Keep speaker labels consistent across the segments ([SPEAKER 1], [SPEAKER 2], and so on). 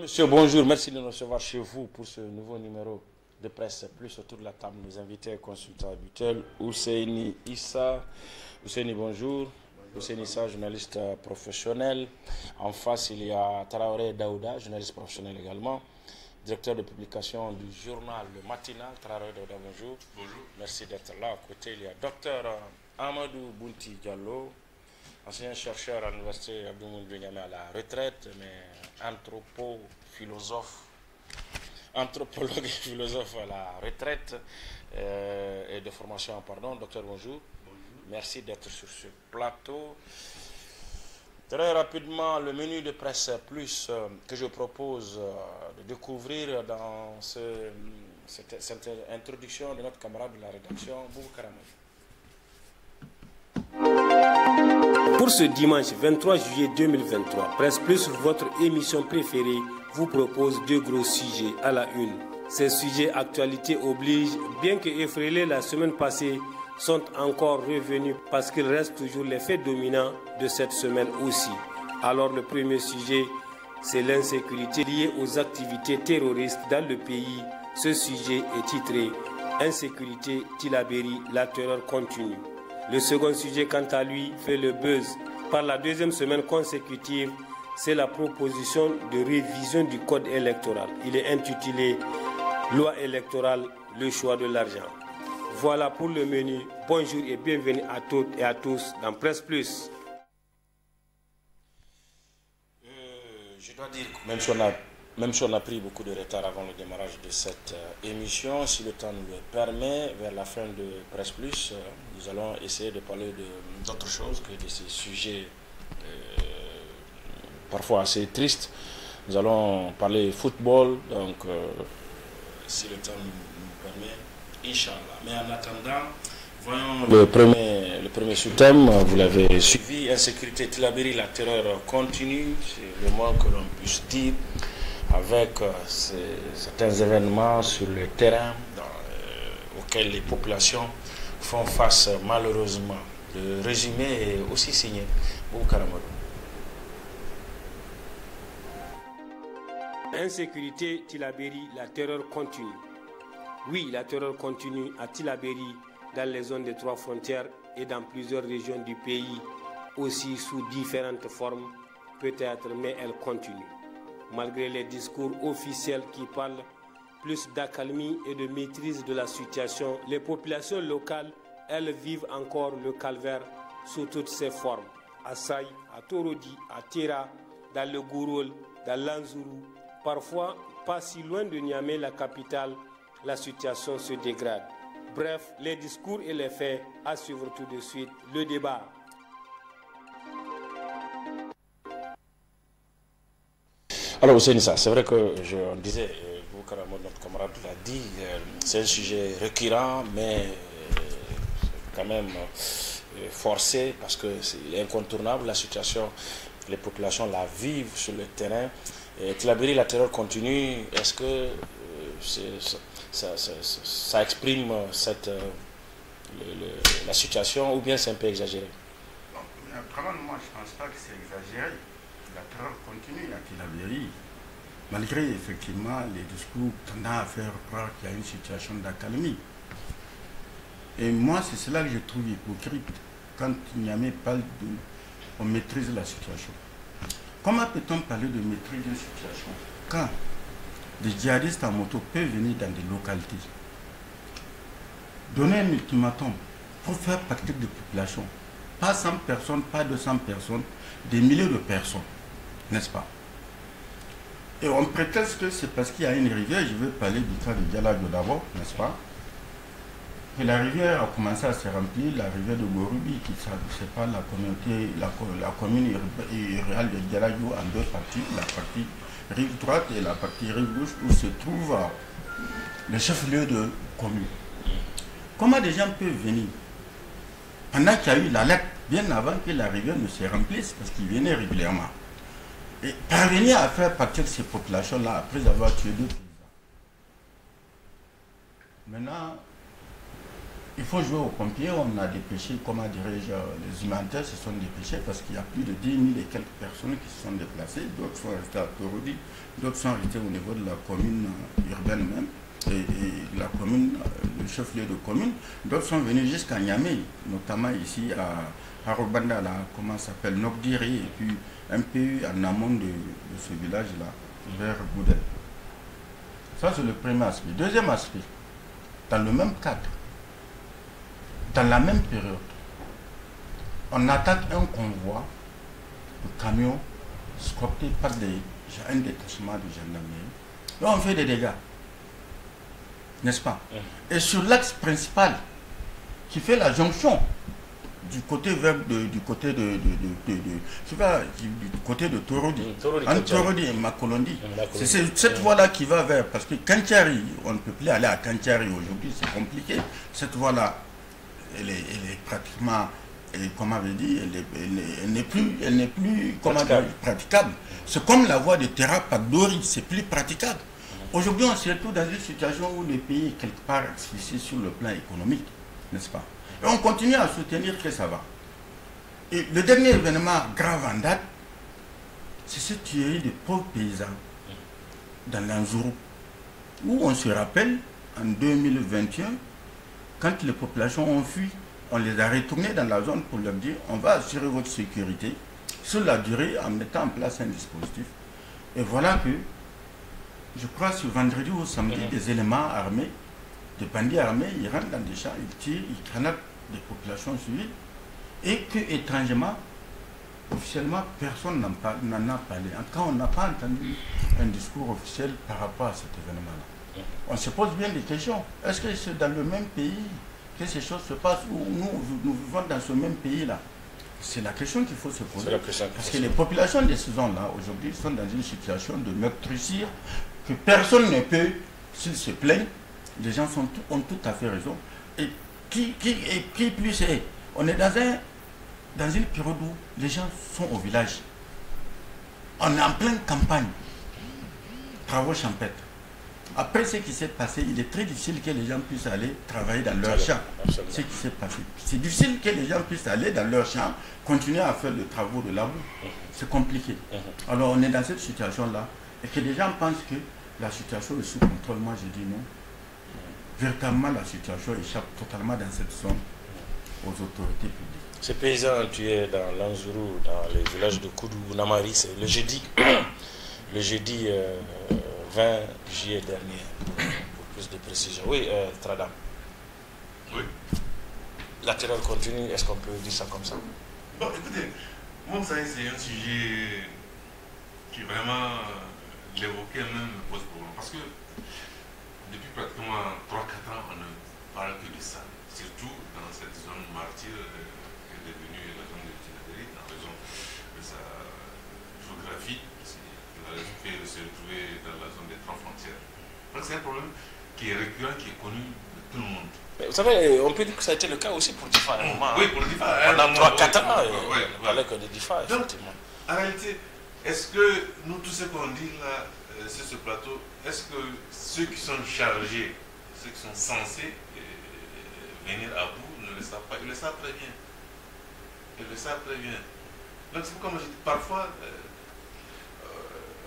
[SPEAKER 1] Messieurs, bonjour. Merci de nous recevoir chez vous pour ce nouveau numéro de presse plus autour de la table. Nos invités consultants habituels, Ousseini Issa. Ousseini, bonjour. Ousseini Issa, journaliste professionnel. En face, il y a Traoré Daouda, journaliste professionnel également. Directeur de publication du journal Le Matinal. Traoré Daouda, bonjour.
[SPEAKER 2] Bonjour.
[SPEAKER 1] Merci d'être là. À côté, il y a docteur Amadou Bounti Diallo, ancien chercheur à l'université Abdoumoun Niamey à la retraite, mais anthropo-philosophe, anthropologue et philosophe à la retraite euh, et de formation, pardon. Docteur, bonjour. Merci d'être sur ce plateau. Très rapidement, le menu de presse plus euh, que je propose euh, de découvrir dans ce- cette, cette introduction de notre camarade de la rédaction, Boubou Karamou.
[SPEAKER 3] Pour ce dimanche 23 juillet 2023, Presse Plus, votre émission préférée, vous propose deux gros sujets à la une. Ces sujets actualité oblige, bien que effrayés la semaine passée, sont encore revenus parce qu'ils restent toujours les faits dominants de cette semaine aussi. Alors le premier sujet, c'est l'insécurité liée aux activités terroristes dans le pays. Ce sujet est titré Insécurité, Tilaberi, la terreur continue. Le second sujet, quant à lui, fait le buzz. Par la deuxième semaine consécutive, c'est la proposition de révision du code électoral. Il est intitulé Loi électorale, le choix de l'argent. Voilà pour le menu. Bonjour et bienvenue à toutes et à tous dans Presse Plus.
[SPEAKER 1] Euh, je dois dire même même si on a pris beaucoup de retard avant le démarrage de cette euh, émission, si le temps nous le permet, vers la fin de Presse Plus, euh, nous allons essayer de parler de- d'autre chose que de ces sujets euh, parfois assez tristes. Nous allons parler football, donc si le temps nous, nous permet, Inch'Allah. Mais en attendant, voyons le premier, le premier sous-thème, vous l'avez suivi, insécurité Tilaberi, la terreur continue, c'est le moins que l'on puisse dire, avec euh, certains événements sur le terrain auxquels les populations font face malheureusement. Le résumé est aussi signé. Boukaramadou.
[SPEAKER 3] Insécurité, Tilaberi, la terreur continue. Oui, la terreur continue à Tilaberi, dans les zones des trois frontières et dans plusieurs régions du pays, aussi sous différentes formes, peut-être, mais elle continue. Malgré les discours officiels qui parlent plus d'accalmie et de maîtrise de la situation, les populations locales, elles vivent encore le calvaire sous toutes ses formes. À Saï, à Torodi, à Tera, dans le Gourol, dans l'Anzuru, parfois pas si loin de Niamey, la capitale, la situation se dégrade. Bref, les discours et les faits à suivre tout de suite le débat.
[SPEAKER 1] Alors, Nissa, c'est vrai que je on disait, euh, Mod, notre camarade l'a dit, euh, c'est un sujet récurrent, mais euh, quand même forcé parce que c'est incontournable. La situation, les populations la vivent sur le terrain. Et la terreur continue. Est-ce que ça, exprime cette, la situation ou bien c'est un peu exagéré?
[SPEAKER 2] Autrement, moi, je ne pense pas que c'est exagéré. Continue à Tilaberi. Malgré effectivement les discours tendant à faire croire qu'il y a une situation d'accalmie. Et moi, c'est cela que je trouve hypocrite quand Niamey parle de on maîtrise la situation. Comment peut-on parler de maîtrise d'une situation quand des djihadistes en moto peuvent venir dans des localités, donner un ultimatum pour faire partie des populations pas 100 personnes, pas 200 personnes, des milliers de personnes, n'est-ce pas Et on prétexte que c'est parce qu'il y a une rivière, je vais parler du cas de Dialago d'abord, n'est-ce pas Et la rivière a commencé à se remplir, la rivière de Gorubi, qui sépare la communauté, la, la commune ur- rurale de Dialago en deux parties, la partie rive droite et la partie rive gauche, où se trouve le chef-lieu de commune. Comment des gens peuvent venir pendant qu'il y a eu l'alerte, bien avant que la rivière ne se remplisse, parce qu'il venait régulièrement. Et parvenir à faire partir ces populations-là après avoir tué deux paysans. Maintenant, il faut jouer au pompier. On a des péchés, comment dirais-je, les humanitaires se sont dépêchés parce qu'il y a plus de 10 000 et quelques personnes qui se sont déplacées. D'autres sont restés à Torodi, d'autres sont restés au niveau de la commune urbaine même, et, la commune, le chef-lieu de commune. D'autres sont venus jusqu'à Niamey, notamment ici à Harobanda, là, comment s'appelle, Nokdiri, et puis un peu en amont de, ce village-là, vers Goudel. Ça, c'est le premier aspect. Deuxième aspect, dans le même cadre, dans la même période, on attaque un convoi de camions scortés par des, un détachement de gendarmerie et on fait des dégâts. N'est-ce pas? Et sur l'axe principal qui fait la jonction du côté vers du côté de, de, du, côté de Torodi, entre Torodi et Makolondi. C'est cette voie-là qui va vers, parce que Kantiari, on ne peut plus aller à Kantiari aujourd'hui, c'est compliqué. Cette voie-là, elle est, pratiquement, comme avait dit, elle n'est plus, elle n'est plus praticable. C'est comme la voie de Terra Pagdori, c'est plus praticable. Aujourd'hui, on se retrouve dans une situation où le pays est quelque part asphyxié sur le plan économique, n'est-ce pas? Et on continue à soutenir que ça va. Et le dernier événement grave en date, c'est cette tuerie de pauvres paysans dans l'Anzourou, où on se rappelle, en 2021, quand les populations ont fui, on les a retournés dans la zone pour leur dire on va assurer votre sécurité sur la durée en mettant en place un dispositif. Et voilà que, je crois, ce vendredi ou samedi, mhm. des éléments armés, des bandits armés, ils rentrent dans des champs, ils tirent, ils grenadent des populations civiles, et que, étrangement, officiellement, personne n'en a parlé. En tout cas, on n'a pas entendu un discours officiel par rapport à cet événement-là on se pose bien des questions. Est-ce que c'est dans le même pays que ces choses se passent ou nous, nous vivons dans ce même pays-là? C'est la question qu'il faut se poser. Parce que les populations de ces zones-là, aujourd'hui, sont dans une situation de meurtrissure que personne ne peut, s'ils se plaignent, les gens sont, ont tout à fait raison. Et qui, qui, et qui plus est On est dans, un, dans une période où les gens sont au village. On est en pleine campagne. Travaux champêtres. Après ce qui s'est passé, il est très difficile que les gens puissent aller travailler dans leur champ. Ce qui s'est passé. C'est difficile que les gens puissent aller dans leur champ, continuer à faire des travaux de labour. C'est compliqué. Mhm. Alors on est dans cette situation-là et que les gens pensent que la situation est sous contrôle. Moi je dis non. Véritablement la situation échappe totalement dans cette zone aux autorités publiques.
[SPEAKER 1] Ces paysans tués dans l'Anzuru, dans les villages de Koudou, Namari, c'est le jeudi, le jeudi euh, 20 juillet dernier, pour plus de précision. Oui, euh, Tradam.
[SPEAKER 4] Oui.
[SPEAKER 1] La terreur continue, est-ce qu'on peut dire ça comme ça?
[SPEAKER 4] Bon, écoutez, moi, savez, c'est un sujet qui vraiment, euh, l'évoquer même me pose problème. Parce que depuis pratiquement 3-4 ans, on ne parle que de ça. Surtout dans cette zone martyre euh, qui est devenue la zone de Tinaderie, en raison de sa géographie fait se retrouver dans la zone des trois frontières. Donc c'est un problème qui est récurrent, qui est connu de tout le monde.
[SPEAKER 1] Mais vous savez, on peut dire que ça a été le cas aussi pour DIFA à un moment.
[SPEAKER 4] Oui, pour DIFA.
[SPEAKER 1] Pendant 3-4 ans, on parlait que de DIFA, effectivement.
[SPEAKER 4] en réalité, est-ce que nous, tout ce qu'on dit là, euh, sur ce plateau, est-ce que ceux qui sont chargés, ceux qui sont censés euh, venir à bout ne le savent pas? Ils le savent très bien. Ils le savent très bien. Donc c'est pourquoi moi je dis parfois, euh,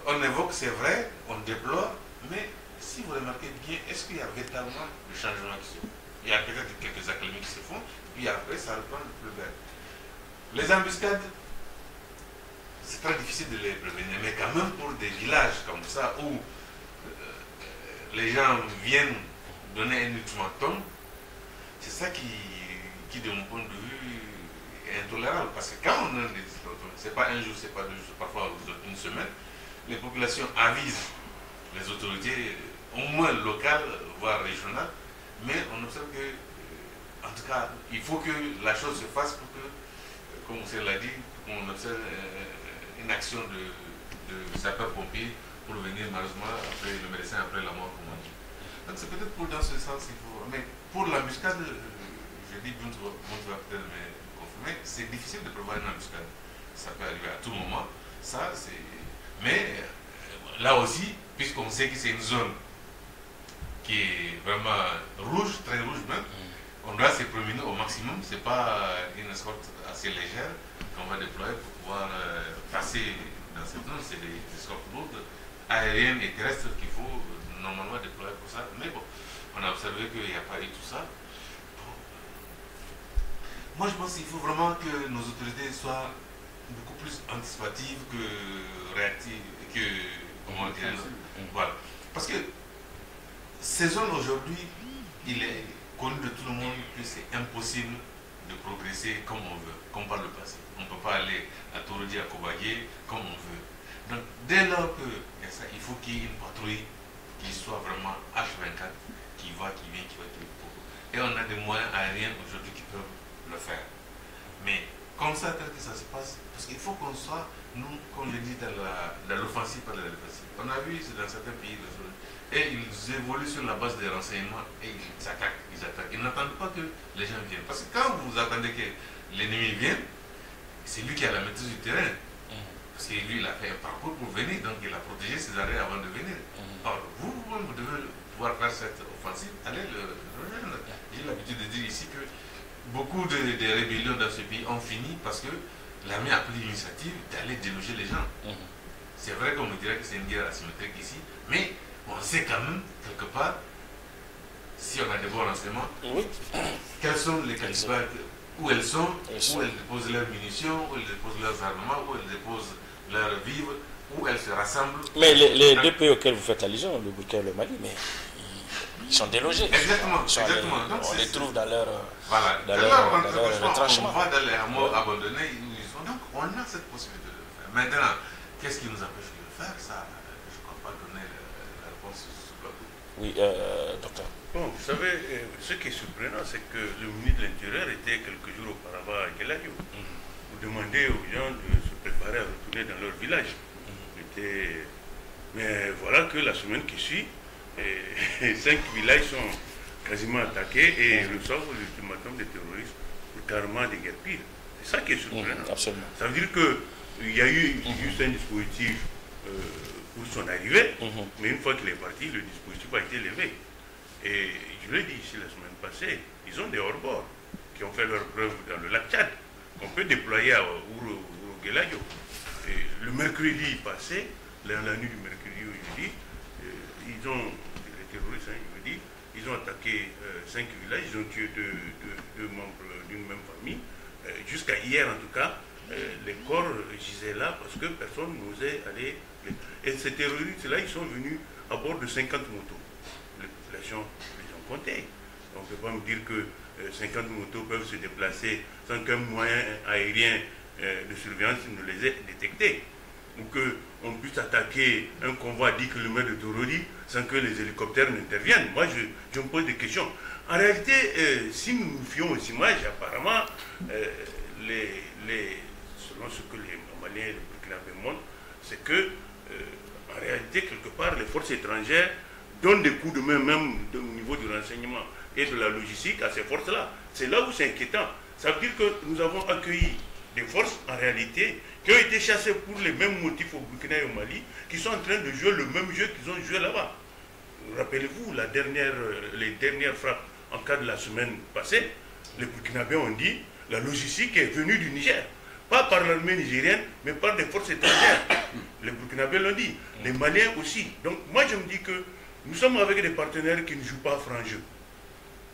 [SPEAKER 4] on évoque, c'est vrai, on déplore, mais si vous remarquez bien, est-ce qu'il y a véritablement le changement qui se fait? Il y a peut-être quelques acclamés qui se font, puis après, ça reprend le plus. Les embuscades, c'est très difficile de les prévenir, mais quand même pour des villages comme ça, où euh, les gens viennent donner un ultimatum, c'est ça qui, qui, de mon point de vue, est intolérable. Parce que quand on a des c'est pas un jour, c'est pas deux jours, parfois une semaine, les populations avisent les autorités, au moins locales, voire régionales, mais on observe que, euh, en tout cas, il faut que la chose se fasse pour que, comme on l'a dit, on observe euh, une action de, de sapeur-pompier pour venir malheureusement après le médecin après la mort, comme on dit. Donc c'est peut-être pour dans ce sens qu'il faut. Mais pour l'embuscade, je dis, va peut-être me confirmer, c'est difficile de prévoir une embuscade. Ça peut arriver à tout moment. Ça, c'est mais euh, là aussi, puisqu'on sait que c'est une zone qui est vraiment rouge, très rouge même, on doit se promener au maximum. Ce n'est pas une escorte assez légère qu'on va déployer pour pouvoir euh, passer dans cette zone. C'est des escortes lourdes, aériennes et terrestres qu'il faut normalement déployer pour ça. Mais bon, on a observé qu'il n'y a pas eu tout ça. Moi, je pense qu'il faut vraiment que nos autorités soient beaucoup plus anticipatives que réactives, que, comment dire, voilà. Parce que ces zones aujourd'hui, il est connu de tout le monde que c'est impossible de progresser comme on veut, comme par le passé. On ne peut pas aller à Torodi, à Kobagé, comme on veut. Donc, dès lors que ça, il faut qu'il y ait une patrouille qui soit vraiment H24, qui va, qui vient, qui va, qui Et on a des moyens aériens aujourd'hui qui peuvent le faire. Mais comme ça, tel que ça se passe, parce qu'il faut qu'on soit, nous, comme je dis, dans l'offensive par la défensive. On a vu dans certains pays, et ils évoluent sur la base des renseignements et ils ils attaquent. Ils n'attendent pas que les gens viennent. Parce que quand vous attendez que l'ennemi vienne, c'est lui qui a la maîtrise du terrain. Que lui, il a fait un parcours pour venir, donc il a protégé ses arrêts avant de venir. Alors, vous, vous, devez pouvoir faire cette offensive, allez le rejoindre. J'ai l'habitude de dire ici que beaucoup de, rébellions dans ce pays ont fini parce que l'armée a pris l'initiative d'aller déloger les gens. C'est vrai qu'on me dirait que c'est une guerre asymétrique ici, mais on sait quand même, quelque part, si on a des bons renseignements, quels sont les calibres, où elles sont, où elles déposent leurs munitions, où elles déposent leurs armements, où elles déposent leurs vivres, où elles se rassemblent.
[SPEAKER 1] Mais les, deux pays auxquels vous faites allusion, le Burkina et le Mali, mais ils sont délogés.
[SPEAKER 4] Exactement, exactement.
[SPEAKER 1] on les trouve dans leur,
[SPEAKER 4] voilà.
[SPEAKER 1] dans leur, retranchement.
[SPEAKER 4] On va dans les hameaux abandonnés, ils sont. Donc on a cette possibilité de le faire. Maintenant, qu'est-ce qui nous empêche de le faire Ça, je ne crois pas donner la réponse.
[SPEAKER 1] Oui, euh, docteur.
[SPEAKER 5] Bon, vous savez, euh, ce qui est surprenant, c'est que le ministre de l'Intérieur était quelques jours auparavant à Gelayo. Mhm. Vous demandez aux gens de se préparer à retourner dans leur village. Mhm. Mais voilà que la semaine qui suit, cinq villages sont quasiment attaqués et mhm. reçoivent l'ultimatum des terroristes pour carrément pires. C'est ça qui est surprenant.
[SPEAKER 1] absolument.
[SPEAKER 5] Ça veut dire qu'il y a eu juste un dispositif euh, pour son arrivée, mais une fois qu'il est parti, le dispositif a été levé. Et je l'ai dit ici la semaine passée, ils ont des hors-bords qui ont fait leur preuve dans le lac Tchad, qu'on peut déployer à Urugelayo. Le mercredi passé, la, nuit du mercredi au jeudi, euh, ils ont, les terroristes, hein, je ils ont attaqué euh, cinq villages, ils ont tué deux, membres d'une même famille. Euh, jusqu'à hier, en tout cas, les corps gisaient là parce que personne n'osait aller. Et ces terroristes-là, ils sont venus à bord de 50 motos les ont compté. On ne peut pas me dire que 50 euh, motos peuvent se déplacer sans qu'un moyen aérien de surveillance ne les ait détectés. Ou qu'on puisse attaquer un convoi à 10 km de Torodi sans que les hélicoptères n'interviennent. Moi, je, me pose des questions. En réalité, euh, si nous nous fions aux images, apparemment, les, selon ce que les Maliens et les Burkinabés montrent, c'est que, en réalité, quelque part, les forces étrangères donne des coups de main même au niveau du renseignement et de la logistique à ces forces-là. C'est là où c'est inquiétant. Ça veut dire que nous avons accueilli des forces, en réalité, qui ont été chassées pour les mêmes motifs au Burkina et au Mali, qui sont en train de jouer le même jeu qu'ils ont joué là-bas. Rappelez-vous, dernière, les dernières frappes en cas de la semaine passée, les Burkinabés ont dit la logistique est venue du Niger. Pas par l'armée nigérienne, mais par des forces étrangères. Les Burkinabés l'ont dit. Les Maliens aussi. Donc moi je me dis que nous sommes avec des partenaires qui ne jouent pas franc jeu.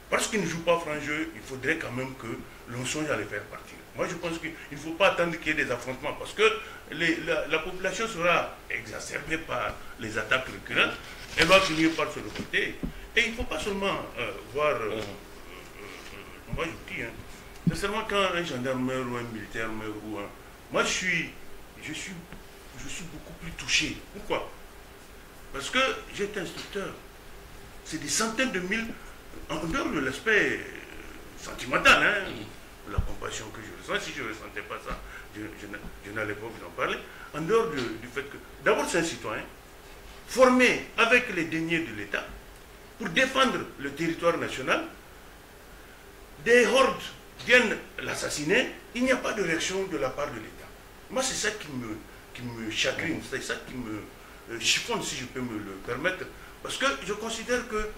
[SPEAKER 5] Parce qu'ils ne jouent pas franc jeu, il faudrait quand même que l'on songe à les faire partir. Moi, je pense qu'il ne faut pas attendre qu'il y ait des affrontements parce que la, population sera exacerbée par les attaques récurrentes. Elle va finir par se reporter. Et il ne faut pas seulement euh, voir. Euh, euh, moi, je dis, hein, c'est seulement quand un gendarme meurt ou un militaire meurt ou un. Moi, je suis, je suis, je suis beaucoup plus touché. Pourquoi? Parce que j'étais instructeur. C'est des centaines de mille, en dehors de l'aspect sentimental, hein, la compassion que je ressens, si je ne ressentais pas ça, je, n'allais pas vous en parler, en dehors du fait que, d'abord c'est un citoyen, formé avec les deniers de l'État, pour défendre le territoire national, des hordes viennent l'assassiner, il n'y a pas de réaction de la part de l'État. Moi, c'est ça qui me, qui me chagrine, c'est ça qui me, euh, chiffonne, si je peux me le permettre, parce que je considère que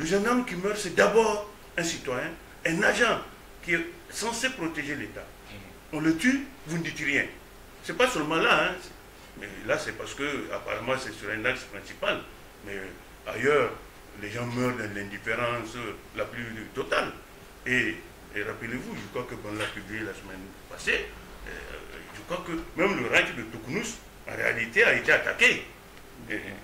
[SPEAKER 5] le jeune homme qui meurt, c'est d'abord un citoyen, un agent qui est censé protéger l'État, on le tue, vous ne dites rien. C'est pas seulement là, hein. mais là c'est parce que apparemment c'est sur un axe principal, mais ailleurs les gens meurent dans l'indifférence la plus totale. Et, rappelez-vous, je crois que on l'a publié la semaine passée, euh, je crois que même le ranch de Toukounous, en réalité, a été attaqué.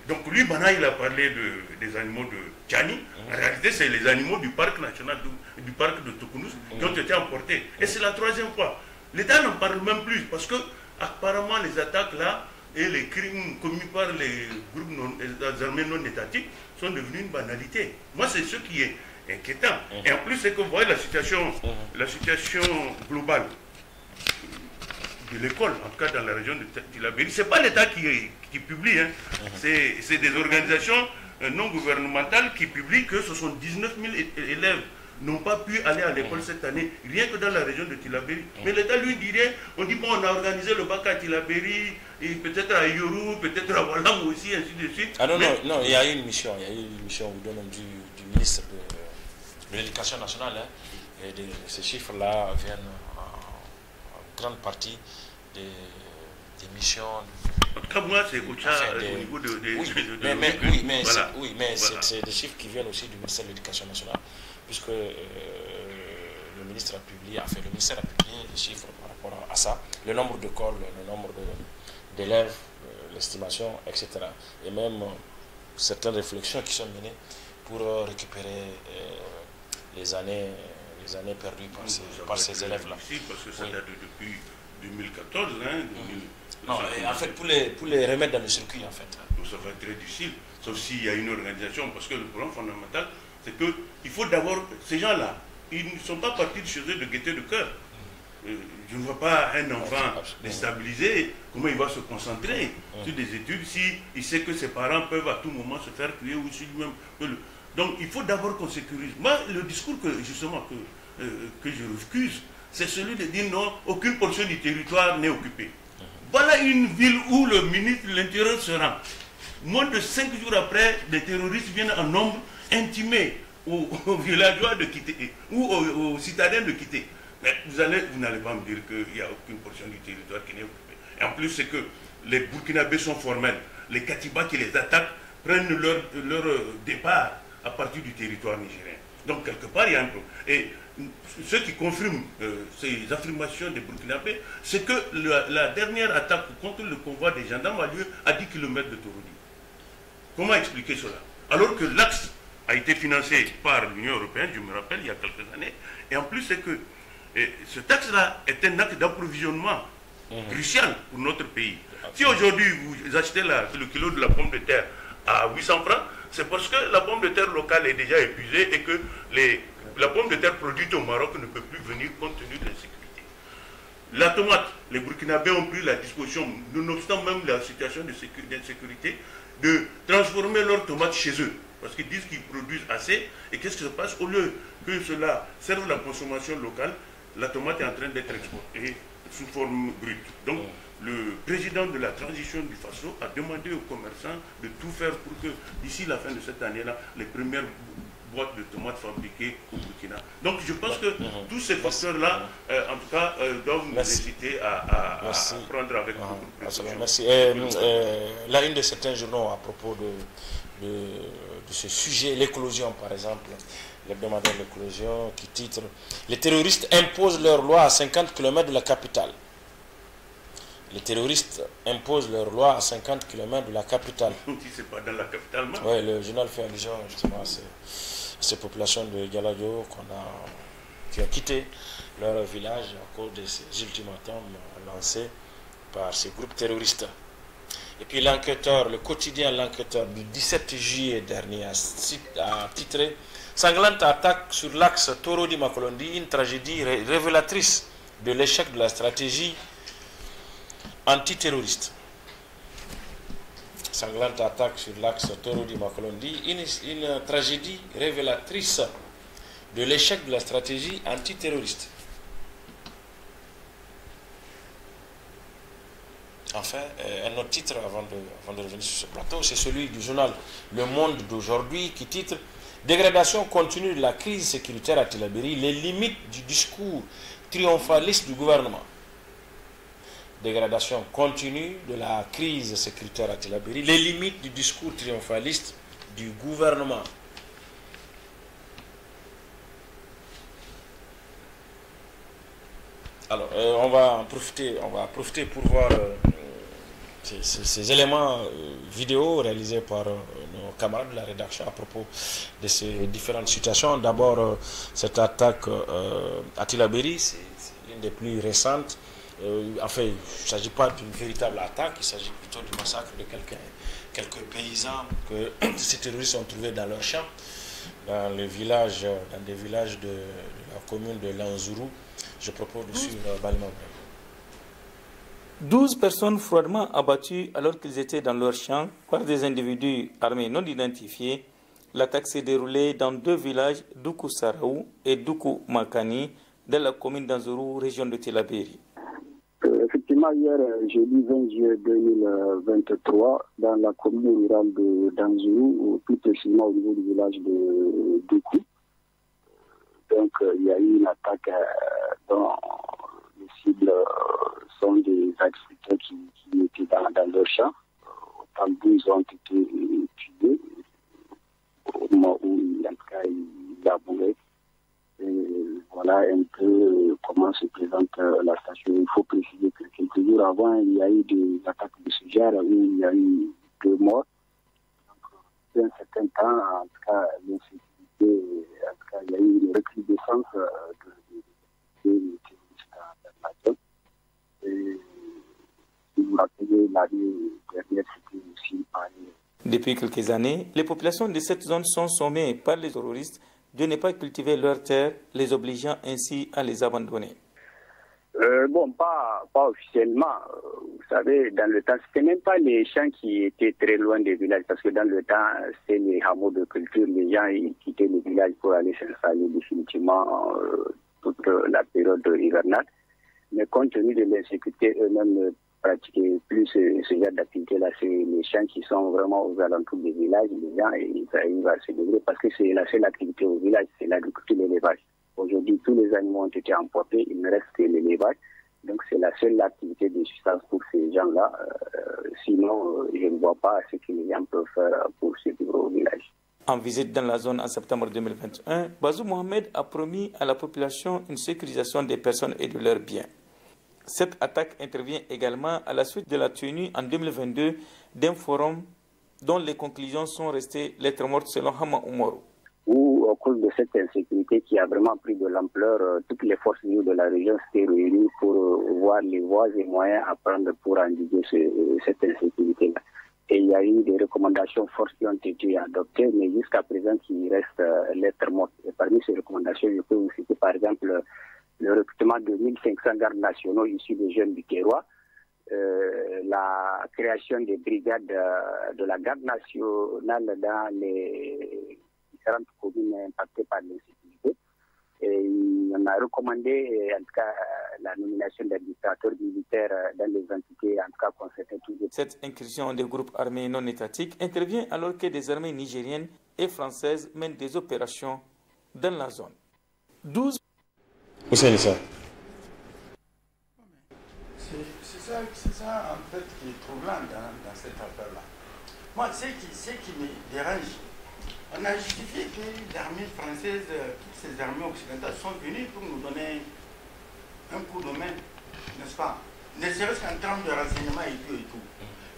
[SPEAKER 5] Donc lui, maintenant, il a parlé des animaux de Tchani. En réalité, c'est les animaux du parc national, du, parc de Toukounous qui ont été emportés. Et c'est la troisième fois. L'État n'en parle même plus parce que apparemment les attaques là et les crimes commis par les groupes non, les armées non étatiques sont devenus une banalité. Moi, c'est ce qui est inquiétant. Et en plus, c'est que vous voyez la situation, la situation globale de l'école, en tout cas dans la région de Tilaberi. Ce n'est pas l'État qui, qui, publie, hein. c'est des organisations euh, non gouvernementales qui publient que ce sont 19 000 élèves n'ont pas pu aller à l'école cette année, rien que dans la région de Tilaberi. Mais l'État lui dirait, on dit bon, on a organisé le bac à Tilaberi, et peut-être à Yoru, peut-être à Walam aussi, ainsi de suite.
[SPEAKER 1] Ah non, non, non, il y a eu une mission, il y a eu une mission au nom du, du ministre de, l'Éducation nationale. Hein, et ces chiffres-là viennent en, grande partie des, des missions.
[SPEAKER 5] En tout cas, moi, c'est au niveau de.
[SPEAKER 1] oui, mais, mais, oui, mais oui, c'est des chiffres qui viennent aussi du ministère de l'Éducation nationale puisque euh, le ministre a publié, enfin le ministère a publié les chiffres par rapport à ça, le nombre de cols, le nombre d'élèves, euh, l'estimation, etc. Et même euh, certaines réflexions qui sont menées pour récupérer les années les années perdues par ces, par ces élèves-là.
[SPEAKER 5] Parce que ça date depuis 2014. Hein,
[SPEAKER 1] non, en fait, pour les, pour les remettre dans le circuit, en fait.
[SPEAKER 5] ça va être très difficile, sauf s'il y a une organisation, parce que le problème fondamental, c'est qu'il faut d'abord, ces gens-là, ils ne sont pas partis de chez eux de gaieté de cœur. Euh, je ne vois pas un enfant déstabilisé, comment il va se concentrer sur des études si il sait que ses parents peuvent à tout moment se faire tuer ou si lui-même. Donc il faut d'abord qu'on sécurise. Moi, le discours que justement que, euh, que je refuse, c'est celui de dire non, aucune portion du territoire n'est occupée. Voilà une ville où le ministre de l'Intérieur se rend. Moins de cinq jours après, des terroristes viennent en nombre intimer aux, villageois de quitter ou aux, citadins de quitter. Mais vous n'allez pas me dire qu'il n'y a aucune portion du territoire qui n'est occupée. En plus, c'est que les Burkinabés sont formels. Les Katibas qui les attaquent prennent leur, départ à partir du territoire nigérien. Donc, quelque part, il y a un problème. Ce qui confirme euh, ces affirmations des Burkinabés, c'est que la, dernière attaque contre le convoi des gendarmes a lieu à 10 km de Torodi. Comment expliquer cela? Alors que l'axe a été financé par l'Union européenne, je me rappelle, il y a quelques années. Et en plus, c'est que ce taxe-là est un acte d'approvisionnement mmh. crucial pour notre pays. Si aujourd'hui vous achetez le kilo de la pomme de terre à 800 francs, c'est parce que la pomme de terre locale est déjà épuisée et que les, la pomme de terre produite au Maroc ne peut plus venir compte tenu de l'insécurité. La tomate, les Burkinabés ont pris la disposition, nonobstant même la situation d'insécurité, de transformer leurs tomates chez eux parce qu'ils disent qu'ils produisent assez. Et qu'est-ce qui se passe? Au lieu que cela serve la consommation locale, la tomate est en train d'être exportée sous forme brute. Donc, le président de la transition du Faso a demandé aux commerçants de tout faire pour que, d'ici la fin de cette année-là, les premières boîtes de tomates fabriquées au Burkina. Donc je pense que mhm. tous ces facteurs-là, euh, en tout cas, euh, doivent nous inciter à, prendre avec beaucoup
[SPEAKER 1] de Merci. Euh, la une de certains journaux à propos de de ce sujet, l'éclosion par exemple, l'hebdomadaire l'éclosion qui titre Les terroristes imposent leur loi à 50 km de la capitale. Les terroristes imposent leur loi à 50 km de la capitale.
[SPEAKER 5] c'est pas dans la capitale,
[SPEAKER 1] Oui, le journal fait allusion justement à ces, populations de Galadio qu'on a, qui ont quitté leur village à cause de ces ultimatums lancés par ces groupes terroristes. Et puis l'enquêteur, le quotidien L'enquêteur du 17 juillet dernier a, titré Sanglante attaque sur l'axe Toro-Makolondi, une tragédie révélatrice de l'échec de la stratégie antiterroriste. Sanglante attaque sur l'axe Toro-Makolondi, une, une tragédie révélatrice de l'échec de la stratégie antiterroriste. Enfin, euh, un autre titre avant de, revenir sur ce plateau, c'est celui du journal Le Monde d'aujourd'hui qui titre Dégradation continue de la crise sécuritaire à Tilaberi, les limites du discours triomphaliste du gouvernement. Dégradation continue de la crise sécuritaire à Tilaberi, les limites du discours triomphaliste du gouvernement. Alors, euh, on va en profiter, on va profiter pour voir euh, ces, éléments euh, vidéo réalisés par nos camarades de la rédaction à propos de ces différentes situations. D'abord, cette attaque à Tilaberi, c'est l'une des plus récentes. Enfin, il ne s'agit pas d'une véritable attaque, il s'agit plutôt du massacre de quelques paysans que ces terroristes ont trouvés dans leur champ, dans, les villages, dans des villages de, la commune de Lanzuru. Je propose de suivre Balmain.
[SPEAKER 6] 12 personnes froidement abattues alors qu'ils étaient dans leur champ par des individus armés non identifiés. L'attaque s'est déroulée dans deux villages, Doukou Saraou et Doukou Makani, dans la commune d'Anzuru, région de Tilaberi.
[SPEAKER 7] Euh, effectivement, hier, euh, jeudi 20 juillet 2023, dans la commune rurale d'Anzuru, plus précisément au niveau du village de Doukou, donc, euh, il y a eu une attaque dont les cibles sont des agriculteurs qui, étaient dans, dans leur champ. Autant 12 ont été tués au moment où, en tout cas, il labourait. voilà un peu comment se présente la station. Il faut préciser que quelques jours avant, il y a eu des attaques de ce où il y a eu deux morts. Donc, un certain temps, en tout cas, l'insécurité en tout cas, il y a eu une recrudescence euh, de, de, la zone. Et si vous rappelez, l'année dernière, c'était aussi pareil.
[SPEAKER 6] Depuis quelques années, les populations de cette zone sont sommées par les terroristes de ne pas cultiver leurs terres, les obligeant ainsi à les abandonner.
[SPEAKER 7] Euh, bon, pas, pas officiellement. Euh, vous savez, dans le temps, c'était même pas les champs qui étaient très loin des villages, parce que dans le temps, c'est les hameaux de culture. Les gens ils quittaient les villages pour aller s'installer définitivement euh, toute la période hivernale. Mais compte tenu de l'insécurité, eux-mêmes pratiquaient plus ce, genre d'activité-là. C'est les champs qui sont vraiment aux alentours des villages. Les gens, ils arrivent à se parce que c'est la seule activité au village, c'est l'agriculture et l'élevage. Aujourd'hui, tous les animaux ont été emportés, il ne reste que l'élevage. Donc c'est la seule activité de substance pour ces gens-là. Euh, sinon, euh, je ne vois pas ce que les gens peuvent faire pour ce au village.
[SPEAKER 6] En visite dans la zone en septembre 2021, Bazou Mohamed a promis à la population une sécurisation des personnes et de leurs biens. Cette attaque intervient également à la suite de la tenue en 2022 d'un forum dont les conclusions sont restées lettres mortes selon Hama Oumarou
[SPEAKER 7] où, au cours de cette insécurité qui a vraiment pris de l'ampleur, euh, toutes les forces de la région s'étaient réunies pour euh, voir les voies et moyens à prendre pour endiguer euh, cette insécurité-là. Et il y a eu des recommandations fortes qui ont été adoptées, mais jusqu'à présent, il reste lettres mortes. Et parmi ces recommandations, je peux vous citer par exemple le recrutement de 1500 gardes nationaux issus des jeunes du terroir, la création des brigades de la garde nationale dans les différentes communes impactées par l'insécurité. Et on a recommandé, en tout cas, la nomination d'administrateurs militaires dans les entités, en tout cas, concernées.
[SPEAKER 6] Cette incursion des groupes armés non étatiques intervient alors que des armées nigériennes et françaises mènent des opérations dans la zone. 12.
[SPEAKER 1] C'est ça.
[SPEAKER 2] C'est ça, en fait, qui est troublant dans, cette affaire-là. Moi, ce qui, qui me dérange, on a justifié que l'armée française, toutes ces armées occidentales sont venues pour nous donner un coup de main, n'est-ce pas? Ne serait-ce qu'en termes de renseignement et tout et tout.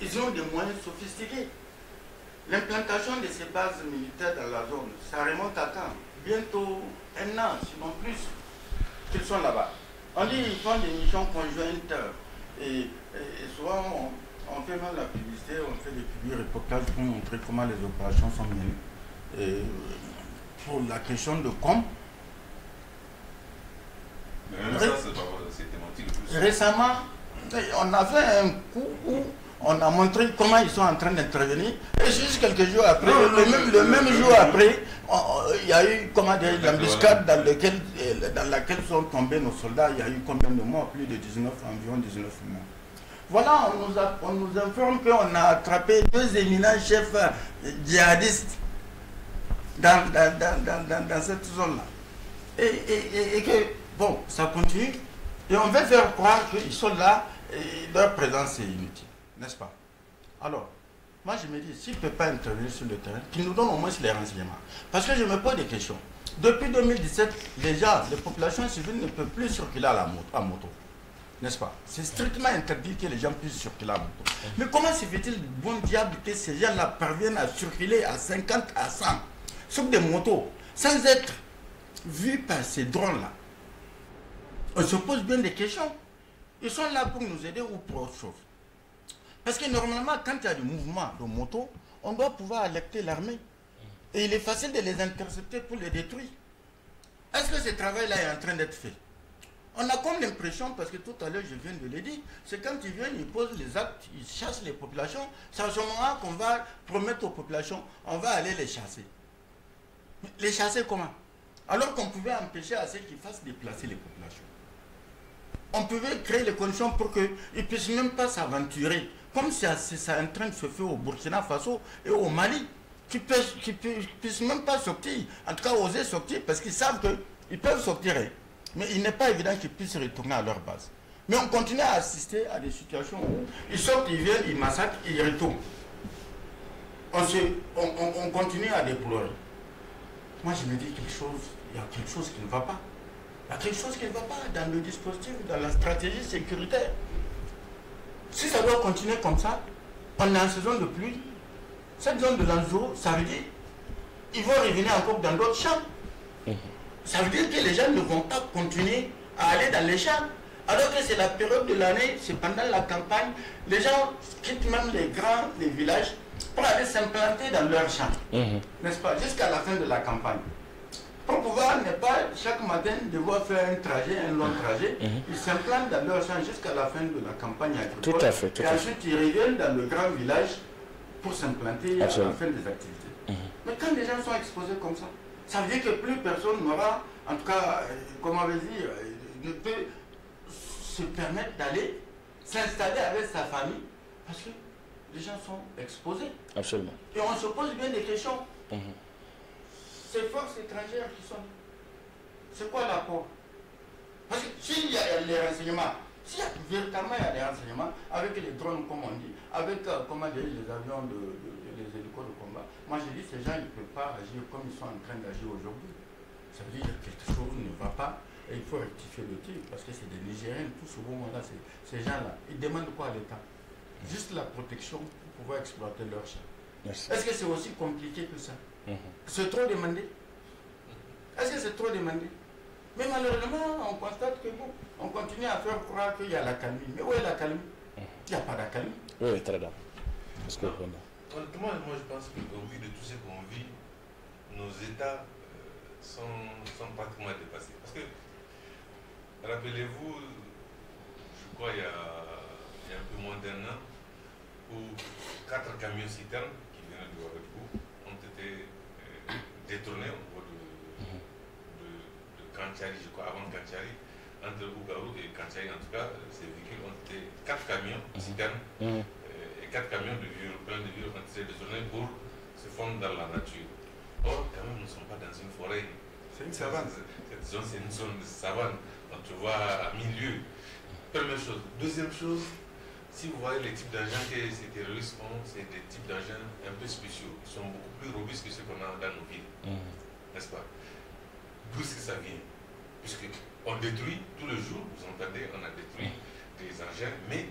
[SPEAKER 2] Ils ont des moyens sophistiqués. L'implantation de ces bases militaires dans la zone, ça remonte à quand? Bientôt un an, sinon plus, qu'ils sont là-bas. On dit qu'ils font des missions conjointes et, souvent on, fait même la publicité, on fait des publics reportages pour montrer comment les opérations sont menées pour la question de com. Récemment, on a fait un coup où on a montré comment ils sont en train d'intervenir. Et juste quelques jours après, le, même, jour après, il y a eu comment l'embuscade dans, dans laquelle sont tombés nos soldats. Il y a eu combien de morts? Plus de 19, environ 19 morts. Voilà, on nous, on nous informe qu'on a attrapé deux éminents chefs djihadistes dans, dans, dans, dans cette zone-là. Et, et, et, que, bon, ça continue. Et on veut faire croire qu'ils sont là et leur présence est inutile. N'est-ce pas? Alors, moi je me dis, s'ils ne peuvent pas intervenir sur le terrain, qu'ils nous donnent au moins les renseignements. Parce que je me pose des questions. Depuis 2017, les gens, les populations civiles ne peuvent plus circuler à, la moto, moto. N'est-ce pas? C'est strictement interdit que les gens puissent circuler à moto. Mais comment se fait-il, bon diable, que ces gens-là parviennent à circuler à 50, à 100 sur des motos, sans être vus par ces drones-là? On se pose bien des questions. Ils sont là pour nous aider ou pour autre chose. Parce que normalement, quand il y a du mouvement de moto, on doit pouvoir alerter l'armée. Et il est facile de les intercepter pour les détruire. Est-ce que ce travail-là est en train d'être fait? On a comme l'impression, parce que tout à l'heure je viens de le dire, c'est quand ils viennent, ils posent les actes, ils chassent les populations, c'est à ce moment qu'on va promettre aux populations, on va aller les chasser. les chasser comment? Alors qu'on pouvait empêcher à ceux qui fassent déplacer les populations. On pouvait créer les conditions pour qu'ils ne puissent même pas s'aventurer, comme c'est en train de se faire au Burkina Faso et au Mali qui ne puissent même pas sortir, en tout cas oser sortir, parce qu'ils savent qu'ils peuvent sortir. Mais il n'est pas évident qu'ils puissent retourner à leur base. Mais on continue à assister à des situations où ils sortent, ils viennent, ils massacrent, ils retournent. On, on, continue à déplorer. Moi, je me dis quelque chose, il y a quelque chose qui ne va pas. Il y a quelque chose qui ne va pas dans le dispositif, dans la stratégie sécuritaire. Si ça doit continuer comme ça, on est en saison de pluie, cette zone de l'Anzo, ça veut dire ils vont revenir encore dans d'autres champs. Mhm. Ça veut dire que les gens ne vont pas continuer à aller dans les champs. Alors que c'est la période de l'année, c'est pendant la campagne, les gens quittent même les grands les villages pour aller s'implanter dans leurs champs. Mhm. N'est-ce pas? Jusqu'à la fin de la campagne. Pour pouvoir ne pas chaque matin devoir faire un trajet, un long trajet, mhm. ils s'implantent dans leurs champs jusqu'à la fin de la campagne agricole.
[SPEAKER 1] Tout à fait.
[SPEAKER 2] et ensuite ils reviennent dans le grand village pour s'implanter à la fin des activités. Mhm. Mais quand les gens sont exposés comme ça, ça veut dire que plus personne n'aura, en tout cas, euh, comment on va dire, euh, ne peut se permettre d'aller s'installer avec sa famille parce que les gens sont exposés.
[SPEAKER 1] Absolument.
[SPEAKER 2] Et on se pose bien des questions. Mhm. Ces forces étrangères qui sont. C'est quoi l'apport? Parce que s'il y a les renseignements, s'il y a véritablement il y a des renseignements, avec les drones, comme on dit, avec euh, comment dire, les avions, de, les hélicos de combat, moi je dis ces gens ne peuvent pas agir comme ils sont en train d'agir aujourd'hui. Ça veut dire que quelque chose ne va pas et il faut rectifier le tir parce que c'est des Nigériens, tout ce moment-là, ces gens-là, ils demandent quoi à l'État? Juste la protection pour pouvoir exploiter leur champ. Est-ce que c'est aussi compliqué que ça? C'est trop demandé Est-ce que c'est trop demandé? Mais malheureusement, on constate que bon, on continue à faire croire qu'il y a la calme. Mais où est la calme Il n'y a pas de calme.
[SPEAKER 1] Oui, très bien.
[SPEAKER 4] Parce que, Honnêtement, moi je pense qu'au vu de tout ce qu'on vit, nos États euh, sont, sont pratiquement dépassés. Parce que, rappelez-vous, je crois il y, a, il y a un peu moins d'un an, où quatre camions citernes qui viennent de été euh, détournés au niveau Kanchari, je crois, avant Kanchari, entre Ougarou et Kanchari, en tout cas, ces véhicules ont été quatre camions, mhm. citernes, mhm. Euh, et quatre camions de vieux, plein de vieux ont été détournés pour se fondre dans la nature. Or, quand même, nous ne sommes pas dans une forêt.
[SPEAKER 2] C'est une savane.
[SPEAKER 4] Cette zone, c'est une zone de savane. On te voit à milieu. Première chose. Deuxième chose, si vous voyez les types d'engins que ces terroristes ont, c'est des types d'engins un peu spéciaux. Ils sont beaucoup plus robustes que ceux qu'on a dans nos villes. Mhm. N'est-ce pas? D'où est-ce que ça vient? Puisqu'on détruit tous les jours, vous entendez, on a détruit des engins, mais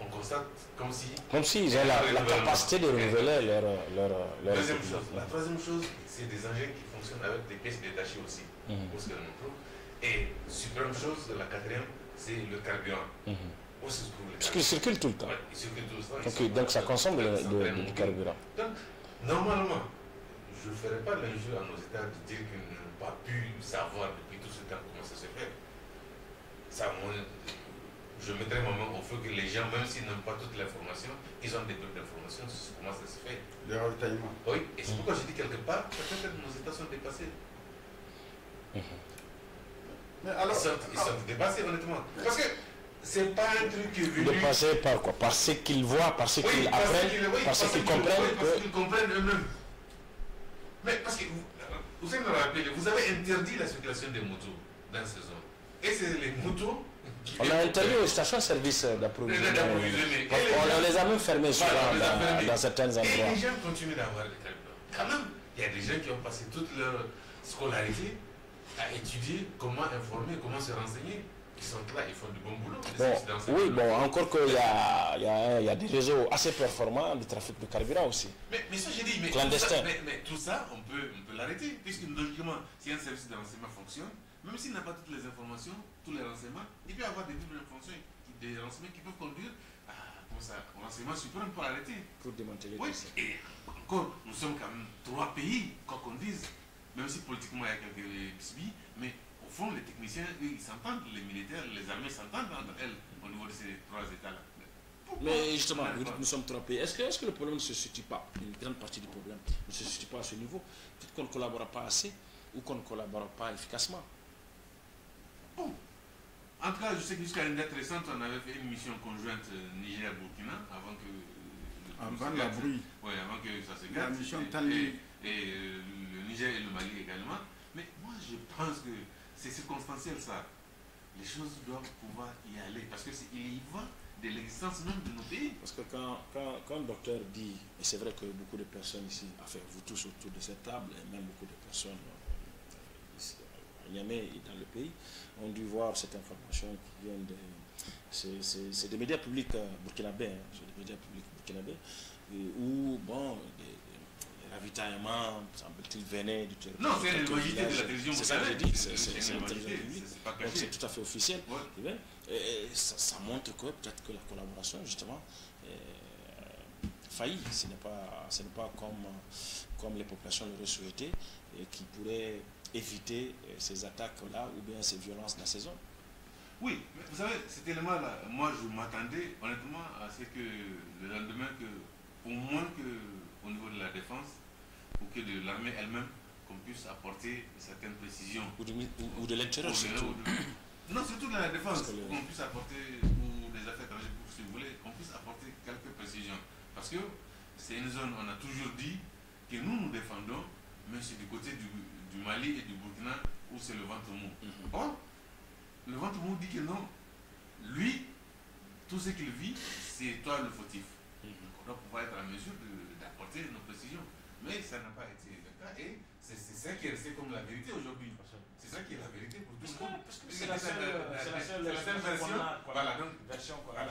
[SPEAKER 4] on constate comme si.
[SPEAKER 1] Comme s'ils ont la, capacité de renouveler leur. leur, leur
[SPEAKER 4] Deuxième chose. La troisième chose, c'est des engins qui fonctionnent avec des pièces détachées aussi. Mmh. Et suprême chose, la quatrième, c'est le carburant.
[SPEAKER 1] Parce qu'il circule tout le temps.
[SPEAKER 4] il circule tout le temps.
[SPEAKER 1] donc ça consomme du carburant.
[SPEAKER 4] Donc, normalement, je ne ferai pas l'injure à nos États de dire qu'ils n'ont pas pu savoir depuis tout ce temps comment ça se fait. Ça, je mettrai ma main au feu que les gens, même s'ils n'ont pas toute l'information, ils ont des peu d'informations sur comment ça se fait.
[SPEAKER 2] Le ravitaillement.
[SPEAKER 4] Oui, et c'est pourquoi je dis quelque part, peut-être que nos États sont dépassés.
[SPEAKER 2] Mhm. Mais alors,
[SPEAKER 4] ils, sont, ils sont dépassés, honnêtement. Parce que c'est pas un truc qui est venu.
[SPEAKER 1] Dépassés par quoi? Parce qu'ils voient, parce qu'ils apprennent, parce qu'ils comprennent.
[SPEAKER 4] parce qu'ils comprennent eux-mêmes. Mais parce que vous, vous avez rappelé, vous avez interdit la circulation des motos dans ces zones. Et c'est les motos.
[SPEAKER 1] On a interdit aux stations-service d'approvisionnement. On les a même fermés souvent dans, dans certains
[SPEAKER 4] Et
[SPEAKER 1] endroits.
[SPEAKER 4] les gens continuent d'avoir des carburants. Quand même, il y a des gens qui ont passé toute leur scolarité à étudier comment informer, comment se renseigner. Ils sont là, ils font du bon boulot.
[SPEAKER 1] Bon, oui, bon, encore qu'il y a, il y, a, y a des réseaux assez performants de trafic de carburant aussi.
[SPEAKER 4] Mais, mais ça, j'ai dit, mais
[SPEAKER 1] Clandestin.
[SPEAKER 4] Tout ça, mais, mais tout ça, on peut, on peut l'arrêter. Puisque logiquement, si un service de renseignement fonctionne, même s'il n'a pas toutes les informations, tous les renseignements, il peut y avoir des doubles informations, des renseignements qui peuvent conduire à comment ça, au renseignement suprême pour arrêter.
[SPEAKER 1] Pour démanteler
[SPEAKER 4] Oui,
[SPEAKER 1] tout ça.
[SPEAKER 4] et encore, nous sommes quand même trois pays, quoi qu'on dise, même si politiquement il y a quelques bisbilles, mais au fond, les techniciens, eux, ils s'entendent, les militaires, les armées s'entendent entre elles au niveau de ces trois États-là.
[SPEAKER 1] Mais justement, vous dites que nous sommes trois pays. Est-ce que, le problème ne se situe pas Une grande partie du problème ne se situe pas à ce niveau? Peut-être qu'on ne collabore pas assez ou qu'on ne collabore pas efficacement.
[SPEAKER 4] Bon. En tout cas, je sais que jusqu'à une date récente, on avait fait une mission conjointe euh, Niger-Burkina avant que. euh, le-
[SPEAKER 2] Avant la bruit.
[SPEAKER 4] Oui, avant que ça se
[SPEAKER 2] La
[SPEAKER 4] gâte.
[SPEAKER 2] mission
[SPEAKER 4] Et-
[SPEAKER 2] Tanguy.
[SPEAKER 4] Et, et, euh, le Niger et le Mali également. Mais moi, je pense que c'est circonstanciel ça. Les choses doivent pouvoir y aller. Parce que c'est- il y va de l'existence même de nos pays.
[SPEAKER 1] Parce que quand, quand, quand le docteur dit, et c'est vrai que beaucoup de personnes ici, enfin vous tous autour de cette table, et même beaucoup de personnes euh, ici, à Niamey et dans le pays, ont dû voir cette information qui vient de... C'est c'est- c'est des médias publics euh, burkinabés, hein, des médias publics burkinabés, où, bon, ravitaillements, semble-t-il, venaient du territoire.
[SPEAKER 4] Non, c'est l'illégitimité de la télévision
[SPEAKER 1] C'est ça que j'ai dit, c'est
[SPEAKER 4] une
[SPEAKER 1] une télévision publique.
[SPEAKER 4] c'est-
[SPEAKER 1] tout à fait officiel.
[SPEAKER 4] Ouais.
[SPEAKER 1] Bien, et ça, ça montre que peut-être que la collaboration, justement, euh, faillit. Ce n'est pas, ce pas comme, comme les populations l'auraient souhaité et qui pourrait éviter euh, ces attaques-là ou bien ces violences dans ces zones.
[SPEAKER 4] Oui, mais vous savez, cet élément-là, moi je m'attendais honnêtement à ce que le lendemain, que, au moins que au niveau de la défense, ou que de l'armée elle-même, qu'on puisse apporter certaines précisions.
[SPEAKER 1] Ou de, ou- ou de l'intérieur
[SPEAKER 4] de-
[SPEAKER 1] surtout.
[SPEAKER 4] de- Non, surtout dans la défense, qu'on puisse apporter, ou des affaires étrangères, si vous voulez, qu'on puisse apporter quelques précisions. Parce que c'est une zone, on a toujours dit que nous nous défendons, mais c'est du côté du, du Mali et du Burkina où c'est le ventre mou. Or, le ventre mou dit que non, lui, tout ce qu'il vit, c'est toi le fautif.
[SPEAKER 1] Mhm.
[SPEAKER 4] On doit pouvoir être en mesure de- d'apporter nos précisions. Mais ça n'a pas été le cas et c'est c'est ça qui est resté comme la vérité aujourd'hui. C'est ça qui est la vérité pour tout le monde.
[SPEAKER 1] c'est la seule- c'est la seule
[SPEAKER 4] c'est
[SPEAKER 1] version
[SPEAKER 4] Voilà, donc,
[SPEAKER 1] version
[SPEAKER 4] voilà.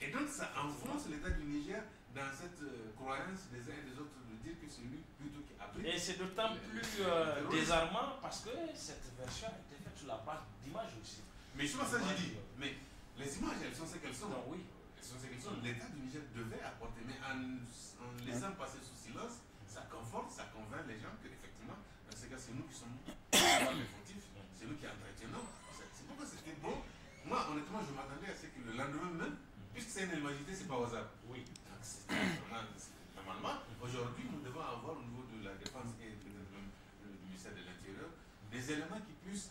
[SPEAKER 4] Et, et donc ça enfonce l'État du Niger dans cette euh, croyance des uns et des autres de dire que c'est lui plutôt qui a pris.
[SPEAKER 1] Et c'est d'autant plus euh, désarmant parce que cette version a été faite sur la base d'images aussi.
[SPEAKER 4] Mais souvent ça j'ai dit, mais les images elles sont ce qu'elles sont.
[SPEAKER 1] Donc oui.
[SPEAKER 4] Elles sont ce qu'elles sont. L'État du Niger devait apporter, mais en, en laissant passer sous silence, ça convainc les gens qu'effectivement, dans ce cas, c'est nous qui sommes les fautifs, c'est nous qui entretenons. C'est c'est pourquoi c'était bon. Moi, honnêtement, je m'attendais à ce que le lendemain même, puisque c'est une illégalité, c'est pas au hasard.
[SPEAKER 1] Oui.
[SPEAKER 4] C'est c'est- Normalement, aujourd'hui, nous devons avoir au niveau de la défense et du ministère de l'Intérieur des éléments qui puissent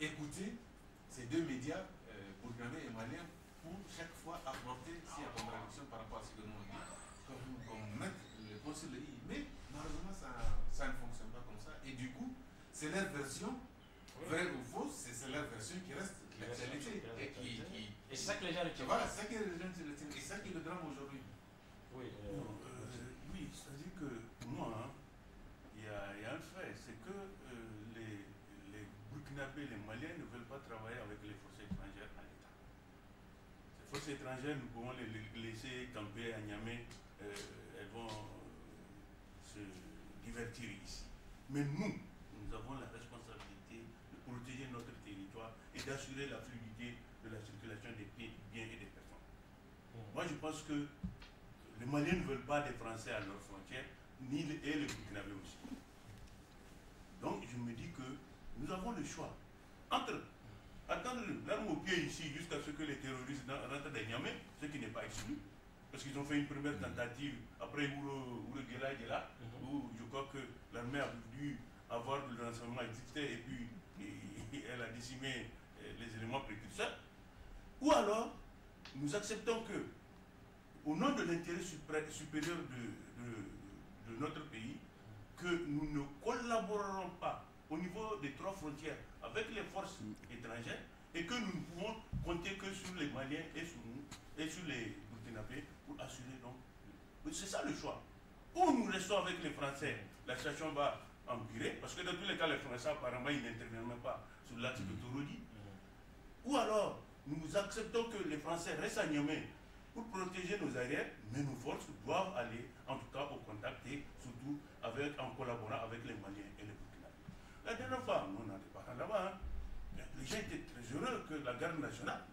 [SPEAKER 4] écouter ces deux médias, euh, et malien, pour chaque fois apporter s'il y a contradiction par rapport à ce que nous on dit, qu'on qu'on mette le point sur le i. Mais malheureusement, ça, ça ne fonctionne pas comme ça. Et du coup, c'est leur version, vraie ou fausse, c'est leur version qui reste l'actualité. Et qui, qui-
[SPEAKER 1] Et c'est ça que les gens retiennent.
[SPEAKER 4] voilà, c'est ça qui est les gens retiennent. Et c'est ça qui est le drame aujourd'hui.
[SPEAKER 1] Oui. euh,
[SPEAKER 5] euh, oui, c'est-à-dire que pour moi, hein, il y, a, il y a un fait, c'est que euh, les, les Burkinabés, les Maliens ne veulent pas travailler avec les forces étrangères à l'État. Ces forces étrangères, nous pouvons les, les laisser camper à Niamey, euh, elles vont se divertir ici. Mais nous, nous avons la responsabilité de protéger notre territoire et d'assurer la fluidité de la circulation des biens biens et des personnes. Moi, je pense que les Maliens ne veulent pas des Français à leurs frontières, ni les, et les Burkinabés aussi. Donc, je me dis que nous avons le choix entre attendre l'arme au pied ici jusqu'à ce que les terroristes rentrent dans Niamey, ce qui n'est pas exclu, parce qu'ils ont fait une première tentative après Ouro Guéla est là, où je crois que l'armée a voulu avoir le renseignement existait et puis et- elle a décimé les éléments précurseurs. Ou alors, nous acceptons que, au nom de l'intérêt supérieur de notre pays, que nous ne collaborerons pas au niveau des trois frontières avec les forces étrangères et que nous ne pouvons compter que sur les Maliens et sur nous et sur les Burkinabés pour assurer donc. C'est ça le choix. Ou nous restons avec les Français, la situation va empirer, parce que dans tous les cas, les Français, apparemment, ils n'interviennent même pas sur l'axe de Torodi. Ou alors, nous acceptons que les Français restent à Niamey pour protéger nos arrières, mais nos forces doivent aller, en tout cas, au contact et surtout avec, en collaborant avec les Maliens et les Burkinabés. La dernière fois, nous, n'était pas là-bas. hein. Les gens étaient très heureux que la garde nationale,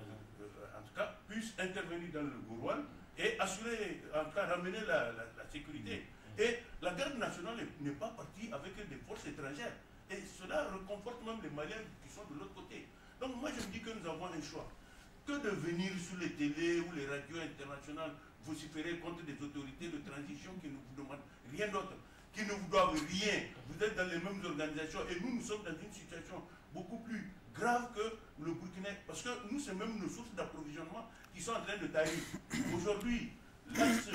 [SPEAKER 5] euh, euh, en tout cas, puisse intervenir dans le Gourouane et assurer, en tout cas, ramener la, sécurité. Et la garde nationale n'est pas partie avec des forces étrangères. Et cela reconforte même les Maliens qui sont de l'autre côté. Donc moi, je me dis que nous avons un choix. Que de venir sur les télés ou les radios internationales vociférer contre des autorités de transition qui ne vous demandent rien d'autre, qui ne vous doivent rien. Vous êtes dans les mêmes organisations et nous, nous sommes dans une situation beaucoup plus grave que le Burkina. Parce que nous, c'est même nos sources d'approvisionnement qui sont en train de tailler. Aujourd'hui, l'axe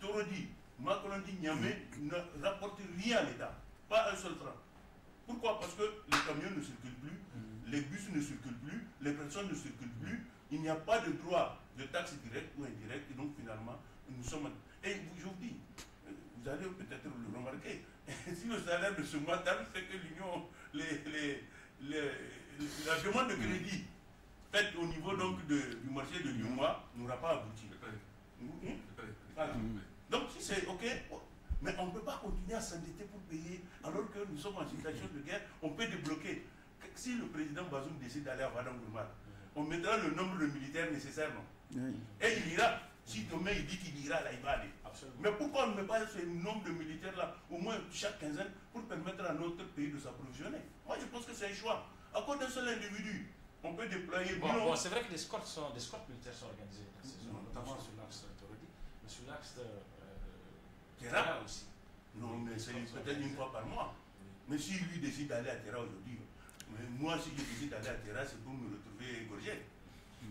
[SPEAKER 5] Torodi, Makolondi, Niamey ne rapporte rien à l'État. Pas un seul franc. Pourquoi? Parce que les camions ne circulent plus, les bus ne circulent plus, les personnes ne circulent plus, il n'y a pas de droit de taxe directe ou indirecte, et donc finalement, nous sommes... Et je vous dis, euh, vous allez peut-être le remarquer, si le salaire de ce mois d'âme, c'est que l'Union, la demande de crédit faite au niveau donc de- du marché de Lyon-Mois n'aura pas abouti. Voilà. Donc si c'est OK, mais on ne peut pas continuer à s'endetter pour payer alors que nous sommes en situation de guerre, on peut débloquer. Si le président Bazoum décide d'aller à Vadangurmal, on mettra le nombre de militaires nécessaires, non Et il ira. Si demain il dit qu'il ira, là il va aller.
[SPEAKER 1] Absolument.
[SPEAKER 5] Mais pourquoi on ne met pas ce nombre de militaires là, au moins chaque quinzaine, pour permettre à notre pays de s'approvisionner? Moi je pense que c'est un choix. À cause d'un seul individu, on peut déployer
[SPEAKER 1] Bon, c'est vrai que les escortes, sont, des escortes militaires sont organisées dans ces zones, notamment sur l'axe Torodi, mais sur l'axe euh,
[SPEAKER 5] Terra.
[SPEAKER 1] Aussi.
[SPEAKER 5] Non, mais c'est peut-être une fois par mois. Mais si lui décide d'aller à Terra aujourd'hui, mais moi si je décide d'aller à Terra, c'est pour me retrouver égorgé.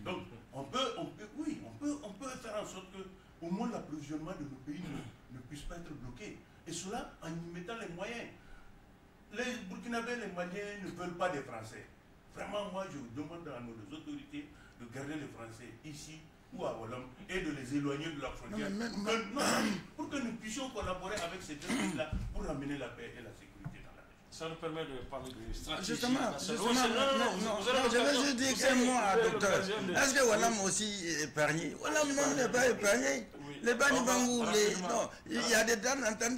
[SPEAKER 5] Donc on peut, on peut, oui, on peut, on peut faire en sorte que au moins l'approvisionnement de nos pays ne, ne puisse pas être bloqué. Et cela en y mettant les moyens. Les Burkinabés, les Maliens ne veulent pas des Français. Vraiment, moi, je demande à nos autorités de garder les Français ici ou à Wallam et de les éloigner de la frontière
[SPEAKER 2] Non, mais
[SPEAKER 5] pour, que, non, pour que nous puissions collaborer avec ces deux pays-là pour ramener la paix et la sécurité.
[SPEAKER 1] Ça nous permet de parler de stratégie.
[SPEAKER 2] Justement,
[SPEAKER 1] c'est-
[SPEAKER 2] non, non, non, non, je
[SPEAKER 1] l'occasion-
[SPEAKER 2] juste dire un
[SPEAKER 1] avez-
[SPEAKER 2] mot à docteur. Est-ce que Wallam aussi est épargné? Wallam même n'est pas épargné. Les Bani Bangou, non, il y a des temps en temps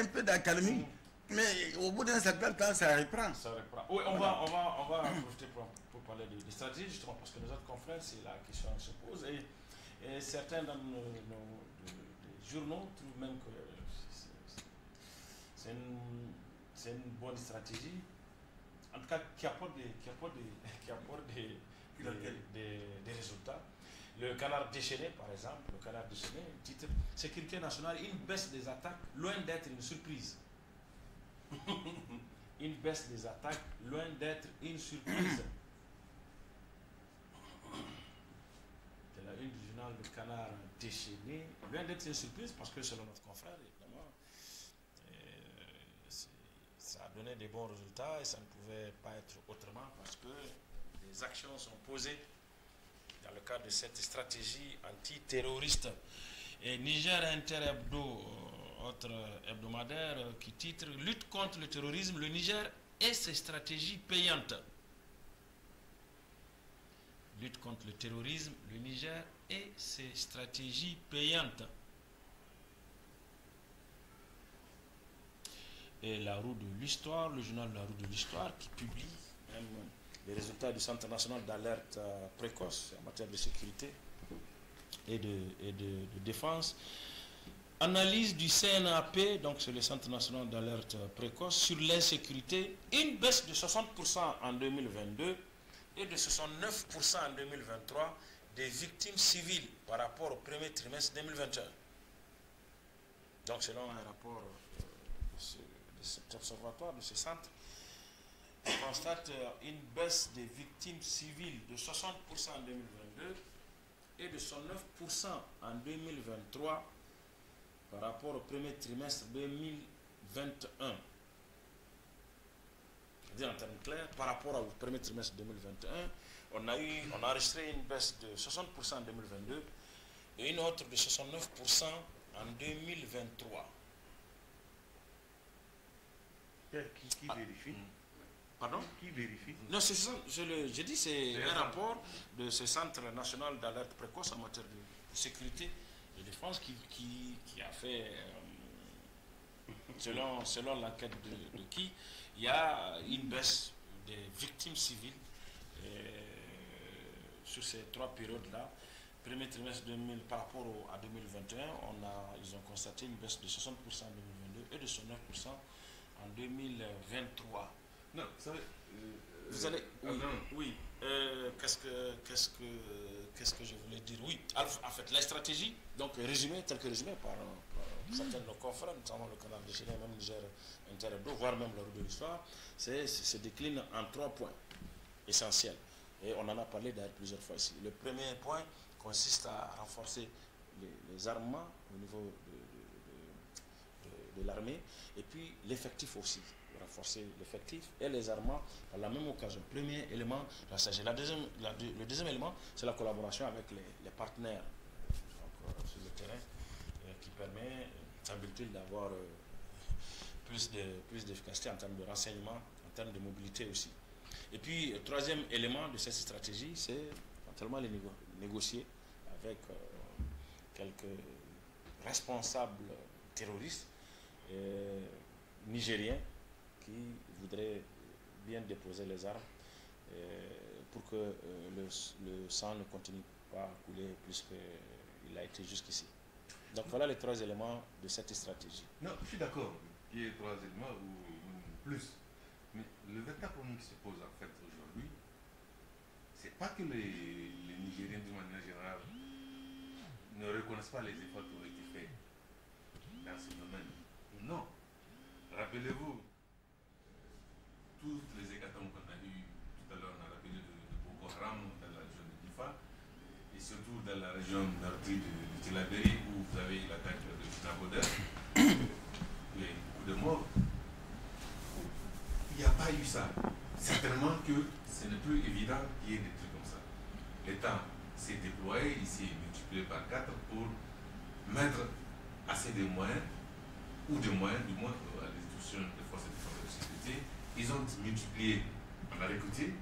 [SPEAKER 2] un peu d'accalmie, mais au bout d'un certain temps, ça reprend.
[SPEAKER 1] Ça reprend. Oui, on va, on va, on va profiter pour, pour parler de, de stratégie, justement, parce que nos autres confrères, c'est la question qui se pose. Et, et certains dans nos, nos- de- des journaux trouvent même que c'est une, c'est une bonne stratégie, en tout cas qui apporte des, qui apporte des, qui apporte des,
[SPEAKER 5] Laquelle
[SPEAKER 1] des, des- des résultats. Le canard déchaîné, par exemple, le canard déchaîné, titre Sécurité nationale, une baisse des attaques, loin d'être une surprise une baisse des attaques loin d'être une surprise. De la une du journal Le Canard déchaîné, loin d'être une surprise parce que selon notre confrère, évidemment, euh, c'est- ça a donné des bons résultats et ça ne pouvait pas être autrement parce que des actions sont posées dans le cadre de cette stratégie antiterroriste. Et Niger Interhebdo, euh, autre hebdomadaire euh, qui titre Lutte contre le terrorisme, le Niger et ses stratégies payantes. Lutte contre le terrorisme, le Niger et ses stratégies payantes. Et la roue de l'histoire, le journal La roue de l'histoire qui publie même les résultats du Centre national d'alerte euh, précoce en matière de sécurité et de, défense. Analyse du CNAP, donc c'est le Centre national d'alerte précoce, sur l'insécurité, une baisse de 60% en 2022 et de 69% en 2023 des victimes civiles par rapport au premier trimestre 2021. Donc selon un rapport euh, cet observatoire, de ce centre, on constate euh, une baisse des victimes civiles de 60% en 2022 et de 109% en 2023 par rapport au premier trimestre 2000 2021, dire en termes clairs, par rapport au premier trimestre 2021, on a, eu, on a enregistré une baisse de 60% en 2022 et une autre de 69% en 2023.
[SPEAKER 5] Qui, qui vérifie
[SPEAKER 1] Pardon
[SPEAKER 5] Qui vérifie
[SPEAKER 1] Non, c'est ça, je, le, je dis, c'est un rapport de ce Centre national d'alerte précoce en matière de sécurité et défense qui, qui, qui a fait, euh, selon, selon l'enquête de, de, qui, il y a une baisse des victimes civiles euh, sur ces trois périodes-là. Premier trimestre 2000 par rapport au, à 2021, on a, ils ont constaté une baisse de 60% en 2022 et de 69% en 2023.
[SPEAKER 4] Non, ça, euh,
[SPEAKER 1] Vous allez. Oui, oui. Euh, qu'est-ce que qu'est-ce que qu'est-ce que je voulais dire? Oui, en fait, la stratégie, donc résumé, tel que résumé par, par certains de nos confrères, notamment le canal de Chine, même Niger Interhebdo, voire même le de l'histoire, c'est se décline en trois points essentiels. Et on en a parlé d'ailleurs plusieurs fois ici. Le premier point consiste à renforcer les, les armements au niveau de, l'armée et puis l'effectif aussi renforcer l'effectif et les armements à la même occasion. Premier élément, la. La deuxième, le deuxième élément, c'est la collaboration avec les, partenaires euh, sur le terrain euh, qui permet, semble-t-il, d'avoir euh, plus d'efficacité de, plus en termes de renseignement, en termes de mobilité aussi. Et puis, troisième élément de cette stratégie, c'est éventuellement les négo négocier avec quelques responsables terroristes nigériens qui voudraient bien déposer les armes euh, pour que euh, le, le, sang ne continue pas à couler plus qu'il a été jusqu'ici. Donc voilà les trois éléments de cette stratégie.
[SPEAKER 4] Non, je suis d'accord qu'il y ait trois éléments ou plus. Mais le véritable problème qui se pose en fait aujourd'hui, c'est pas que les, les Nigériens de manière générale ne reconnaissent pas les efforts qui ont été faits dans ce domaine. Non. Rappelez-vous, toutes les hécatombes qu'on a eues tout à l'heure, on a rappelé de, de, Boko Haram dans la région de Difa, et surtout dans la région nordiste de, Tilaberi, où vous avez l'attaque de Naboder, les coups de mort. Il n'y a pas eu ça. Certainement que ce n'est plus évident qu'il y ait des trucs comme ça. L'État s'est déployé, il s'est multiplié par quatre pour mettre assez de moyens, ou des moyens, du moins, à l'institution des forces de défense de sécurité, ils ont multiplié, on a écouté,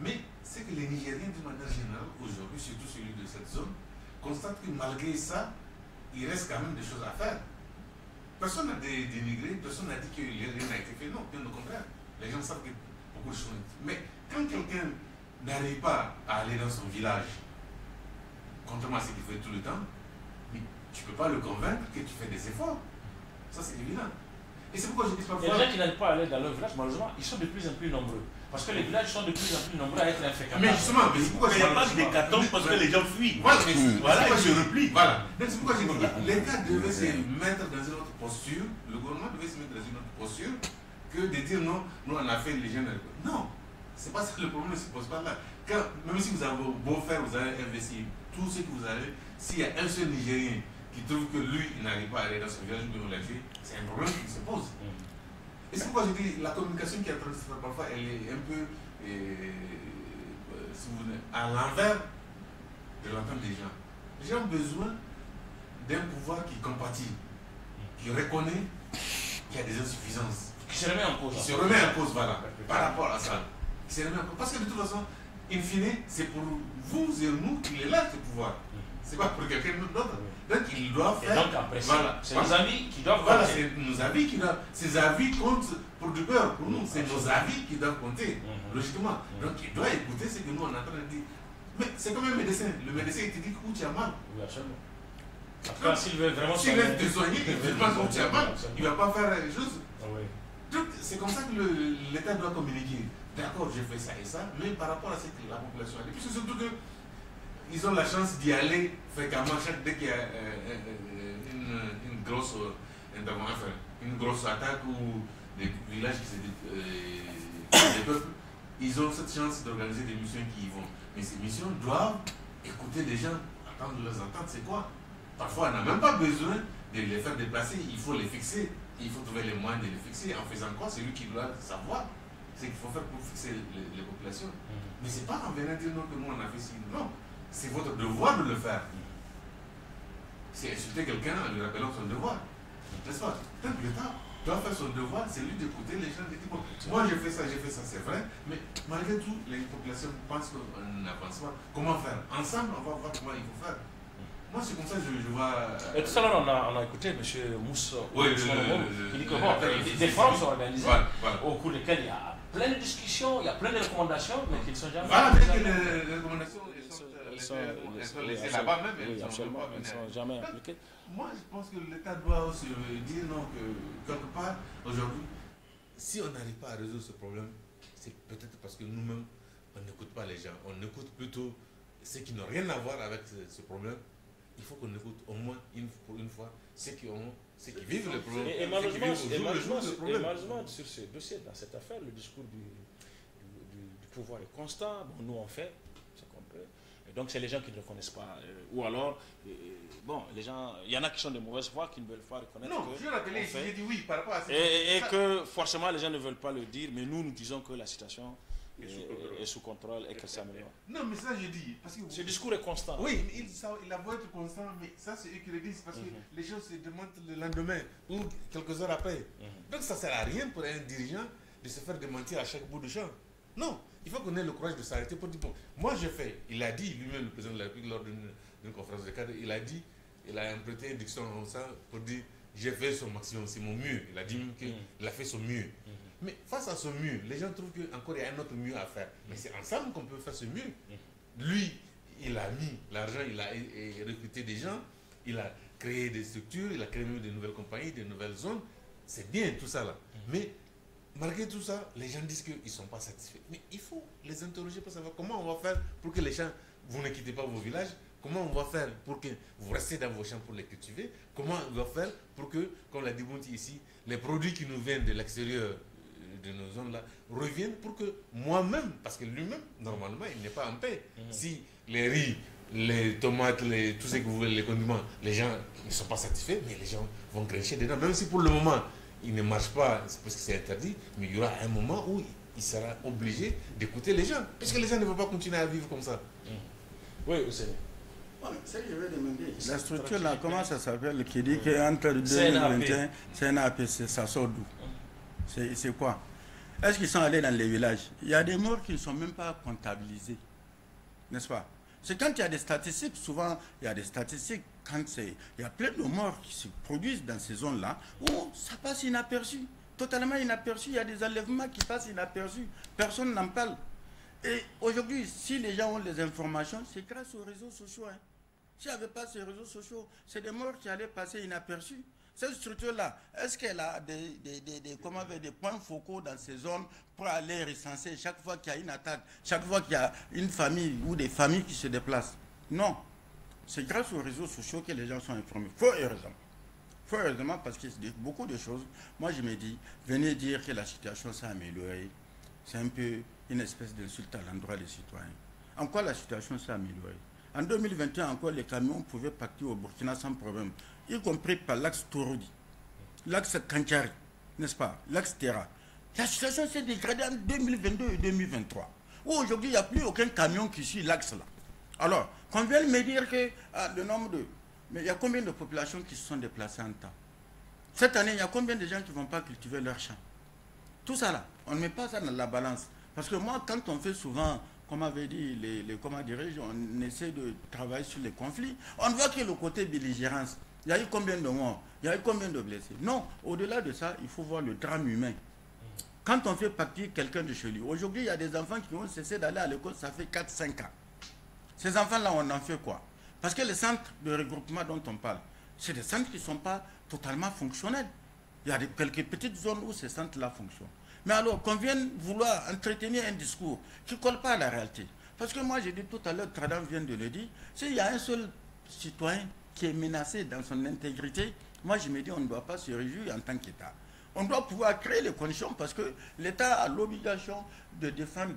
[SPEAKER 4] mais c'est que les Nigériens, de manière générale, aujourd'hui, surtout celui de cette zone, constatent que malgré ça, il reste quand même des choses à faire. Personne n'a dénigré, personne n'a dit que rien n'a été fait. Non, bien au contraire. Les gens savent que beaucoup de choses Mais quand quelqu'un n'arrive pas à aller dans son village, contrairement à ce qu'il fait tout le temps, tu ne peux pas le convaincre que tu fais des efforts. Ça, c'est évident. Et c'est pourquoi je dis parfois.
[SPEAKER 1] Les gens qui n'arrivent pas à aller dans leur village, malheureusement, ils sont de plus en plus nombreux. Parce que les villages sont de plus en plus nombreux à être infectés.
[SPEAKER 4] Mais justement, mais c'est pourquoi
[SPEAKER 5] il n'y a pas d'hécatombe parce que les gens fuient.
[SPEAKER 4] Voilà, mais
[SPEAKER 5] voilà
[SPEAKER 4] pourquoi
[SPEAKER 5] je replie.
[SPEAKER 4] Voilà. Donc c'est pourquoi je dis l'État devait se mettre dans une autre posture, le gouvernement devait se mettre dans une autre posture que de dire non, nous on a fait les jeunes. Non, c'est pas ça le problème ne se pose pas là. Quand, même si vous avez beau faire, vous avez investi tout ce que vous avez, s'il y a un seul Nigérien qui trouve que lui, il n'arrive pas à aller dans son village, mais on l'a fait, c'est un problème qui se pose. Et c'est pourquoi je dis la communication qui est en train de se faire parfois, elle est un peu, euh, si vous voulez, à l'envers de l'entente des gens. Les gens ont besoin d'un pouvoir qui compatit, qui reconnaît qu'il y a des insuffisances.
[SPEAKER 1] Qui se remet en cause.
[SPEAKER 4] Qui se remet en cause, voilà, par rapport à ça. Qui se remet en cause. Parce que de toute façon, in fine, c'est pour vous et nous qu'il est là ce pouvoir. C'est pas pour quelqu'un d'autre. Donc il doit faire.
[SPEAKER 1] Et donc après,
[SPEAKER 4] voilà.
[SPEAKER 1] c'est nos avis qui doivent
[SPEAKER 4] Voilà, c'est nos avis qui doivent. Ces avis comptent pour du beurre pour nous. C'est nos avis qui doivent compter,
[SPEAKER 1] Mhm.
[SPEAKER 4] logiquement. Donc il doit écouter ce que nous on est en train de dire. Mais c'est comme un médecin. Le médecin il te dit où tu as mal.
[SPEAKER 1] Oui, absolument. Cas, s'il veut vraiment
[SPEAKER 4] S'il veut te soigner, il ne pas où tu as mal. Il ne va pas faire les choses.
[SPEAKER 1] Ah.
[SPEAKER 4] Donc, c'est comme ça que le- l'État doit communiquer. D'accord, j'ai fait ça et ça, mais par rapport à ce que la population a dit. Puis c'est surtout que ils ont la chance d'y aller fréquemment chaque dès qu'il y a euh, euh, une, une grosse euh, enfin, une grosse attaque ou des villages qui se euh, des peuples, ils ont cette chance d'organiser des missions qui y vont. Mais ces missions doivent écouter des gens, attendre leurs attentes, c'est quoi? Parfois, on n'a même pas besoin de les faire déplacer, il faut les fixer il faut trouver les moyens de les fixer. En faisant quoi? C'est lui qui doit savoir ce qu'il faut faire pour fixer les, populations. Mhm. Mais ce n'est pas en venant dire non que nous on a fait ci. Non, c'est votre devoir de le faire. C'est insulter quelqu'un en lui rappelant son devoir. N'est-ce pas? Peut-être l'État doit faire son devoir, c'est lui d'écouter les gens. De dire, bon, moi j'ai fait ça, j'ai fait ça, c'est vrai. Mais malgré tout, les populations pensent qu'on n'avance pas. Comment faire? Ensemble, on va voir comment il faut faire. Moi, c'est comme ça que je, vois.
[SPEAKER 1] Et tout à l'heure, on a, on a écouté M. Moussa. Oui, il dit que bon, des forums sont organisés au cours desquels il y a plein de discussions, il y a plein de recommandations, mais qui ne sont jamais.
[SPEAKER 4] Voilà, les, les recommandations sont, laissées là-bas même, elles ne
[SPEAKER 1] sont, jamais appliquées.
[SPEAKER 4] Moi, je pense que l'État doit aussi dire non, que quelque part, aujourd'hui, si on n'arrive pas à résoudre ce problème, c'est peut-être parce que nous-mêmes, on n'écoute pas les gens. On écoute plutôt ceux qui n'ont rien à voir avec ce problème il faut qu'on écoute au moins une, pour une fois ceux qui, ont, ceux qui vivent le problème.
[SPEAKER 1] Et, malheureusement, sur ce dossier, dans cette affaire, le discours du, du, pouvoir est constant. Bon, nous, on fait ce qu'on peut. Et donc, c'est les gens qui ne le connaissent pas. Euh, ou alors, euh, bon, les gens, il y en a qui sont de mauvaise foi, qui ne veulent pas reconnaître.
[SPEAKER 4] Non, je la télé, j'ai dit oui par rapport à
[SPEAKER 1] Et, et que forcément, les gens ne veulent pas le dire, mais nous, nous disons que la situation et, sous contrôle et que ça s'améliore.
[SPEAKER 4] Non, mais ça, je dis. Parce que
[SPEAKER 1] Ce discours est constant.
[SPEAKER 4] Oui, il, il a beau être constant, mais ça, c'est eux qui le disent parce que mhm. les choses se demandent le lendemain ou quelques heures après. Mhm. Donc, ça ne sert à rien pour un dirigeant de se faire démentir à chaque bout de champ. Non, il faut qu'on ait le courage de s'arrêter pour dire bon, moi je fais. Il a dit lui-même, le président de la République, lors d'une conférence de cadre, il a dit, il a emprunté une diction comme ça pour dire j'ai fait son maximum, c'est mon mieux. Il a dit même qu'il mhm. a fait son mieux. Mais face à ce mur, les gens trouvent qu'encore il y a un autre mur à faire. Mais c'est ensemble qu'on peut faire ce mur. Lui, il a mis l'argent, il a recruté des gens, il a créé des structures, il a créé même de nouvelles compagnies, de nouvelles zones. C'est bien tout ça là. Mais malgré tout ça, les gens disent qu'ils ne sont pas satisfaits. Mais il faut les interroger pour savoir comment on va faire pour que les gens, vous ne quittez pas vos villages, comment on va faire pour que vous restez dans vos champs pour les cultiver, comment on va faire pour que, comme l'a dit ici, les produits qui nous viennent de l'extérieur de nos zones-là reviennent pour que moi-même, parce que lui-même, normalement, il n'est pas en paix. Mhm. Si les riz, les tomates, les, tout ce que vous voulez, les condiments, les gens ne sont pas satisfaits, mais les gens vont grincher dedans. Même si pour le moment, il ne marche pas parce que c'est interdit, mais il y aura un moment où il sera obligé d'écouter les gens. Parce que les gens ne vont pas continuer à vivre comme ça? Mhm.
[SPEAKER 1] Oui, c'est
[SPEAKER 2] La structure là, comment ça s'appelle Qui dit qu'entre 2021, c'est un APC, ça sort d'où? C'est quoi? Est-ce qu'ils sont allés dans les villages? Il y a des morts qui ne sont même pas comptabilisés. N'est-ce pas? C'est quand il y a des statistiques, souvent il y a des statistiques, quand il y a plein de morts qui se produisent dans ces zones-là, où ça passe inaperçu, totalement inaperçu. Il y a des enlèvements qui passent inaperçus. Personne n'en parle. Et aujourd'hui, si les gens ont les informations, c'est grâce aux réseaux sociaux. Hein. S'il n'y avait pas ces réseaux sociaux, c'est des morts qui allaient passer inaperçus. Cette structure-là, est-ce qu'elle a des, des, des, des points focaux dans ces zones pour aller recenser chaque fois qu'il y a une attaque, chaque fois qu'il y a une famille ou des familles qui se déplacent? Non. C'est grâce aux réseaux sociaux que les gens sont informés. Faut heureusement. Faut heureusement parce que c'est beaucoup de choses. Moi, je me dis, venez dire que la situation s'est améliorée. C'est un peu une espèce d'insulte à l'endroit des citoyens. En quoi la situation s'est améliorée? En 2021, encore, les camions pouvaient partir au Burkina sans problème y compris par l'axe Torodi, l'axe Kanchari, n'est-ce pas, l'axe Terra. La situation s'est dégradée en 2022 et 2023. Aujourd'hui, il n'y a plus aucun camion qui suit l'axe là. Alors, qu'on vienne me dire que ah, le nombre de... Mais il y a combien de populations qui se sont déplacées en temps? Cette année, il y a combien de gens qui ne vont pas cultiver leur champ? Tout ça là, on ne met pas ça dans la balance. Parce que moi, quand on fait souvent, comme avait dit les, les comment on essaie de travailler sur les conflits, on voit que le côté belligérance, il y a eu combien de morts? Il y a eu combien de blessés? Non, au-delà de ça, il faut voir le drame humain. Quand on fait partir quelqu'un de chez lui, aujourd'hui, il y a des enfants qui ont cessé d'aller à l'école, ça fait 4-5 ans. Ces enfants-là, on en fait quoi? Parce que les centres de regroupement dont on parle, c'est des centres qui ne sont pas totalement fonctionnels. Il y a quelques petites zones où ces centres-là fonctionnent. Mais alors, qu'on vienne vouloir entretenir un discours qui ne colle pas à la réalité. Parce que moi, j'ai dit tout à l'heure, Tradam vient de le dire, s'il y a un seul citoyen qui est menacé dans son intégrité, moi je me dis on ne doit pas se réjouir en tant qu'État. On doit pouvoir créer les conditions parce que l'État a l'obligation de défendre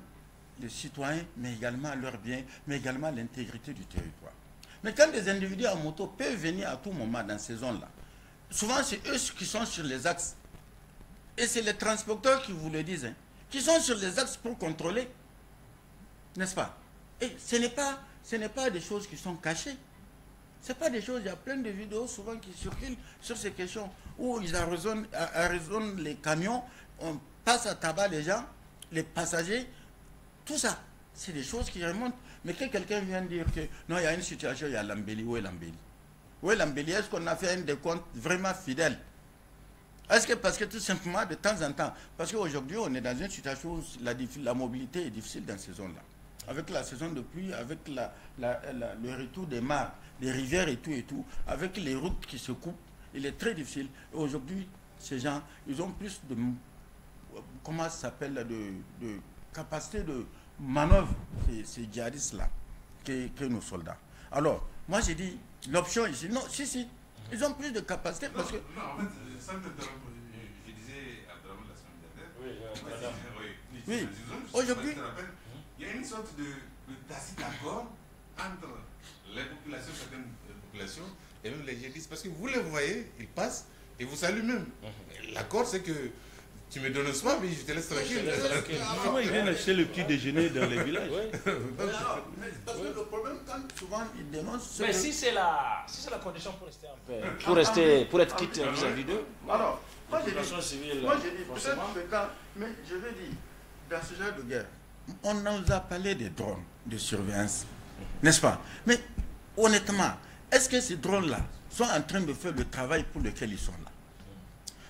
[SPEAKER 2] les citoyens, mais également leurs biens, mais également l'intégrité du territoire. Mais quand des individus en moto peuvent venir à tout moment dans ces zones-là, souvent c'est eux qui sont sur les axes. Et c'est les transporteurs qui vous le disent, hein, qui sont sur les axes pour contrôler. N'est-ce pas? Et ce n'est pas, ce pas des choses qui sont cachées. Ce pas des choses, il y a plein de vidéos souvent qui circulent sur ces questions où ils arraisonnent, les camions, on passe à tabac les gens, les passagers, tout ça. C'est des choses qui remontent. Mais que quelqu'un vient dire que non, il y a une situation, il y a l'embellie, où est l'embellie Où est l'embellie Est-ce qu'on a fait un décompte vraiment fidèle? Est-ce que parce que tout simplement, de temps en temps, parce qu'aujourd'hui, on est dans une situation où la, la mobilité est difficile dans ces zones-là. Avec la saison de pluie, avec la, le retour des mares, des rivières et tout et tout, avec les routes qui se coupent, il est très difficile. Aujourd'hui, ces gens, ils ont plus de, comment ça s'appelle, de capacité de manœuvre, ces, djihadistes-là, que, que, nos soldats. Alors, moi j'ai dit, l'option ici, non, si, si, ils ont plus de capacité parce que...
[SPEAKER 4] Non, en fait, sans je disais à travers la semaine dernière, oui,
[SPEAKER 2] oui, aujourd'hui,
[SPEAKER 4] il y a une sorte de, de tacite accord entre les populations, certaines populations, et même les djihadistes. Parce que vous les voyez, ils passent et vous saluent même. Mhm. L'accord, c'est que tu me donnes soin, mais je te laisse tranquille.
[SPEAKER 5] Comment ils viennent acheter le petit déjeuner dans les villages
[SPEAKER 2] Parce que le problème, quand souvent ils dénoncent.
[SPEAKER 1] Mais si c'est la, si la condition pour rester en paix, pour, rester, pour être quitte vis-à-vis d'eux.
[SPEAKER 2] Alors, moi j'ai dit, moi j'ai dit, peut-être mais je veux dire, dans ce genre de guerre, on nous a parlé des drones de surveillance, n'est-ce pas? Mais honnêtement, est-ce que ces drones-là sont en train de faire le travail pour lequel ils sont là?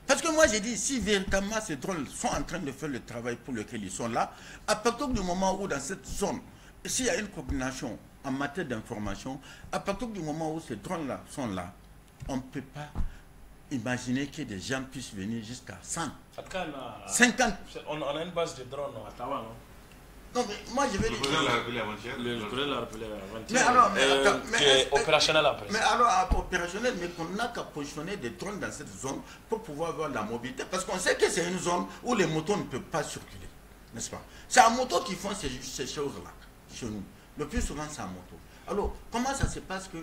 [SPEAKER 2] Parce que moi j'ai dit, si véritablement ces drones sont en train de faire le travail pour lequel ils sont là, à partir du moment où dans cette zone, s'il y a une coordination en matière d'information, à partir du moment où ces drones-là sont là, on ne peut pas imaginer que des gens puissent venir jusqu'à 100, 50.
[SPEAKER 1] On a une base de drones à Tawa, non?
[SPEAKER 2] Non, mais moi je vais dire.
[SPEAKER 4] Le président l'a rappelé avant-hier.
[SPEAKER 1] Le président l'a rappelé avant-hier.
[SPEAKER 2] Mais alors, mais,
[SPEAKER 1] euh,
[SPEAKER 2] attends, mais
[SPEAKER 1] opérationnel après.
[SPEAKER 2] Mais alors, opérationnel, mais qu'on n'a qu'à positionner des drones dans cette zone pour pouvoir avoir la mobilité. Parce qu'on sait que c'est une zone où les motos ne peuvent pas circuler. N'est-ce pas? C'est en moto qui font ces, ces choses-là, chez nous. Le plus souvent, c'est en moto. Alors, comment ça se passe que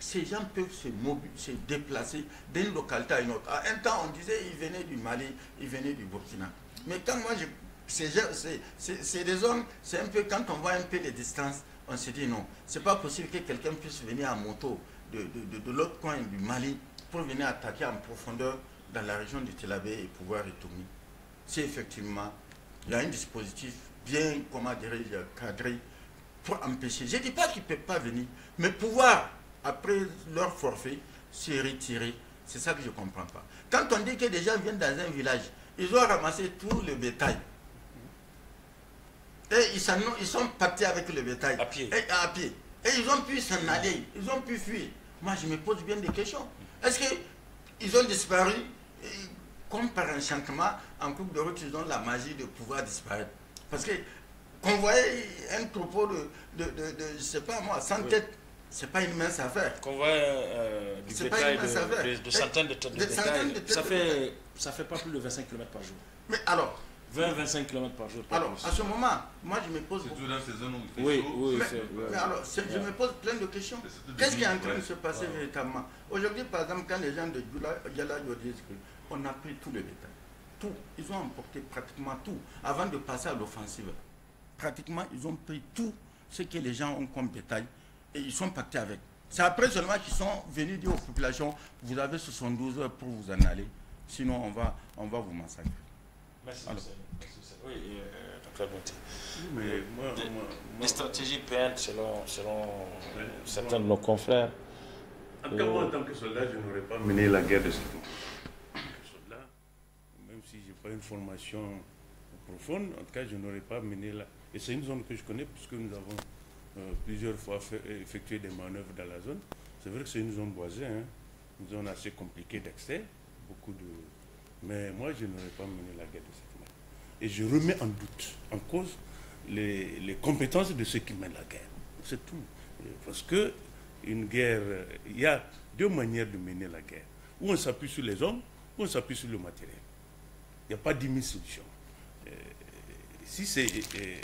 [SPEAKER 2] ces gens peuvent se, se déplacer d'une localité à une autre? À un temps, on disait qu'ils venaient du Mali, ils venaient du Burkina. Mais quand moi, je c'est des zones, c'est un peu, quand on voit un peu les distances, on se dit non, c'est pas possible que quelqu'un puisse venir en moto de, de, l'autre coin du Mali pour venir attaquer en profondeur dans la région du Telabé et pouvoir retourner. Si effectivement, il y a un dispositif bien, comment dirais-je, cadré pour empêcher. Je ne dis pas qu'ils ne peuvent pas venir, mais pouvoir, après leur forfait, se retirer, c'est ça que je ne comprends pas. Quand on dit que des gens viennent dans un village, ils ont ramassé tout le bétail. Et ils sont, ils sont partis avec le bétail.
[SPEAKER 1] À pied.
[SPEAKER 2] Et, à pied. Et ils ont pu s'en aller. Ils ont pu fuir. Moi, je me pose bien des questions. Est-ce qu'ils ont disparu comme par enchantement, en coupe de route, ils ont la magie de pouvoir disparaître Parce que qu'on voyait un troupeau de, de, de, de je sais pas moi, 100 têtes, c'est pas une mince affaire.
[SPEAKER 1] Qu'on voit euh, du bétail de, de, centaines de tonnes de, bétail, ça fait, ça fait pas plus de 25 km par jour.
[SPEAKER 2] Mais alors,
[SPEAKER 1] 20-25 km par jour.
[SPEAKER 2] Alors, à ce moment, moi je me pose.
[SPEAKER 4] Surtout dans ces zones où il
[SPEAKER 1] fait oui, Oui,
[SPEAKER 2] mais, alors, je me pose plein de questions. Qu'est-ce qui est en train de se passer véritablement? Aujourd'hui, par exemple, quand les gens de Galadio disent qu'on a pris tout le détail, tout, ils ont emporté pratiquement tout avant de passer à l'offensive. Pratiquement, ils ont pris tout ce que les gens ont comme détail et ils sont partis avec. C'est après seulement qu'ils sont venus dire aux populations vous avez 72 heures pour vous en aller, sinon on va, on va vous massacrer.
[SPEAKER 1] Merci. Oui, euh, bien.
[SPEAKER 5] Mais moi,
[SPEAKER 1] des,
[SPEAKER 5] moi,
[SPEAKER 1] des stratégies peintes selon, selon certains de nos confrères.
[SPEAKER 5] En tout cas, moi, en tant que soldat, je n'aurais pas mené la guerre de cette manière. soldat, même si je n'ai pas une formation profonde, en tout cas, je n'aurais pas mené la. Et c'est une zone que je connais puisque nous avons euh, plusieurs fois fait, effectué des manœuvres dans la zone. C'est vrai que c'est une zone boisée, hein, une zone assez compliquée d'accès, beaucoup de mais moi, je n'aurais pas mené la guerre de cette manière. Et je remets en doute, en cause, les, compétences de ceux qui mènent la guerre. C'est tout. Parce que une guerre, il y a deux manières de mener la guerre. Ou on s'appuie sur les hommes, ou on s'appuie sur le matériel. Il n'y a pas dix. Euh, si c'est euh,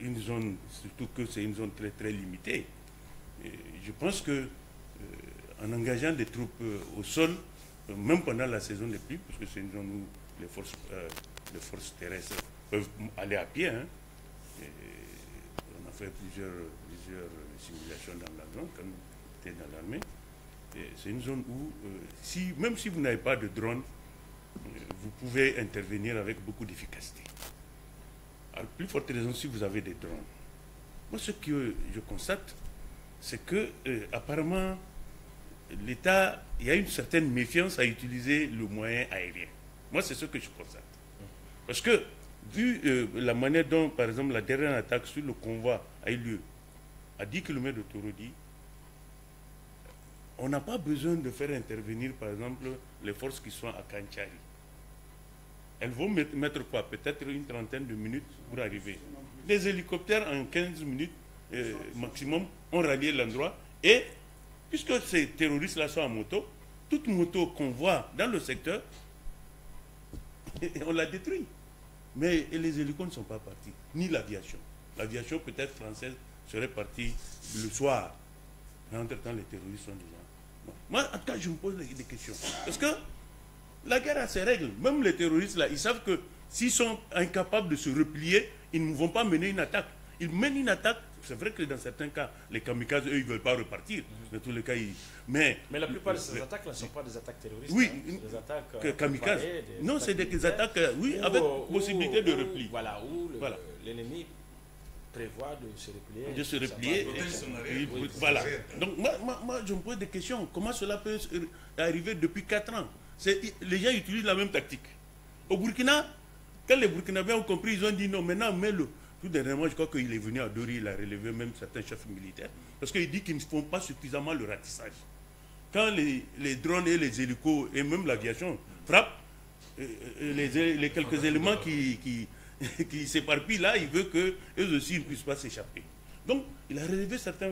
[SPEAKER 5] une zone, surtout que c'est une zone très très limitée, euh, je pense que en engageant des troupes au sol, même pendant la saison des pluies, parce que c'est une zone où les forces, les forces terrestres peuvent aller à pied. Hein. on a fait plusieurs, simulations dans la zone quand on était dans l'armée. C'est une zone où, si, même si vous n'avez pas de drone, vous pouvez intervenir avec beaucoup d'efficacité. Alors, plus forte raison si vous avez des drones. Moi, ce que je constate, c'est que, euh, apparemment, l'État, il y a une certaine méfiance à utiliser le moyen aérien. Moi, c'est ce que je constate. Parce que, vu euh, la manière dont, par exemple, la dernière attaque sur le convoi a eu lieu à 10 km de Torodi, on n'a pas besoin de faire intervenir, par exemple, les forces qui sont à Kanchari. Elles vont mettre quoi? Peut-être une trentaine de minutes pour arriver. Les hélicoptères, en 15 minutes euh, maximum, ont rallié l'endroit. Et, puisque ces terroristes-là sont en moto, toute moto qu'on voit dans le secteur, on l'a détruit. Mais les hélicos ne sont pas partis, ni l'aviation. L'aviation, peut-être française, serait partie le soir. Mais entre-temps, les terroristes sont déjà moi, en tout cas, je me pose des questions. Parce que la guerre a ses règles. Même les terroristes, là, ils savent que s'ils sont incapables de se replier, ils ne vont pas mener une attaque. Ils mènent une attaque. C'est vrai que dans certains cas, les kamikazes, eux, ils ne veulent pas repartir. Dans tous les cas, ils...
[SPEAKER 1] mais, mais la plupart de ces attaques ne sont pas des attaques terroristes.
[SPEAKER 5] Oui,
[SPEAKER 1] hein. des attaques
[SPEAKER 5] kamikazes. non, c'est des, attaques, euh, oui, avec possibilité de repli.
[SPEAKER 1] Voilà, où l'ennemi prévoit de se replier.
[SPEAKER 5] De se replier. voilà. Donc moi, moi, je me pose des questions. Comment cela peut arriver depuis 4 ans? Les gens utilisent la même tactique. Au Burkina, quand les Burkinabés ont compris, ils ont dit non, maintenant mets-le. Tout dernièrement, je crois qu'il est venu à Dori, il a relevé même certains chefs militaires. Parce qu'il dit qu'ils ne font pas suffisamment le ratissage. Quand les, drones et les hélicos et même l'aviation frappent, euh, euh, les, quelques éléments qui s'éparpillent là, il veut qu'eux aussi ne puissent pas s'échapper. Donc, il a relevé certains...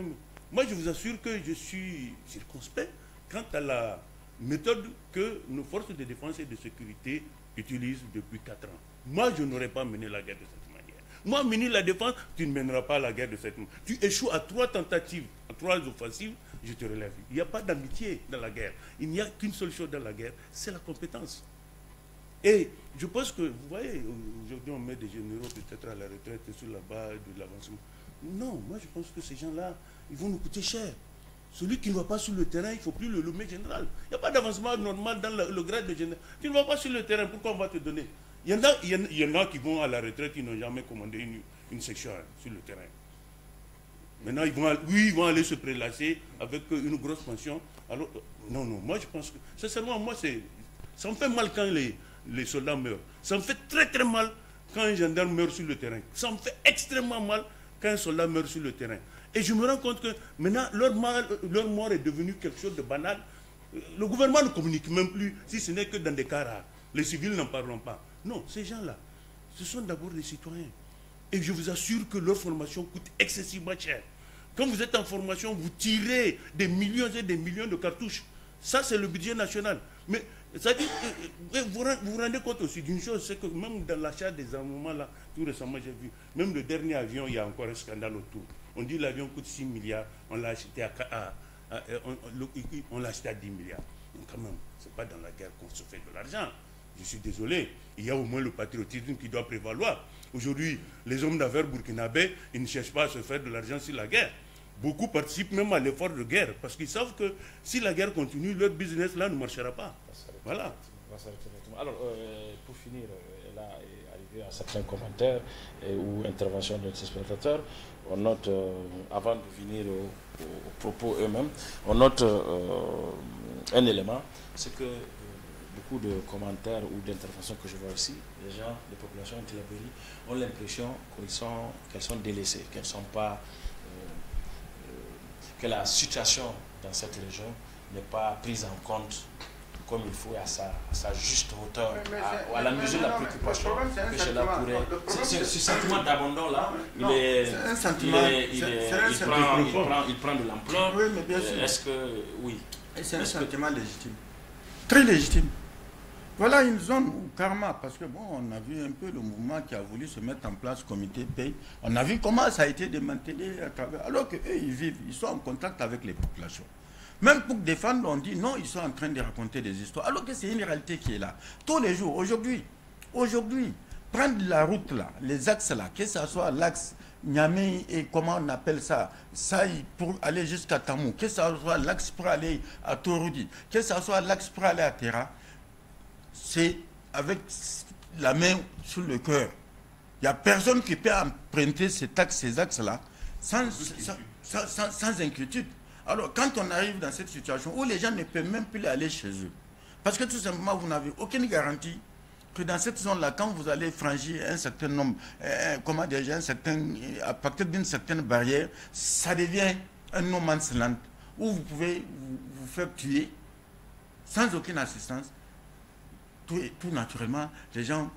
[SPEAKER 5] Moi, je vous assure que je suis circonspect quant à la méthode que nos forces de défense et de sécurité utilisent depuis 4 ans. Moi, je n'aurais pas mené la guerre de cette Moi, mener la défense, tu ne mèneras pas la guerre de cette manière. Tu échoues à trois tentatives, à trois offensives, je te relève. Il n'y a pas d'amitié dans la guerre. Il n'y a qu'une seule chose dans la guerre, c'est la compétence. Et je pense que, vous voyez, aujourd'hui on met des généraux peut-être à la retraite sur la base de l'avancement. Non, moi je pense que ces gens-là, ils vont nous coûter cher. Celui qui ne va pas sur le terrain, il ne faut plus le nommer général. Il n'y a pas d'avancement normal dans le, grade de général. Tu ne vas pas sur le terrain, pourquoi on va te donner il y, en a, il y en a qui vont à la retraite, ils n'ont jamais commandé une, section sur le terrain. Maintenant, ils vont, oui, ils vont aller se prélasser avec une grosse pension. Alors, non, non, moi je pense que, sincèrement, moi, ça me fait mal quand les, les soldats meurent. Ça me fait très très mal quand un gendarme meurt sur le terrain. Ça me fait extrêmement mal quand un soldat meurt sur le terrain. Et je me rends compte que maintenant, leur, leur mort est devenue quelque chose de banal. Le gouvernement ne communique même plus, si ce n'est que dans des cas rares. Les civils n'en parleront pas. Non, ces gens-là, ce sont d'abord des citoyens. Et je vous assure que leur formation coûte excessivement cher. Quand vous êtes en formation, vous tirez des millions et des millions de cartouches. Ça, c'est le budget national. Mais ça dit, euh, euh, vous vous rendez compte aussi d'une chose, c'est que même dans l'achat des armements, là, tout récemment, j'ai vu, même le dernier avion, il y a encore un scandale autour. On dit l'avion coûte 6 milliards, on l'a acheté à, on, acheté à 10 milliards. Quand même, ce n'est pas dans la guerre qu'on se fait de l'argent. Je suis désolé, il y a au moins le patriotisme qui doit prévaloir. Aujourd'hui, les hommes d'affaires burkinabés, ils ne cherchent pas à se faire de l'argent sur la guerre. Beaucoup participent même à l'effort de guerre parce qu'ils savent que si la guerre continue, leur business là ne marchera pas. Voilà.
[SPEAKER 1] Alors, euh, pour finir, euh, là est arrivé à certains commentaires ou interventions de nos spectateurs. On note, euh, avant de venir aux, propos eux-mêmes, on note un élément, c'est que beaucoup de commentaires ou d'interventions que je vois ici, les gens, les populations ont l'impression qu'elles sont, qu'elles sont délaissées, qu'elles ne sont pas que la situation dans cette région n'est pas prise en compte comme il faut à sa, à sa juste hauteur, à, à, la mesure de la préoccupation que cela pourrait. Ce sentiment d'abandon là, il est. un sentiment. Il, prend, il, prend, il prend de l'ampleur.
[SPEAKER 2] Oui, mais bien sûr.
[SPEAKER 1] Est-ce que. Oui.
[SPEAKER 2] C'est un sentiment légitime. Très légitime. Voilà une zone où karma, parce que bon, on a vu un peu le mouvement qui a voulu se mettre en place, comité paye. On a vu comment ça a été démantelé à travers. Alors qu'eux, ils vivent, ils sont en contact avec les populations. Même pour défendre, on dit non, ils sont en train de raconter des histoires. Alors que c'est une réalité qui est là. Tous les jours, aujourd'hui, aujourd'hui, prendre la route là, les axes là, que ce soit l'axe Niamey et comment on appelle ça, Saï pour aller jusqu'à Tamou, que ce soit l'axe pour aller à Torudi, que ce soit l'axe pour aller à Terra, c'est avec la main sur le cœur. Il n'y a personne qui peut emprunter cet axe, ces axes-là sans, sans, sans, sans inquiétude. Alors, quand on arrive dans cette situation où les gens ne peuvent même plus aller chez eux, parce que tout simplement, vous n'avez aucune garantie que dans cette zone-là, quand vous allez franchir un certain nombre, euh, comment déjà, un certain, à partir d'une certaine barrière, ça devient un no man's land où vous pouvez vous, vous faire tuer sans aucune assistance. Tout, naturellement, les gens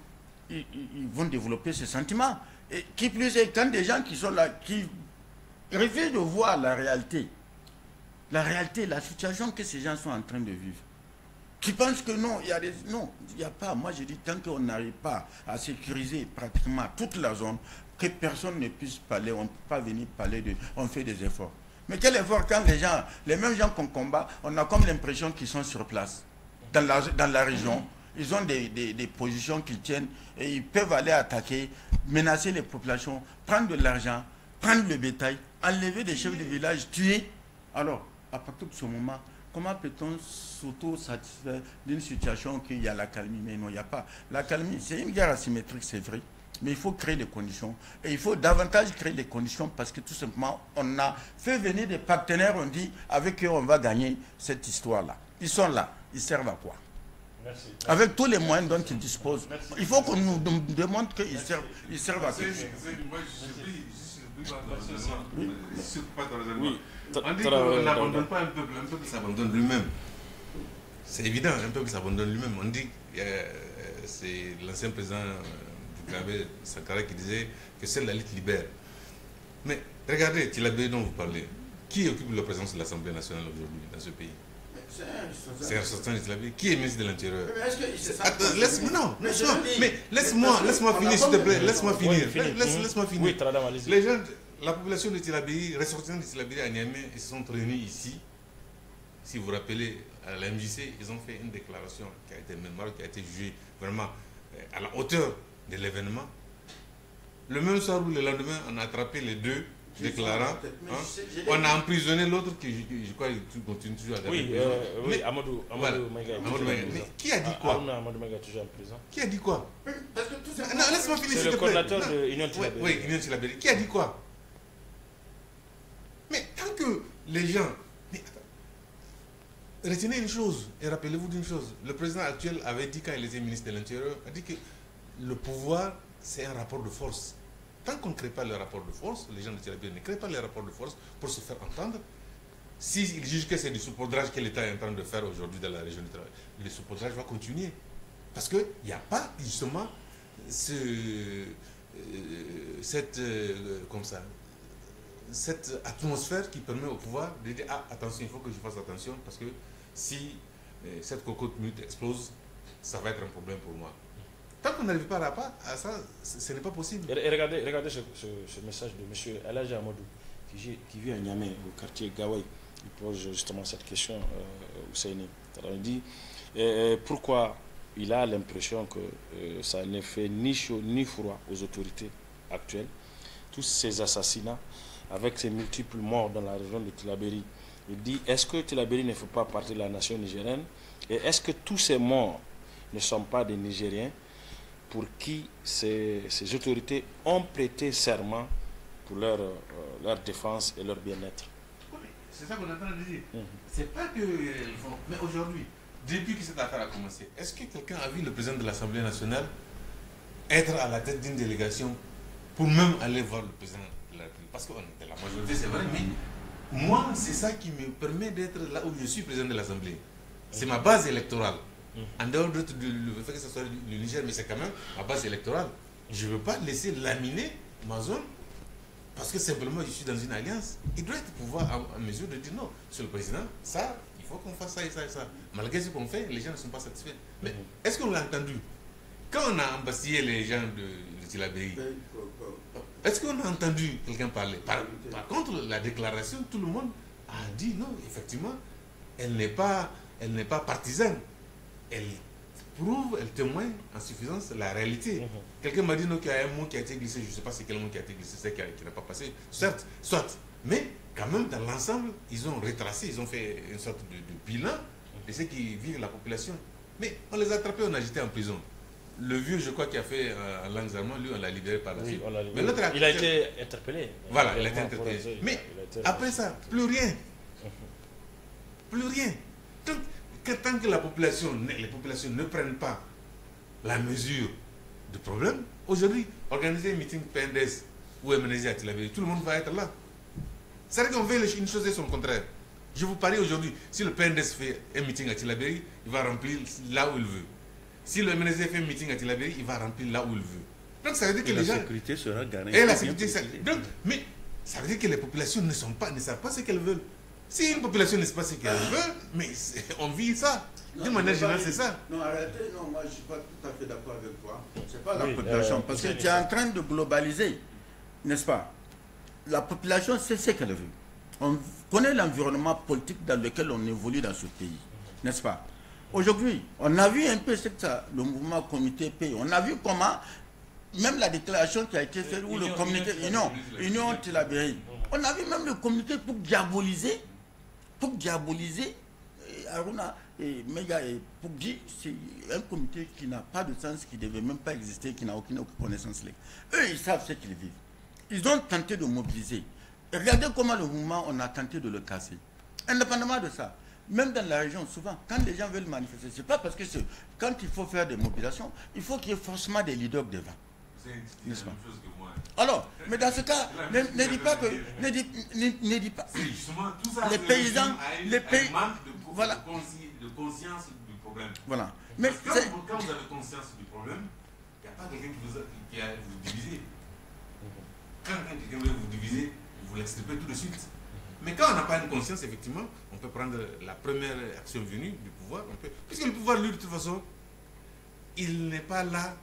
[SPEAKER 2] ils, vont développer ce sentiment. Et qui plus est, quand des gens qui sont là, qui refusent de voir la réalité, la réalité, la situation que ces gens sont en train de vivre, qui pensent que non, il y a des... Non, il n'y a pas. Moi, je dis, tant qu'on n'arrive pas à sécuriser pratiquement toute la zone, que personne ne puisse parler, on ne peut pas venir parler de... On fait des efforts. Mais quel effort quand les gens, les mêmes gens qu'on combat, on a comme l'impression qu'ils sont sur place, dans la, dans la région, ils ont des, positions qu'ils tiennent et ils peuvent aller attaquer, menacer les populations, prendre de l'argent, prendre le bétail, enlever des chefs de village, tuer. Alors, à partir de ce moment, comment peut-on s'auto-satisfaire d'une situation qu'il y a la calmie? Mais non, il n'y a pas. La calmie, c'est une guerre asymétrique, c'est vrai. Mais il faut créer des conditions. Et il faut davantage créer des conditions parce que tout simplement, on a fait venir des partenaires, on dit, avec eux, on va gagner cette histoire-là. Ils sont là. Ils servent à quoi? Merci. Avec tous les moyens dont ils disposent. Merci. Il faut qu'on nous demande qu'ils servent, ils servent à quelque chose.
[SPEAKER 4] Oui. On dit qu'on n'abandonne pas un peuple, un peuple s'abandonne lui-même. C'est évident, un peuple s'abandonne lui-même. On dit, euh, c'est l'ancien président Bukabe Sankara qui disait que seule la lutte libère. Mais regardez, Tilabé dont vous parlez, qui occupe la présence de l'Assemblée nationale aujourd'hui dans ce pays? C'est un sortant de Tilabé. Qui est ministre de l'Intérieur? Laisse-moi, non, laisse-moi, mais laisse-moi, laisse-moi finir, s'il te plaît, laisse-moi finir. Laisse-moi finir. Les gens, la population de Tilabéry, ressortissants de Tilabéry à Niamey, ils se sont réunis ici. Si vous vous rappelez, à la MJC, ils ont fait une déclaration qui a été mémorable, qui a été jugée vraiment à la hauteur de l'événement. Le même soir ou le lendemain, on a attrapé les deux déclarant. Hein, on a emprisonné l'autre qui, je, je crois, qu'il continue toujours à
[SPEAKER 1] Oui, euh, oui mais, Amadou, Amadou
[SPEAKER 4] voilà. Amadou Maïga. Mais qui a dit quoi?
[SPEAKER 1] Ah, Amadou Maïga toujours en prison.
[SPEAKER 4] Qui a dit quoi?
[SPEAKER 2] Parce que tout ça.
[SPEAKER 4] Non, laisse-moi finir,
[SPEAKER 1] C'est le coordinateur de Union Tilabéry.
[SPEAKER 4] Oui, Union Tilabéry. Qui a dit quoi? Mais tant que les gens. Mais. Retenez une chose et rappelez-vous d'une chose. Le président actuel avait dit, quand il était ministre de l'Intérieur, a dit que le pouvoir, c'est un rapport de force. Tant qu'on ne crée pas le rapport de force, les gens de Tilabéry ne créent pas les rapports de force pour se faire entendre. S'ils jugent que c'est du saupoudrage que l'État est en train de faire aujourd'hui dans la région du travail, le saupoudrage va continuer. Parce qu'il n'y a pas justement euh, cette, euh, comme ça, cette atmosphère qui permet au pouvoir de dire Ah, attention, il faut que je fasse attention parce que si euh, cette cocotte minute explose, ça va être un problème pour moi. Tant qu'on n'arrive pas à ça, ce n'est pas possible.
[SPEAKER 1] Et regardez, regardez ce, message de M. Eladji Amadou, qui, vit à Niamey, au quartier Gawai. Il pose justement cette question euh, au CNI. Il dit euh, pourquoi il a l'impression que euh, ça ne fait ni chaud ni froid aux autorités actuelles. Tous ces assassinats, avec ces multiples morts dans la région de Tilaberi. Il dit est-ce que Tilaberi ne fait pas partie de la nation nigérienne? Et est-ce que tous ces morts ne sont pas des Nigériens? Pour qui ces, ces, autorités ont prêté serment pour leur, euh, leur défense et leur bien-être.
[SPEAKER 4] Oui, c'est ça qu'on est en train de dire. Mm -hmm. C'est pas que. Mais aujourd'hui, depuis que cette affaire a commencé, est-ce que quelqu'un a vu le président de l'Assemblée nationale être à la tête d'une délégation pour même aller voir le président de la République? Parce qu'on était la majorité, c'est vrai, mais moi, c'est ça qui me permet d'être là où je suis président de l'Assemblée. C'est ma base électorale. En dehors de, le fait que ce soit le Niger, mais c'est quand même ma base électorale. Je ne veux pas laisser laminer ma zone parce que simplement je suis dans une alliance. Il doit être pouvoir en, en mesure de dire non, Monsieur le Président, ça, il faut qu'on fasse ça et ça et ça. Malgré ce qu'on fait, les gens ne sont pas satisfaits. Mais est-ce qu'on l'a entendu? Quand on a embastillé les gens de, de Tilabéry, est-ce qu'on a entendu quelqu'un parler? Par, par contre, la déclaration, tout le monde a dit non, effectivement, elle n'est pas, elle n'est pas partisane. Elle prouve, elle témoigne en suffisance la réalité.
[SPEAKER 1] Mhm.
[SPEAKER 4] Quelqu'un m'a dit non, qu'il y a un mot qui a été glissé, je ne sais pas c'est quel mot qui a été glissé, c'est qui qui n'a pas passé. Certes, soit, mais quand même dans l'ensemble, ils ont retracé, ils ont fait une sorte de, de bilan de ce qui vivent la population. Mais on les a attrapés, on a jeté en prison. Le vieux, je crois, qui a fait euh, langue allemande, lui, on l'a libéré par la
[SPEAKER 1] Oui,
[SPEAKER 4] suite. Mais l'autre
[SPEAKER 1] il a été interpellé.
[SPEAKER 4] Voilà, il a été interpellé. Mais
[SPEAKER 1] été-
[SPEAKER 4] après ça, plus rien. Plus rien. Que, tant que la population, ne- les populations ne prennent pas la mesure du problème, aujourd'hui, organiser un meeting PNDS ou MNZ à Tilaberi, tout le monde va être là. C'est-à-dire qu'on les- une chose et son contraire. Je vous parie aujourd'hui, si le PNDS fait un meeting à Tilaberi, il va remplir là où il veut. Si le MNZ fait un meeting à Tilaberi, il va remplir là où il veut. Donc ça veut dire que
[SPEAKER 5] Et la
[SPEAKER 4] les gens...
[SPEAKER 5] sécurité sera gagnée.
[SPEAKER 4] Et la sécurité, ça- donc, mais ça veut dire que les populations ne, sont pas, ne savent pas ce qu'elles veulent. Si une population ne sait pas ce qu'elle veut, mais on vit ça. D'une manière générale, c'est ça.
[SPEAKER 2] Non, arrêtez, non, moi je ne suis pas tout à fait d'accord avec toi. C'est pas la population,
[SPEAKER 1] euh,
[SPEAKER 2] parce que tu es en train de globaliser, n'est-ce pas? La population sait ce qu'elle veut. On connaît l'environnement politique dans lequel on évolue dans ce pays, n'est-ce pas? Aujourd'hui, on a vu un peu ce que ça, le mouvement comité pays. On a vu comment, même la déclaration qui a été faite, ou le
[SPEAKER 4] Union-
[SPEAKER 2] communiqué,
[SPEAKER 4] Union-
[SPEAKER 2] Union, Union on a vu même le communiqué pour diaboliser, pour diaboliser et Aruna et Mega et Pugdi, c'est un comité qui n'a pas de sens, qui ne devait même pas exister, qui n'a aucune, aucune connaissance. Eux, ils savent ce qu'ils vivent. Ils ont tenté de mobiliser. Et regardez comment le mouvement, on a tenté de le casser. Indépendamment de ça, même dans la région, souvent, quand les gens veulent manifester, c'est pas parce que. Quand il faut faire des mobilisations, il faut qu'il y ait forcément des leaders devant.
[SPEAKER 4] C'est chose que.
[SPEAKER 2] Alors, mais dans ce cas, ne, ne dis pas que. Ne dis, ne- ne dis pas.
[SPEAKER 4] C'est justement tout ça.
[SPEAKER 2] Les paysans,
[SPEAKER 4] une-
[SPEAKER 2] les pays-
[SPEAKER 4] manque de,
[SPEAKER 2] voilà.
[SPEAKER 4] de consci- de conscience du problème.
[SPEAKER 2] Voilà. Mais
[SPEAKER 4] quand, quand vous avez conscience du problème, il n'y a pas quelqu'un qui vous, a- qui a vous diviser. Quand quelqu'un veut vous diviser, vous l'extirpez tout de suite. Mais quand on n'a pas une conscience, effectivement, on peut prendre la première action venue du pouvoir. On peut, puisque le pouvoir, lui, de toute façon, il n'est pas là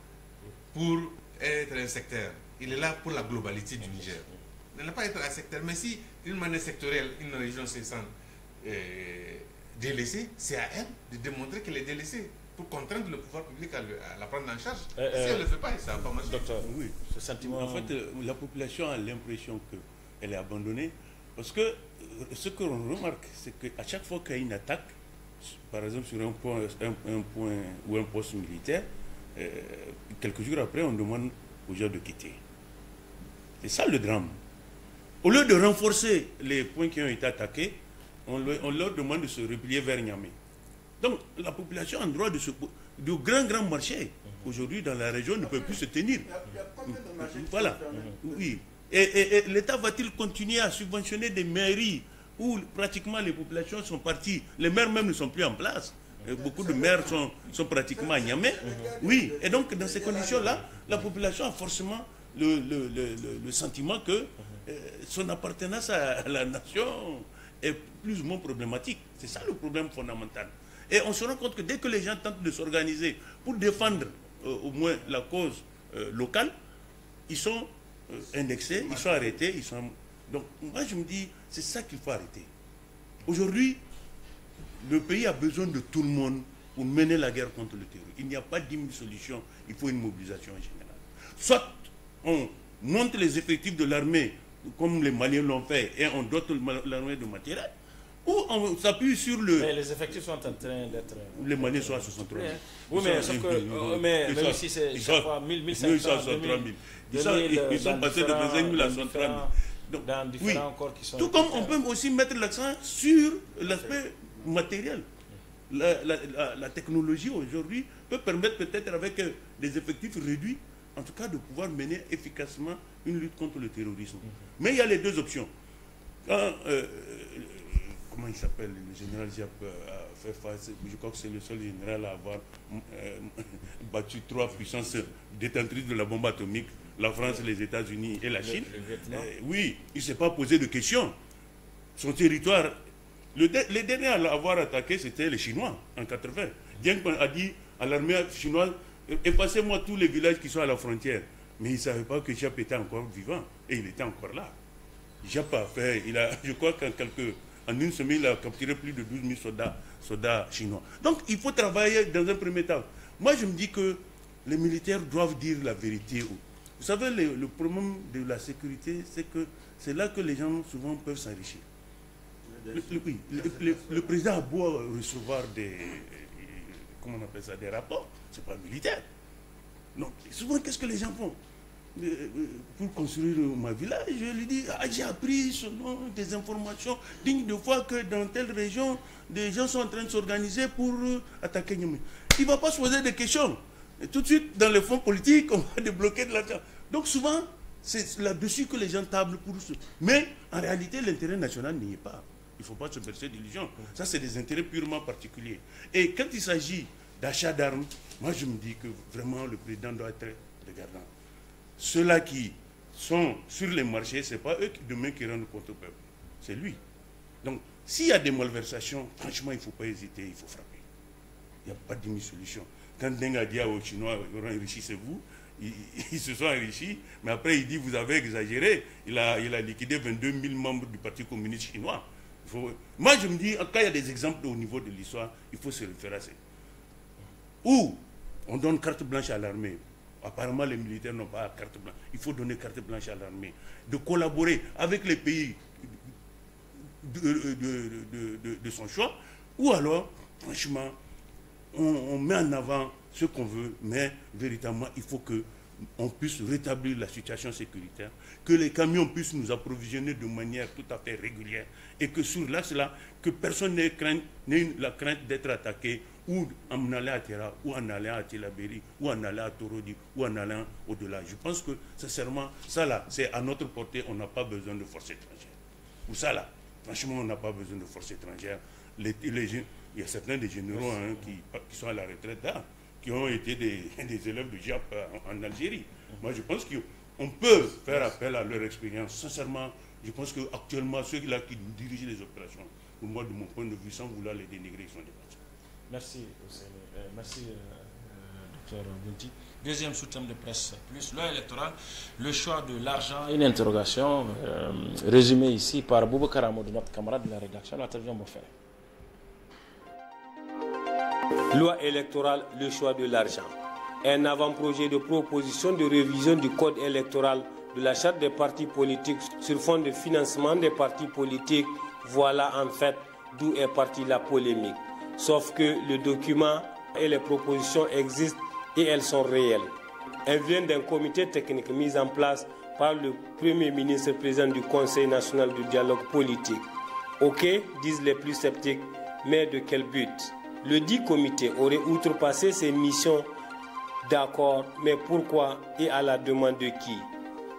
[SPEAKER 4] pour être un secteur. Il est là pour la globalité du Niger. Il n'est pas être un secteur. Mais si, d'une manière sectorielle, une région se sent euh, délaissée, c'est à elle de démontrer qu'elle est délaissée pour contraindre le pouvoir public à, le- à la prendre en charge.
[SPEAKER 1] Euh,
[SPEAKER 4] si
[SPEAKER 1] euh,
[SPEAKER 4] elle ne le fait pas, ça va pas marcher.
[SPEAKER 1] Docteur,
[SPEAKER 5] Oui.
[SPEAKER 1] ce sentiment.
[SPEAKER 5] En fait, euh, la population a l'impression qu'elle est abandonnée parce que euh, ce que l'on remarque, c'est qu'à chaque fois qu'il y a une attaque, par exemple sur un point, un, un point ou un poste militaire, euh, quelques jours après, on demande aux gens de quitter. C'est ça le drame. Au lieu de renforcer les points qui ont été attaqués, on, le- on leur demande de se replier vers Niamey. Donc la population a le droit de se... De grand, grand marché, aujourd'hui dans la région, ne peut plus se tenir.
[SPEAKER 2] Il y a- il y a combien de marchés qui
[SPEAKER 5] Voilà. Oui. Et, et- et l'État va-t-il continuer à subventionner des mairies où pratiquement les populations sont parties Les maires même ne sont plus en place? Et beaucoup de maires sont, sont pratiquement à Niamey. Oui. Et donc, dans ces conditions-là, la population a forcément le, le- le- le- sentiment que euh, son appartenance à la nation est plus ou moins problématique. C'est ça le problème fondamental. Et on se rend compte que dès que les gens tentent de s'organiser pour défendre euh, au moins la cause euh, locale, ils sont indexés, ils sont arrêtés, ils sont... Donc moi je me dis, c'est ça qu'il faut arrêter. Aujourd'hui, le pays a besoin de tout le monde pour mener la guerre contre le terrorisme. Il n'y a pas dix mille solutions, il faut une mobilisation en général. Soit on monte les effectifs de l'armée, comme les Maliens l'ont fait, et on dote l'armée de matériel, ou on s'appuie sur le...
[SPEAKER 1] Mais les effectifs sont en train d'être.
[SPEAKER 5] Les Maliens sont à 63 000.
[SPEAKER 1] Oui, mais sauf que, euh, mais ici, c'est chaque fois 1000,
[SPEAKER 5] ils sont
[SPEAKER 1] 1500,
[SPEAKER 5] à 63 000. Ils sont,
[SPEAKER 1] 2000,
[SPEAKER 5] ils sont passés de
[SPEAKER 1] différents-
[SPEAKER 5] 25 000 à
[SPEAKER 1] dans
[SPEAKER 5] 63 000.
[SPEAKER 1] différents-
[SPEAKER 5] Donc,
[SPEAKER 1] dans différents
[SPEAKER 5] oui.
[SPEAKER 1] encore qui sont.
[SPEAKER 5] Tout comme on peut aussi mettre l'accent sur l'aspect matériel. La, la- la- la technologie aujourd'hui peut permettre peut-être avec euh, des effectifs réduits, en tout cas de pouvoir mener efficacement une lutte contre le terrorisme. Mais il y a les deux options. Quand, euh, euh, comment il s'appelle, le général Diap euh, a fait face, je crois que c'est le seul général à avoir euh, battu trois puissances détentrices de la bombe atomique, la France, les États-Unis et la Chine. Euh, oui, il ne s'est pas posé de questions. Son territoire, le, de- les derniers à l'avoir attaqué, c'était les Chinois en 80. Dien a dit à l'armée chinoise, effacez-moi tous les villages qui sont à la frontière. Mais il ne savait pas que Jap était encore vivant et il était encore là. Jap a fait, il a, je crois qu'en quelques En une semaine, il a capturé plus de 12 000 soldats, soldats chinois. Donc, il faut travailler dans un premier temps. Moi, je me dis que les militaires doivent dire la vérité. Vous savez, le, problème de la sécurité, c'est que c'est là que les gens souvent peuvent s'enrichir. Le, le, président a beau recevoir des, comment on appelle ça, des rapports, c'est pas militaire. Non, souvent, qu'est-ce que les gens font? Euh, euh, pour construire ma village, je lui dis, ah, j'ai appris selon des informations dignes de fois que dans telle région, des gens sont en train de s'organiser pour euh, attaquer Niamey. Il ne va pas se poser des questions. Et tout de suite, dans les fonds politiques, on va débloquer de l'argent. Donc souvent, c'est là-dessus que les gens tablent pour ce. Mais en réalité, l'intérêt national n'y est pas. Il ne faut pas se bercer d'illusions. Ça, c'est des intérêts purement particuliers. Et quand il s'agit d'achat d'armes, moi, je me dis que vraiment, le président doit être regardant. Ceux-là qui sont sur les marchés, ce n'est pas eux qui, demain qui rendent compte au peuple. C'est lui. Donc, s'il y a des malversations, franchement, il ne faut pas hésiter, il faut frapper. Il n'y a pas de demi-solution. Quand Denga dit aux Chinois, enrichissez-vous, ils, se sont enrichis, mais après il dit, vous avez exagéré. Il a, il a liquidé 22 000 membres du Parti communiste chinois. moi, je me dis, quand il y a des exemples au niveau de l'histoire, il faut se référer à ça. Ou on donne carte blanche à l'armée. Apparemment, les militaires n'ont pas carte blanche. Il faut donner carte blanche à l'armée. De collaborer avec les pays de, son choix. Ou alors, franchement, on, met en avant ce qu'on veut, mais véritablement, il faut que on puisse rétablir la situation sécuritaire, que les camions puissent nous approvisionner de manière tout à fait régulière et que sur là, que personne n'ait la crainte d'être attaqué ou en allant à Terra, ou en allant à Tilaberi, ou en allant à Torodi, ou en allant au-delà. Je pense que, sincèrement, ça là, c'est à notre portée, on n'a pas besoin de force étrangère. Ou ça là, franchement, on n'a pas besoin de force étrangère. Les, il y a certains des généraux hein, qui, qui, sont à la retraite là, qui ont été des, des élèves de JAP en, en Algérie. Moi, je pense qu'on peut faire appel à leur expérience. Sincèrement, je pense qu'actuellement, ceux-là qui dirigent les opérations, pour moi, de mon point de vue, sans vouloir les dénigrer, ils sont des
[SPEAKER 1] Merci, euh, merci, euh, euh, docteur Bunti. Deuxième sous-thème de presse plus, loi électorale, le choix de l'argent. Une interrogation résumée ici par Boubacar Amadou, notre camarade de la rédaction, la télévision Boffer.
[SPEAKER 3] Loi électorale, le choix de l'argent. Un avant-projet de proposition de révision du code électoral de la charte des partis politiques sur fond de financement des partis politiques. Voilà en fait d'où est partie la polémique. Sauf que le document et les propositions existent et elles sont réelles. Elles viennent d'un comité technique mis en place par le Premier ministre président du Conseil national du dialogue politique. Ok, disent les plus sceptiques, mais de quel but? Le dit comité aurait outrepassé ses missions d'accord, mais pourquoi et à la demande de qui?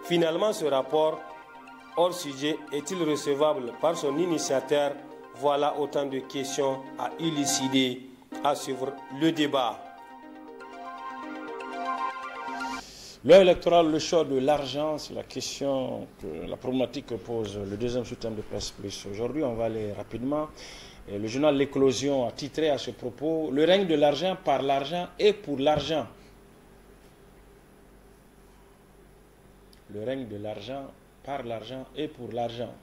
[SPEAKER 3] Finalement, ce rapport hors sujet est-il recevable par son initiateur voilà autant de questions à élucider, à suivre le débat.
[SPEAKER 1] Loi électorale, le choix de l'argent, c'est la question, que, la problématique que pose le deuxième soutien de Presse Plus. Aujourd'hui, on va aller rapidement. le journal L'éclosion a titré à ce propos Le règne de l'argent par l'argent et pour l'argent. Le règne de l'argent par l'argent et pour l'argent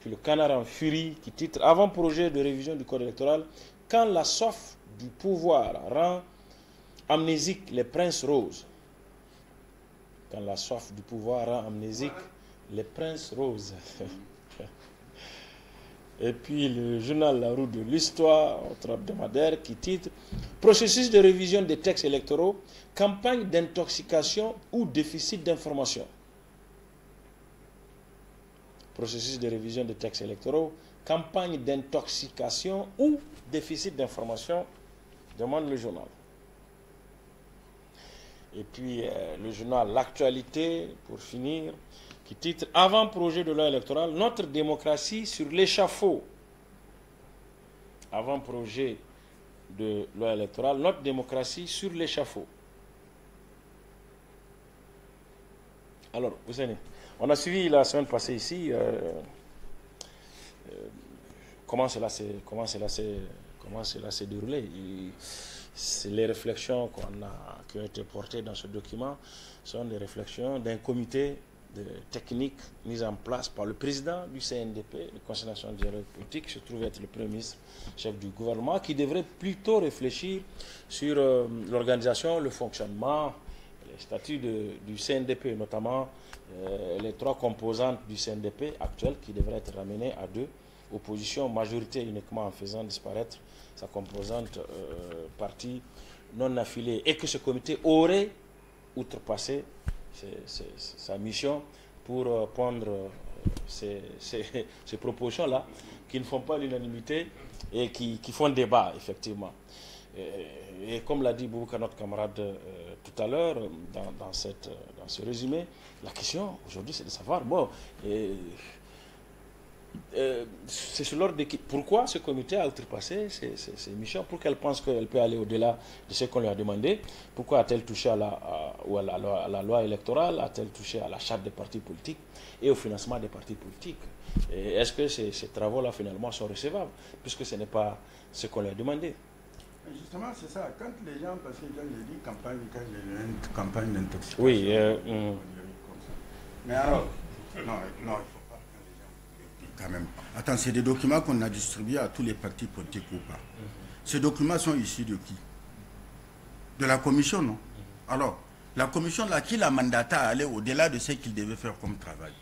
[SPEAKER 1] puis le canard en furie qui titre Avant-projet de révision du code électoral, quand la soif du pouvoir rend amnésique les princes roses. Quand la soif du pouvoir rend amnésique les princes roses. Et puis le journal La Roue de l'Histoire, autre hebdomadaire, qui titre Processus de révision des textes électoraux, campagne d'intoxication ou déficit d'information processus de révision des textes électoraux, campagne d'intoxication ou déficit d'information, demande le journal. Et puis euh, le journal L'actualité, pour finir, qui titre Avant-projet de loi électorale, notre démocratie sur l'échafaud. Avant-projet de loi électorale, notre démocratie sur l'échafaud. Alors, vous savez, on a suivi la semaine passée ici euh, euh, comment cela s'est comment cela comment cela s'est déroulé. Les réflexions qu'on a qui ont été portées dans ce document sont des réflexions d'un comité de techniques mises en place par le président du CNDP, le Conseil national de dialogue politique, qui se trouve être le Premier ministre, chef du gouvernement, qui devrait plutôt réfléchir sur euh, l'organisation, le fonctionnement, les statuts de- du CNDP, notamment euh, les trois composantes du CNDP actuel qui devraient être ramenées à deux, opposition, majorité uniquement en faisant disparaître sa composante euh, parti non affiliée, et que ce comité aurait outrepassé sa mission pour euh, prendre euh, ces, ces- ces propositions-là qui ne font pas l'unanimité et qui, qui font débat, effectivement. Et, et comme l'a dit Bouka, notre camarade, euh, tout à l'heure, euh, dans, euh, dans ce résumé, la question aujourd'hui, c'est de savoir, bon, euh, c'est sur l'ordre d'équipe. Pourquoi ce comité a outrepassé ses, missions? Pour qu'elle pense qu'elle peut aller au-delà de ce qu'on lui a demandé Pourquoi a-t-elle touché à la, à- ou à la, loi- à la loi électorale? A-t-elle touché à la charte des partis politiques et au financement des partis politiques? Est-ce que ces, ces travaux-là, finalement, sont recevables? Puisque ce n'est pas ce qu'on lui a demandé.
[SPEAKER 2] Justement, c'est ça. Quand les gens, parce que quand j'ai dit campagne, quand j'ai lu une campagne d'intoxication.
[SPEAKER 1] Oui, euh,
[SPEAKER 2] on
[SPEAKER 1] hum.
[SPEAKER 2] dirait comme ça. Mais alors, non, non, il ne faut pas quand les gens. Quand même. Attends, c'est des documents qu'on a distribués à tous les partis politiques ou pas. Ces documents sont issus de qui? De la commission, non? Alors, la commission, là, qui l'a mandaté à aller au-delà de ce qu'il devait faire comme travail?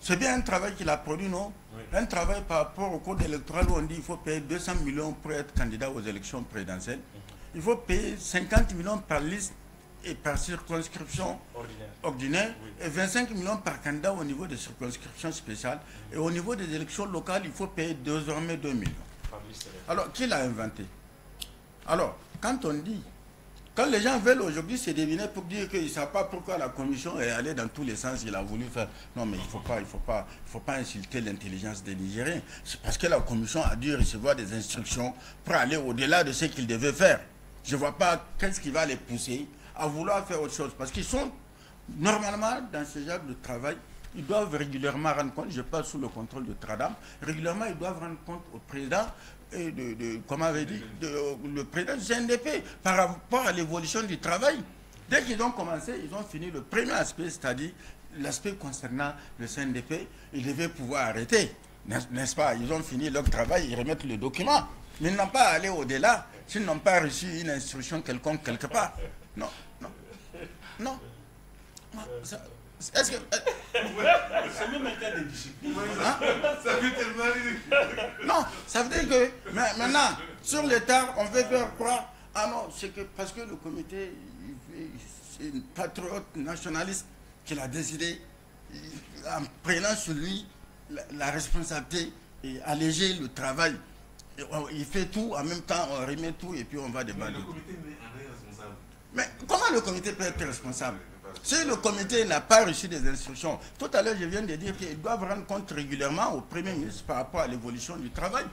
[SPEAKER 2] C'est bien un travail qu'il a produit, non? Un travail par rapport au code électoral où on dit qu'il faut payer 200 millions pour être candidat aux élections présidentielles. Il faut payer 50 millions par liste et par circonscription ordinaire et 25 millions par candidat au niveau des circonscriptions spéciales. Et au niveau des élections locales, il faut payer désormais 2 millions. Alors, qui l'a inventé? Alors, quand on dit, quand les gens veulent aujourd'hui se deviner pour dire qu'ils ne savent pas pourquoi la commission est allée dans tous les sens, il a voulu faire. Non, mais il ne faut pas, il faut pas, il faut pas insulter l'intelligence des Nigériens. C'est parce que la commission a dû recevoir des instructions pour aller au-delà de ce qu'ils devaient faire. Je ne vois pas qu'est-ce qui va les pousser à vouloir faire autre chose. Parce qu'ils sont, normalement, dans ce genre de travail, ils doivent régulièrement rendre compte, je passe sous le contrôle de Tradam, régulièrement ils doivent rendre compte au président, de, de- comment avait dit, le président du CNDP par rapport à l'évolution du travail. Dès qu'ils ont commencé, ils ont fini le premier aspect, c'est-à-dire l'aspect concernant le CNDP, ils devaient pouvoir arrêter, n'est- n'est-ce pas? Ils ont fini leur travail, ils remettent le document. Mais ils n'ont pas allé au-delà, s'ils n'ont pas reçu une instruction quelconque quelque part. Non, non, Est-ce que.
[SPEAKER 5] C'est même un cas de discipline.
[SPEAKER 4] Ça fait tellement rire.
[SPEAKER 2] Non, ça veut dire que maintenant, sur le tard, on veut faire croire. Ah non, c'est que parce que le comité, c'est une patriote nationaliste qu'il a décidé, en prenant sur lui la, la responsabilité et alléger le travail. Et on- il fait tout, en même temps, on remet tout et puis on va
[SPEAKER 4] Mais
[SPEAKER 2] débattre.
[SPEAKER 4] le comité n'est en rien responsable.
[SPEAKER 2] Mais comment le comité peut être responsable? Si le comité n'a pas reçu des instructions, tout à l'heure je viens de dire qu'ils doivent rendre compte régulièrement au Premier ministre par rapport à l'évolution du travail.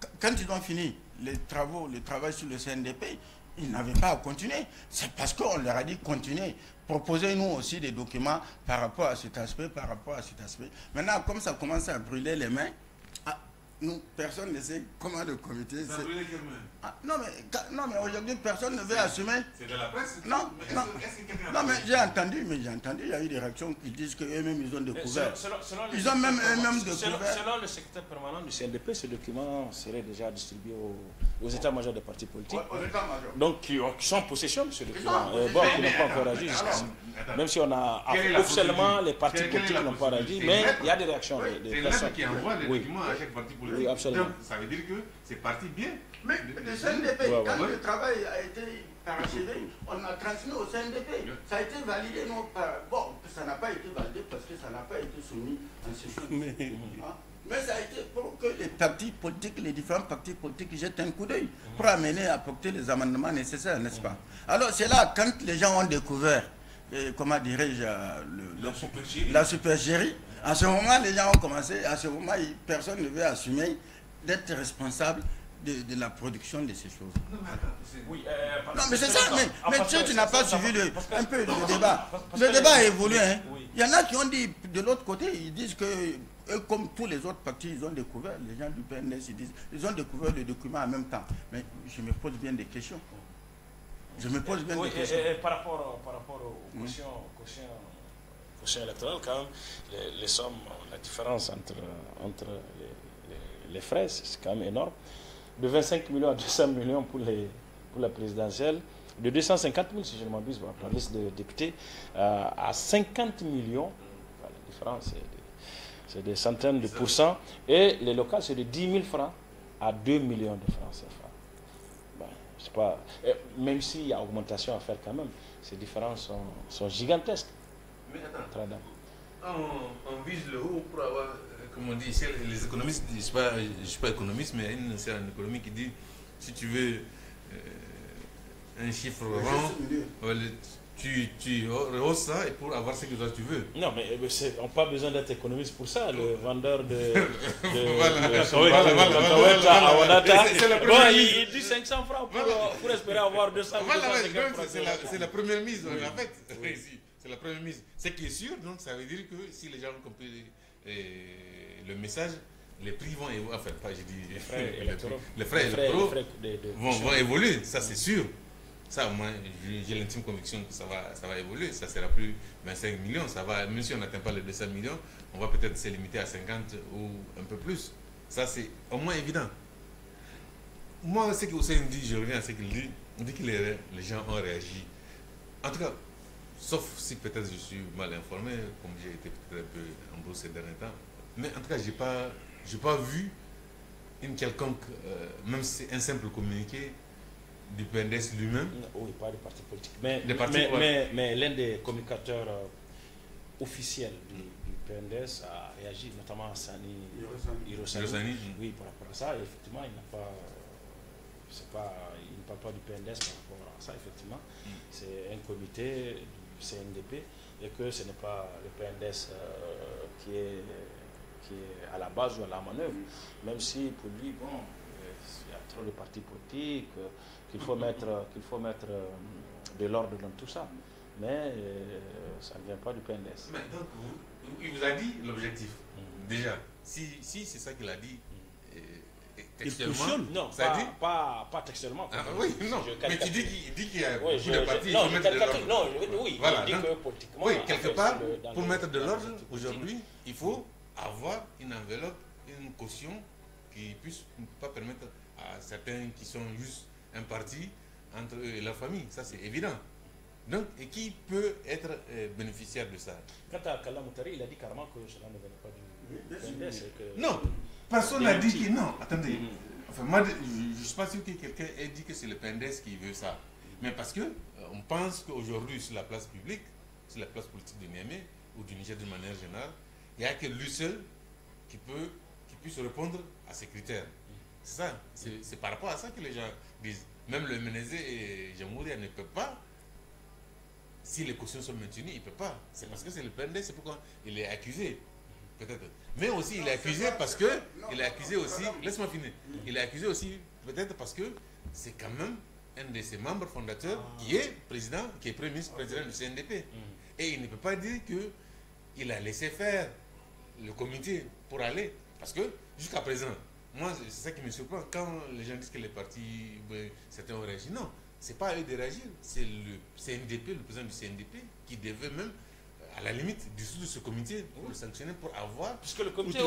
[SPEAKER 2] Qu- Quand ils ont fini les travaux, le travail sur le CNDP, ils n'avaient pas à continuer. C'est parce qu'on leur a dit continuez. Proposez-nous aussi des documents par rapport à cet aspect, par rapport à cet aspect. Maintenant, comme ça commence à brûler les mains, nous, personne ne sait comment le comité... Ah, non, mais, non, mais aujourd'hui, personne ne veut assumer.
[SPEAKER 4] C'est de la presse
[SPEAKER 2] Non,
[SPEAKER 4] Mais est-ce
[SPEAKER 2] non.
[SPEAKER 4] que- est-ce que quelqu'un a
[SPEAKER 2] Non, mais j'ai entendu, mais j'ai entendu, il y a eu des réactions qui disent qu'eux-mêmes, ils ont découvert.
[SPEAKER 1] Selon- selon-
[SPEAKER 2] Ils ont même eux-mêmes découvert.
[SPEAKER 1] Selon le secrétaire permanent du CNDP, ce document serait déjà distribué aux, aux états-majors des partis politiques.
[SPEAKER 2] Ouais.
[SPEAKER 1] Donc, qui, ont- qui sont en possession de ce document. Euh, bon, qui n'ont pas encore réagi jusqu'ici. Même si on a officiellement les partis politiques n'ont pas réagi, mais il y a des réactions des,
[SPEAKER 4] C'est
[SPEAKER 1] des
[SPEAKER 4] une
[SPEAKER 1] personnes.
[SPEAKER 4] qui envoie les
[SPEAKER 1] Oui.
[SPEAKER 4] documents à chaque parti politique.
[SPEAKER 1] Oui, absolument.
[SPEAKER 4] Donc, ça veut dire que c'est parti bien.
[SPEAKER 2] Mais le CNDP, quand
[SPEAKER 4] Ouais.
[SPEAKER 2] le travail a été parachevé, on a transmis au CNDP. Ça a été validé, non par... Bon, ça n'a pas été validé parce que ça n'a pas été soumis en session. Hein? Mais ça a été pour que les partis politiques, les différents partis politiques jettent un coup d'œil pour amener à apporter les amendements nécessaires, n'est-ce pas? Alors c'est là, quand les gens ont découvert, comment dirais-je, euh,
[SPEAKER 4] La supercherie,
[SPEAKER 2] à ce moment, les gens ont commencé, à ce moment, personne ne veut assumer d'être responsable de, de la production de ces choses.
[SPEAKER 4] Non, mais attends, c'est-
[SPEAKER 1] Oui, euh,
[SPEAKER 2] Non, mais c'est ça, mais,
[SPEAKER 1] Ah,
[SPEAKER 2] mais tu, n'as pas
[SPEAKER 1] ça-
[SPEAKER 2] suivi le,
[SPEAKER 1] que-
[SPEAKER 2] un peu le débat.
[SPEAKER 1] parce- parce
[SPEAKER 2] Le débat a évolué. Hein.
[SPEAKER 1] Oui.
[SPEAKER 2] Il y en a qui ont dit, de l'autre côté, ils disent que, eux, comme tous les autres partis, ils ont découvert, les gens du PNS, ils disent, ils ont découvert le document en même temps. Mais je me pose bien des questions. Je me pose bien
[SPEAKER 1] Oui,
[SPEAKER 2] des
[SPEAKER 1] et-
[SPEAKER 2] questions.
[SPEAKER 1] et- et par rapport, au- par rapport aux cautions, cautions quand même, les, sommes, la différence entre, entre les, frais, c'est quand même énorme. De 25 millions à 200 millions pour, les, pour la présidentielle, de 250 000, si je ne m'abuse, pour la liste de députés, euh, à 50 millions. la différence, c'est des, centaines de pourcents. Et les locales, c'est de 10 000 francs à 2 millions de francs CFA. Pas, même s'il y a augmentation à faire quand même, ces différences sont, gigantesques.
[SPEAKER 4] Mais attends, on, vise le haut pour avoir, euh, comme on dit, les économistes, je ne suis, pas économiste, mais il y a une économie qui dit, si tu veux euh, un chiffre rond, tu, tu rehausses ça et pour avoir ce que toi tu veux.
[SPEAKER 1] Non, mais on n'a pas besoin d'être économiste pour ça. Le vendeur de. il, dit 500 francs pour, espérer avoir 200
[SPEAKER 4] c'est la, première mise, en fait. C'est la première mise. Ce qui est sûr, donc, ça veut dire que si les gens ont compris euh, le message, les prix vont évoluer. Enfin, pas, j'ai dit. Les frais, les frais, vont évoluer, ça c'est sûr. Ça, moi, j'ai l'intime conviction que ça va, ça va évoluer. Ça sera plus 25 millions. Ça va, même si on n'atteint pas les 200 millions, on va peut-être se limiter à 50 ou un peu plus. Ça, c'est au moins évident. Moi, ce que Hussein dit, je reviens à ce qu'il dit. On dit que les, gens ont réagi. En tout cas, sauf si peut-être je suis mal informé, comme j'ai été peut-être un peu embrouillé ces derniers temps. Mais en tout cas, je n'ai pas, pas vu une quelconque, euh, même si un simple communiqué, du PNDS lui-même
[SPEAKER 1] Oui, pas du parti politique. Mais, mais, l'un des communicateurs euh, officiels du, du, PNDS a réagi, notamment à Sani Hirosani. Oui, par rapport à ça. effectivement, il n'a pas. pas il ne parle pas du PNDS par rapport à ça, effectivement. Mm. C'est un comité du CNDP et que ce n'est pas le PNDS euh, qui, est, qui est à la base ou à la manœuvre. Même si pour lui, bon, euh, il y a trop de partis politiques qu'il faut mettre, qu'il faut mettre euh, de l'ordre dans tout ça. Mais euh, ça ne vient pas du PNS.
[SPEAKER 4] Mais donc, il vous a dit l'objectif, mm. déjà. Si, si c'est ça qu'il a dit,
[SPEAKER 1] mm. euh, textuellement. Non, ça pas, dit... pas, pas, textuellement.
[SPEAKER 4] Ah, oui, non. Mais tu dis qu'il qu y a beaucoup de partis qui mettre de l'ordre.
[SPEAKER 1] Non, oui,
[SPEAKER 4] voilà, il dit que politiquement. Oui, quelque part, pour mettre de l'ordre, aujourd'hui, il faut avoir une enveloppe, une caution qui puisse pas permettre à certains qui sont juste un parti entre eux et leur famille. Ça, c'est évident. Donc, et qui peut être euh, bénéficiaire de ça?
[SPEAKER 1] Quant à Kala il a dit carrément que cela ne venait pas du.
[SPEAKER 4] Non, personne n'a dit que non. Attendez, mm-hmm. enfin, moi, je ne suis pas sûr que quelqu'un ait dit que c'est le PNDS qui veut ça. Mais parce que euh, on pense qu'aujourd'hui, sur la place publique, sur la place politique de Niamey ou du Niger de manière générale, il n'y a que lui seul qui peut qui puisse répondre à ces critères. C'est ça. C'est par rapport à ça que les gens disent. Même le Ménézé et Jamouria ne peuvent pas. Si les cautions sont maintenues, il ne peut pas. C'est parce que c'est le PND, c'est pourquoi il est accusé. Peut-être. Mais aussi, il est accusé parce que. Il est accusé aussi. Laisse-moi finir. Il est accusé aussi, peut-être parce que c'est quand même un de ses membres fondateurs qui est président, qui est premier ministre président du CNDP. Et il ne peut pas dire que il a laissé faire le comité pour aller. Parce que jusqu'à présent, moi, c'est ça qui me surprend. Quand les gens disent que les partis, ben, certains ont réagi, non, c'est pas à eux de réagir. C'est le CNDP, le président du CNDP, qui devait même, à la limite, dissoudre ce comité pour le sanctionner, pour avoir.
[SPEAKER 1] Puisque le comité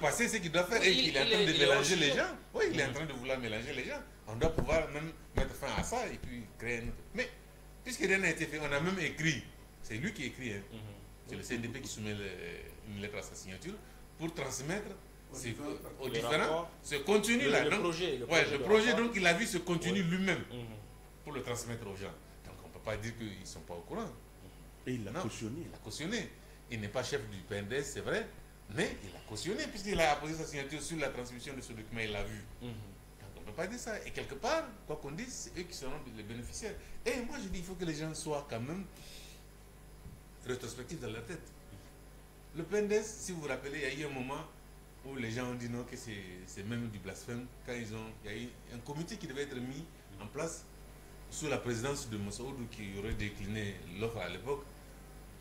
[SPEAKER 4] passer ce qu'il doit faire. et qu'il est en train de mélanger les gens. Oui, il est en train de vouloir mélanger les gens. On doit pouvoir même mettre fin à ça et puis créer une. Mais, puisque rien n'a été fait, on a même écrit. C'est lui qui écrit. Hein. Mhm. C'est le CNDP qui soumet une lettre à sa signature pour transmettre c'est au différent, ce contenu-là. Le, projet, le projet, le projet donc, il a vu ce contenu lui-même mhm. pour le transmettre aux gens. Donc, on ne peut pas dire qu'ils ne sont pas au courant.
[SPEAKER 2] Et il l'a cautionné.
[SPEAKER 4] Il l'a cautionné. Il n'est pas chef du PNDS, c'est vrai, mais il a cautionné puisqu'il a apposé sa signature sur la transmission de ce document, il l'a vu. Mhm. Donc, on ne peut pas dire ça. Et quelque part, quoi qu'on dise, c'est eux qui seront les bénéficiaires. Et moi, je dis, il faut que les gens soient quand même rétrospectifs dans leur tête. Le PNDS, si vous vous rappelez, il y a eu un moment où les gens ont dit non, que c'est même du blasphème, quand ils ont, il y a eu un comité qui devait être mis en place sous la présidence de Moussaoudou qui aurait décliné l'offre à l'époque,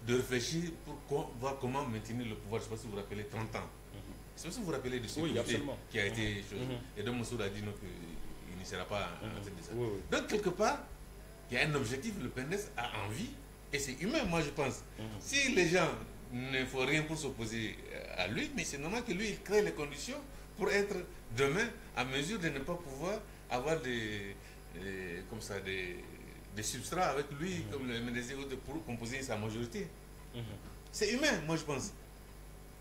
[SPEAKER 4] de réfléchir pour voir comment maintenir le pouvoir. Je ne sais pas si vous vous rappelez, 30 ans. Je ne sais pas si vous vous rappelez de ce comité qui a été. Mm-hmm. Et donc Moussaoudou a dit non, qu'il ne sera pas en tête de ça. Donc quelque part, il y a un objectif, le PNDES a envie Et c'est humain, moi je pense.
[SPEAKER 1] Mhm.
[SPEAKER 4] Si les gens ne font rien pour s'opposer euh, à lui, mais c'est normal que lui, il crée les conditions pour être demain à mesure de ne pas pouvoir avoir des, des- comme ça, des, des substrats avec lui, comme le de- pour composer sa majorité.
[SPEAKER 1] Mhm.
[SPEAKER 4] C'est humain, moi je pense.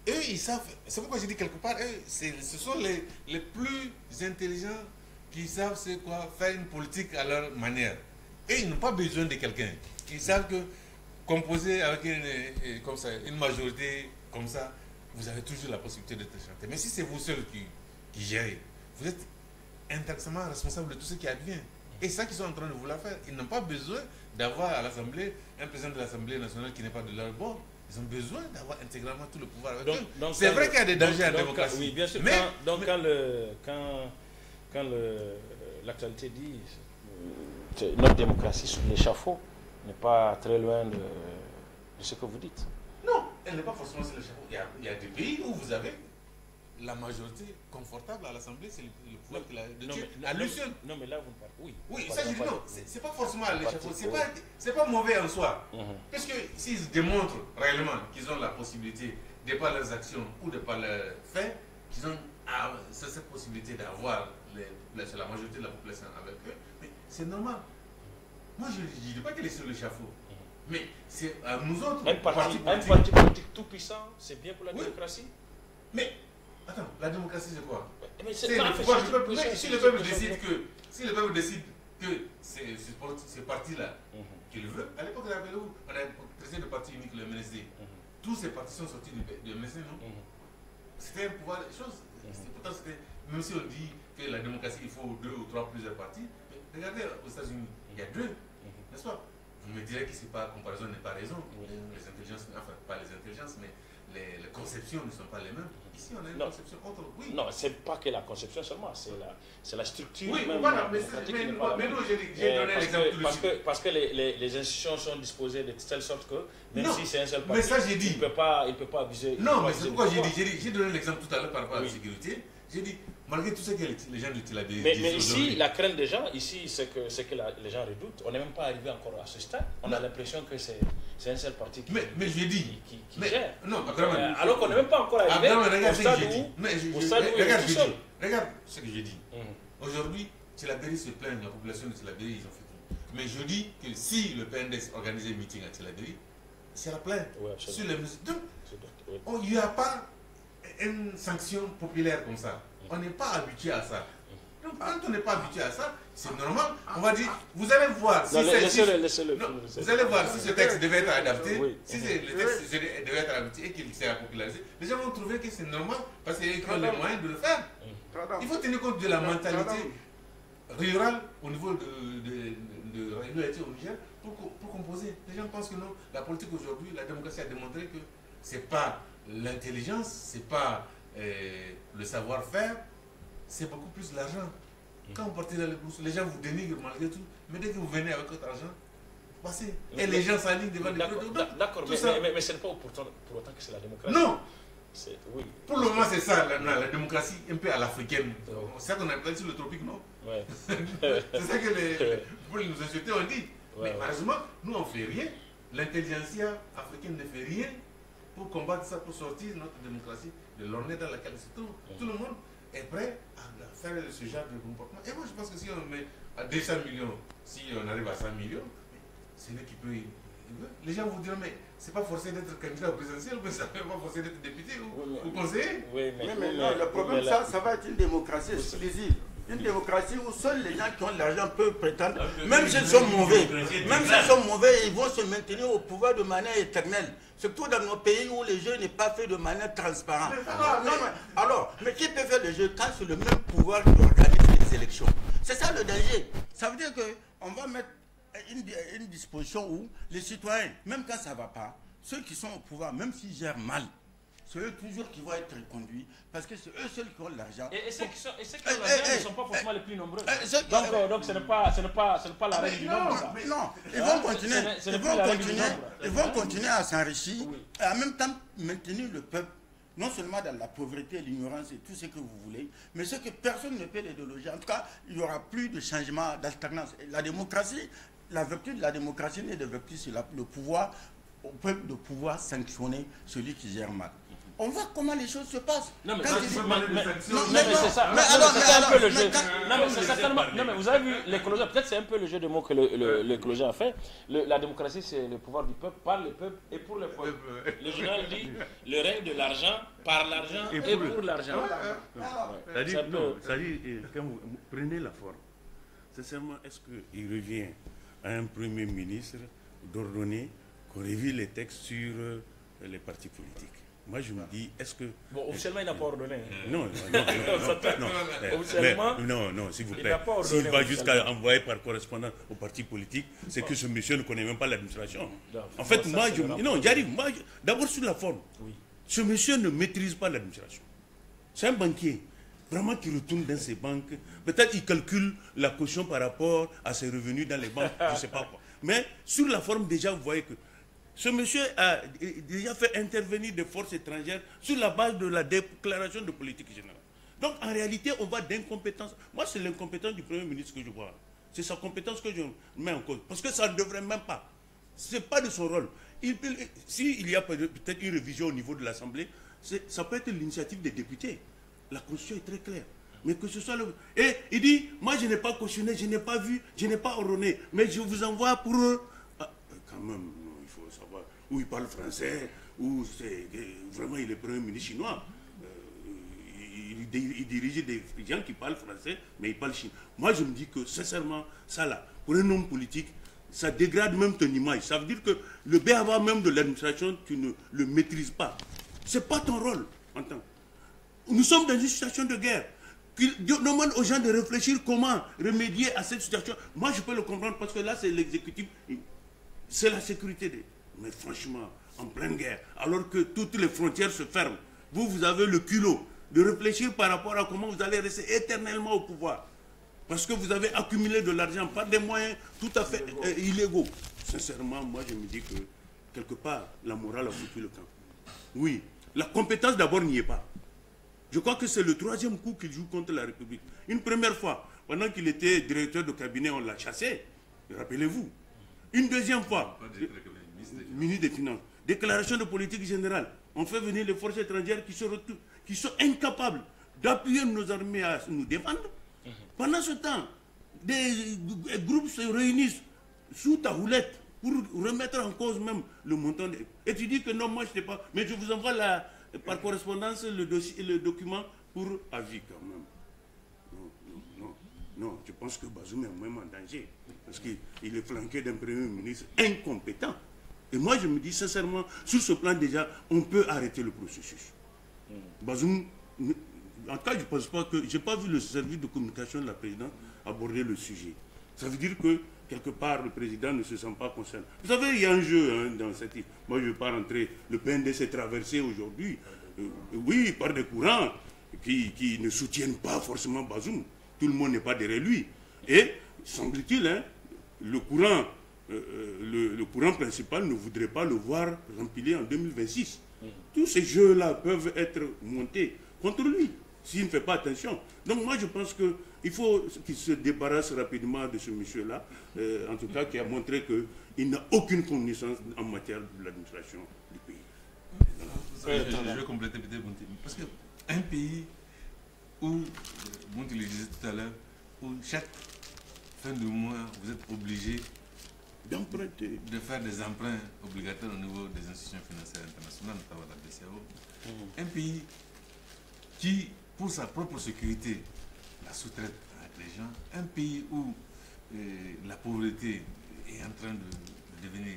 [SPEAKER 4] Eux, ils savent. C'est pourquoi je dis quelque part, eux, ce sont les, les plus intelligents qui savent c'est quoi faire une politique à leur manière. Et ils n'ont pas besoin de quelqu'un. Ils savent que composer avec une, euh, comme ça, une majorité comme ça, vous avez toujours la possibilité d'être chanté. Mais si c'est vous seul qui, qui gérez, vous êtes intrinsèquement responsable de tout ce qui advient. Et c'est ça qu'ils sont en train de vouloir faire. Ils n'ont pas besoin d'avoir à l'Assemblée un président de l'Assemblée nationale qui n'est pas de leur bord. Ils ont besoin d'avoir intégralement tout le pouvoir avec
[SPEAKER 1] Donc-
[SPEAKER 4] C'est vrai qu'il y a des dangers à la démocratie.
[SPEAKER 1] oui, bien sûr.
[SPEAKER 4] Mais,
[SPEAKER 1] quand, donc
[SPEAKER 4] mais-
[SPEAKER 1] quand le quand quand le l'actualité dit euh, notre démocratie sur l'échafaud n'est pas très loin de, de ce que vous dites.
[SPEAKER 4] Non, elle n'est pas forcément sur le chapeau. Il y, a, il y a des pays où vous avez la majorité confortable à l'Assemblée, c'est le, le pouvoir qu'il a de
[SPEAKER 1] Non
[SPEAKER 4] Dieu,
[SPEAKER 1] mais,
[SPEAKER 4] à lui seul.
[SPEAKER 1] non, mais là vous parlez. Oui.
[SPEAKER 4] Oui, ça je dis non, c'est pas forcément à l'échafaud, c'est pas, c'est pas mauvais en soi.
[SPEAKER 1] Mhm.
[SPEAKER 4] Parce que s'ils démontrent réellement qu'ils ont la possibilité, de par leurs actions ou de par leurs faits, qu'ils ont ah, cette possibilité d'avoir la la majorité de la population avec eux, mais c'est normal. Moi je ne dis pas qu'elle est sur l'échafaud, mais c'est à nous autres,
[SPEAKER 1] Un parti, un
[SPEAKER 4] politiques.
[SPEAKER 1] parti politique tout puissant, c'est bien pour la
[SPEAKER 4] Oui.
[SPEAKER 1] démocratie.
[SPEAKER 4] Mais, attends, la démocratie c'est quoi?
[SPEAKER 1] Mais
[SPEAKER 4] C'est le pouvoir du peuple. Mais si le peuple décide que, si le peuple décide que c'est ce parti- ce parti-là
[SPEAKER 1] Mhm.
[SPEAKER 4] qu'il veut, à l'époque, où On a créé le parti unique, le MNSD. Tous ces partis sont sortis du, MNSD, non?
[SPEAKER 1] Mhm.
[SPEAKER 4] C'était un pouvoir des choses. C'était- Pourtant, c'était, même si on dit que la démocratie, il faut deux ou trois, plusieurs partis, mais regardez aux États-Unis, il y a deux, n'est-ce pas? Vous me direz que c'est pas, comparaison n'est pas raison. Les intelligences, enfin, pas les intelligences, mais les, les conceptions ne sont pas les mêmes. Ici, on a une
[SPEAKER 1] Non.
[SPEAKER 4] conception autre. Oui,
[SPEAKER 1] Non, c'est pas que la conception seulement, c'est la, c'est la structure.
[SPEAKER 4] Oui,
[SPEAKER 1] même
[SPEAKER 4] voilà, mais, mais, mais
[SPEAKER 1] même.
[SPEAKER 4] nous, j'ai
[SPEAKER 1] Euh,
[SPEAKER 4] donné l'exemple
[SPEAKER 1] parce que, parce que les, les, les institutions sont disposées de telle sorte que même
[SPEAKER 4] Non,
[SPEAKER 1] si c'est un seul
[SPEAKER 4] mais
[SPEAKER 1] parti,
[SPEAKER 4] ça, j'ai dit.
[SPEAKER 1] il ne peut pas, il peut pas abuser.
[SPEAKER 4] Non, mais c'est pourquoi j'ai donné l'exemple tout à l'heure par rapport à la sécurité. J'ai dit, malgré tout ce que les, gens de Tilabé
[SPEAKER 1] Mais,
[SPEAKER 4] disent
[SPEAKER 1] mais ici, la crainte des gens, ici, c'est que, c'est que la- les gens redoutent. On n'est même pas arrivé encore à ce stade. On a l'impression que c'est, un seul parti qui,
[SPEAKER 4] mais, mais j'ai dit,
[SPEAKER 1] qui, qui- qui
[SPEAKER 4] mais,
[SPEAKER 1] gère.
[SPEAKER 4] non,
[SPEAKER 1] Euh, alors qu'on n'est même pas encore arrivé
[SPEAKER 4] Abdraman,
[SPEAKER 1] au
[SPEAKER 4] regarde ce
[SPEAKER 1] stade
[SPEAKER 4] dit.
[SPEAKER 1] où...
[SPEAKER 4] Mais je-
[SPEAKER 1] au
[SPEAKER 4] je-
[SPEAKER 1] stade où il est
[SPEAKER 4] regarde
[SPEAKER 1] tout
[SPEAKER 4] ce
[SPEAKER 1] seul.
[SPEAKER 4] Regarde ce que j'ai dit.
[SPEAKER 1] Mhm.
[SPEAKER 4] Aujourd'hui, Tilabéry se plaignent, la population de Tilabéry, ils ont fait tout. Mais je dis que si le PNDS organisait un meeting à Tilabéry, c'est la plainte. Sur les. Donc, il n'y a pas une sanction populaire comme ça. On n'est pas habitué à ça. Donc, quand on n'est pas habitué à ça, c'est normal. On va dire, vous allez voir si
[SPEAKER 1] Non, laissez-le.
[SPEAKER 4] vous allez voir si ce texte devait être adapté,
[SPEAKER 1] Oui.
[SPEAKER 4] si c'est- le texte devait être adapté et qu'il s'est popularisé, les gens vont trouver que c'est normal parce qu'ils ont les moyens de le faire. Il faut tenir compte de la mentalité rurale au niveau de, de, de, de la ruralité au Niger pour, pour composer. Les gens pensent que non, la politique aujourd'hui, la démocratie a démontré que c'est pas l'intelligence, c'est pas euh, le savoir-faire, c'est beaucoup plus l'argent. Quand vous partez dans les bourses, les gens vous dénigrent malgré tout, mais dès que vous venez avec votre argent, passez. Et les gens s'alignent devant les
[SPEAKER 1] D'accord, mais, mais, mais, mais ce n'est pas pourtant, pour autant que c'est la démocratie.
[SPEAKER 4] Non,
[SPEAKER 1] Oui.
[SPEAKER 4] pour le moment c'est ça, la, la- la démocratie un peu à l'africaine. C'est ça qu'on appelle sur le tropique, non?
[SPEAKER 1] Ouais.
[SPEAKER 4] C'est ça que les, pour nous insulter, on dit.
[SPEAKER 1] Ouais,
[SPEAKER 4] Mais
[SPEAKER 1] ouais.
[SPEAKER 4] malheureusement, nous, on ne fait rien. L'intelligentsia africaine ne fait rien pour combattre ça, pour sortir notre démocratie de l'ornée dans laquelle elle se trouve. Tout le monde est prêt à faire ce genre de comportement. Et moi, je pense que si on met à 200 millions, si on arrive à 100 millions, c'est lui qui peut. y- Les gens vous diront, mais c'est pas forcé d'être candidat au présidentiel, mais ça n'est pas forcé d'être député ou,
[SPEAKER 1] Oui, mais-
[SPEAKER 4] ou conseiller.
[SPEAKER 1] Oui, mais,
[SPEAKER 2] Oui, mais non, le problème,
[SPEAKER 1] mais là-
[SPEAKER 2] ça, ça va être une démocratie exclusive. Une démocratie où seuls les gens qui ont de l'argent peuvent prétendre, même s'ils sont mauvais, même s'ils sont mauvais, ils vont se maintenir au pouvoir de manière éternelle. Surtout dans nos pays où le jeu n'est pas fait de manière transparente. Non, mais- alors, mais qui peut faire le jeu quand c'est le même pouvoir qui organise les élections? C'est ça le danger. Ça veut dire qu'on va mettre une, une disposition où les citoyens, même quand ça ne va pas, ceux qui sont au pouvoir, même s'ils gèrent mal, c'est eux toujours qui vont être reconduits parce que c'est eux seuls qui ont l'argent.
[SPEAKER 1] Et, et ceux qui sont, et ceux qui
[SPEAKER 2] Eh,
[SPEAKER 1] ont l'argent
[SPEAKER 2] eh,
[SPEAKER 1] ne sont pas forcément les plus nombreux.
[SPEAKER 2] eh,
[SPEAKER 1] donc,
[SPEAKER 2] eh,
[SPEAKER 1] euh, donc ce n'est pas, ce n'est pas, ce n'est pas la règle du nombre.
[SPEAKER 2] Non,
[SPEAKER 1] ça.
[SPEAKER 2] mais non, ils
[SPEAKER 1] Hein,
[SPEAKER 2] vont continuer, ils vont continuer, ils vont continuer à s'enrichir
[SPEAKER 1] Oui.
[SPEAKER 2] et en même temps maintenir le peuple, non seulement dans la pauvreté, l'ignorance et tout ce que vous voulez, mais ce que personne ne peut les déloger. En tout cas, il n'y aura plus de changement, d'alternance. La démocratie, la vertu de la démocratie n'est de vertu sur le pouvoir, au peuple de pouvoir sanctionner celui qui gère mal on voit comment les choses se passent.
[SPEAKER 1] Non, mais, c'est ça. Mais c'est un peu le jeu. Non, mais c'est certainement. Non, mais vous avez vu l'écologie. Peut-être c'est un peu le jeu de mots que l'écologie a fait. la démocratie, c'est le pouvoir du peuple, par le peuple et pour le peuple. Le journal dit le règne de l'argent, par l'argent et pour, l'argent.
[SPEAKER 5] C'est-à-dire, quand vous prenez la forme, sincèrement, est-ce qu'il revient à un Premier ministre d'ordonner qu'on révise les textes sur les partis politiques? Moi, je me dis, est-ce que.
[SPEAKER 1] Bon, officiellement, il n'a pas ordonné.
[SPEAKER 5] Non, non, non. non, non, officiellement. non, non, s'il vous plaît. S'il va jusqu'à envoyer par correspondance au parti politique, c'est que ce monsieur ne connaît même pas l'administration. En fait, moi, je non, j'arrive. D'abord, sur la forme. Ce monsieur ne maîtrise pas l'administration. C'est un banquier, vraiment qui retourne dans ses banques. Peut-être qu'il calcule la caution par rapport à ses revenus dans les banques, je ne sais pas quoi. Mais sur la forme, déjà, vous voyez que ce monsieur a déjà fait intervenir des forces étrangères sur la base de la déclaration de politique générale. Donc en réalité, on va d'incompétence. Moi, c'est l'incompétence du Premier ministre que je vois. C'est sa compétence que je mets en cause. Parce que ça ne devrait même pas. Ce n'est pas de son rôle. S'il y a peut-être une révision au niveau de l'Assemblée, ça peut être l'initiative des députés. La Constitution est très claire. Mais que ce soit le... Et il dit, moi je n'ai pas cautionné, je n'ai pas vu, je n'ai pas ordonné, mais je vous envoie pour... Ah, quand même, où il parle français, où c'est vraiment il est premier ministre chinois. Euh, il, dirige des gens qui parlent français, mais il parle chinois. Moi, je me dis que, sincèrement, ça là, pour un homme politique, ça dégrade même ton image. Ça veut dire que le BAVA même de l'administration, tu ne le maîtrises pas. Ce n'est pas ton rôle. Nous sommes dans une situation de guerre. Qu'il demande aux gens de réfléchir comment remédier à cette situation. Moi, je peux le comprendre parce que là, c'est l'exécutif. C'est la sécurité des, mais franchement, en pleine guerre, alors que toutes les frontières se ferment, vous, vous avez le culot de réfléchir par rapport à comment vous allez rester éternellement au pouvoir. Parce que vous avez accumulé de l'argent par des moyens tout à fait euh, illégaux. Sincèrement, moi, je me dis que, quelque part, la morale a foutu le camp. Oui, la compétence d'abord n'y est pas. Je crois que c'est le troisième coup qu'il joue contre la République. Une première fois, pendant qu'il était directeur de cabinet, on l'a chassé. Rappelez-vous. Une deuxième fois, ministre des Finances. Déclaration de politique générale. On fait venir les forces étrangères qui sont, qui sont incapables d'appuyer nos armées à nous défendre. Pendant ce temps, des groupes se réunissent sous ta houlette pour remettre en cause même le montant. Et tu dis que non, moi je ne sais pas. Mais je vous envoie la, par correspondance le, dossier, le document pour avis quand même. Non, non, non. Non, je pense que Bazoum est même en danger. Parce qu'il est flanqué d'un premier ministre incompétent. Et moi, je me dis sincèrement, sur ce plan déjà, on peut arrêter le processus. Hmm. Bazoum, en tout cas, je ne pense pas que. Je n'ai pas vu le service de communication de la présidente aborder le sujet. Ça veut dire que, quelque part, le président ne se sent pas concerné. Vous savez, il y a un jeu hein, dans cette. Moi, je ne veux pas rentrer. Le PND s'est traversé aujourd'hui. Euh, oui, par des courants qui, qui, ne soutiennent pas forcément Bazoum. Tout le monde n'est pas derrière lui. Et, semble-t-il, hein, le courant euh, euh, le, courant principal ne voudrait pas le voir rempli en 2026. Mm. Tous ces jeux-là peuvent être montés contre lui s'il ne fait pas attention. Donc moi je pense qu'il faut qu'il se débarrasse rapidement de ce monsieur-là, euh, en tout cas qui a montré qu'il n'a aucune connaissance en matière de l'administration du pays.
[SPEAKER 4] Je, vais compléter peut-être Parce qu'un pays où, Monti le disait tout à l'heure, où chaque fin de mois vous êtes obligé d'emprunter. De faire des emprunts obligatoires au niveau des institutions financières internationales, notamment la BCAO. Mmh. Un pays qui, pour sa propre sécurité, la sous-traite avec les gens. Un pays où euh, la pauvreté est en train de, devenir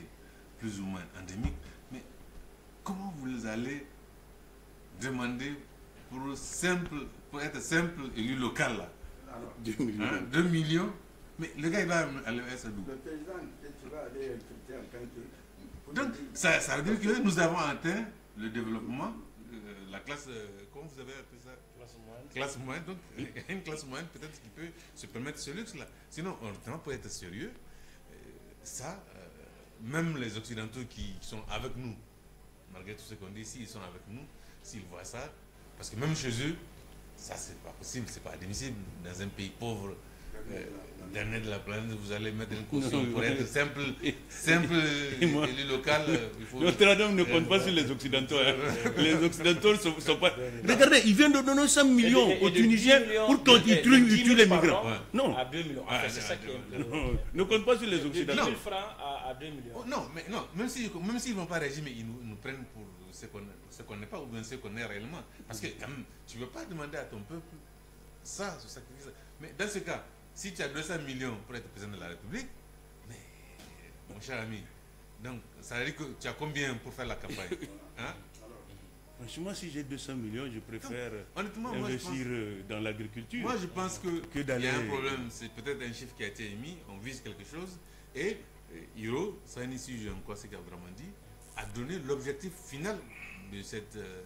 [SPEAKER 4] plus ou moins endémique. Mais comment vous allez demander pour, simple, pour être simple élu local là? 2 millions. 2 hein, millions? Mais le gars, il va aller à sa Le en. Donc, ça, ça, veut dire que nous avons atteint le développement, euh, la classe, euh, comment vous avez appelé ça? Classe moyenne. Classe moyenne, donc une classe moyenne peut-être qui peut se permettre ce luxe-là. Sinon, honnêtement, pour être sérieux, euh, ça, même les Occidentaux qui sont avec nous, malgré tout ce qu'on dit ici, ils sont avec nous, s'ils voient ça, parce que même chez eux, ça c'est pas possible, c'est pas admissible dans un pays pauvre dernier de la planète, vous allez mettre une caution pour être simple, simple élu local. Il faut...
[SPEAKER 5] Notre homme ne compte pas sur les Occidentaux. Hein. Les Occidentaux ne sont, sont, pas. Regardez, il vient de donner 5 millions aux Tunisiens pour qu'ils tuent les migrants.
[SPEAKER 1] Non. À 2 millions. c'est ça qui est
[SPEAKER 5] Ne compte pas sur les Occidentaux.
[SPEAKER 1] 1000 francs à, 2 millions.
[SPEAKER 4] Oh, non, mais non, même s'ils même ne vont pas réagir, mais ils nous, nous prennent pour ce qu'on n'est pas ou bien ce qu'on est réellement. Parce que quand même, tu ne veux pas demander à ton peuple ça, ce sacrifice. Mais dans ce cas, si tu as 200 millions pour être président de la République, mais mon cher ami, donc ça veut dire que tu as combien pour faire la campagne hein?
[SPEAKER 5] Franchement, si j'ai 200 millions, je préfère investir euh, dans l'agriculture.
[SPEAKER 4] Moi, je pense que, que il y a un problème. C'est peut-être un chiffre qui a été émis. On vise quelque chose. Et euh, Hiro, ça ici, je crois ce qu'Abdraman dit, a donné l'objectif final de cette, euh,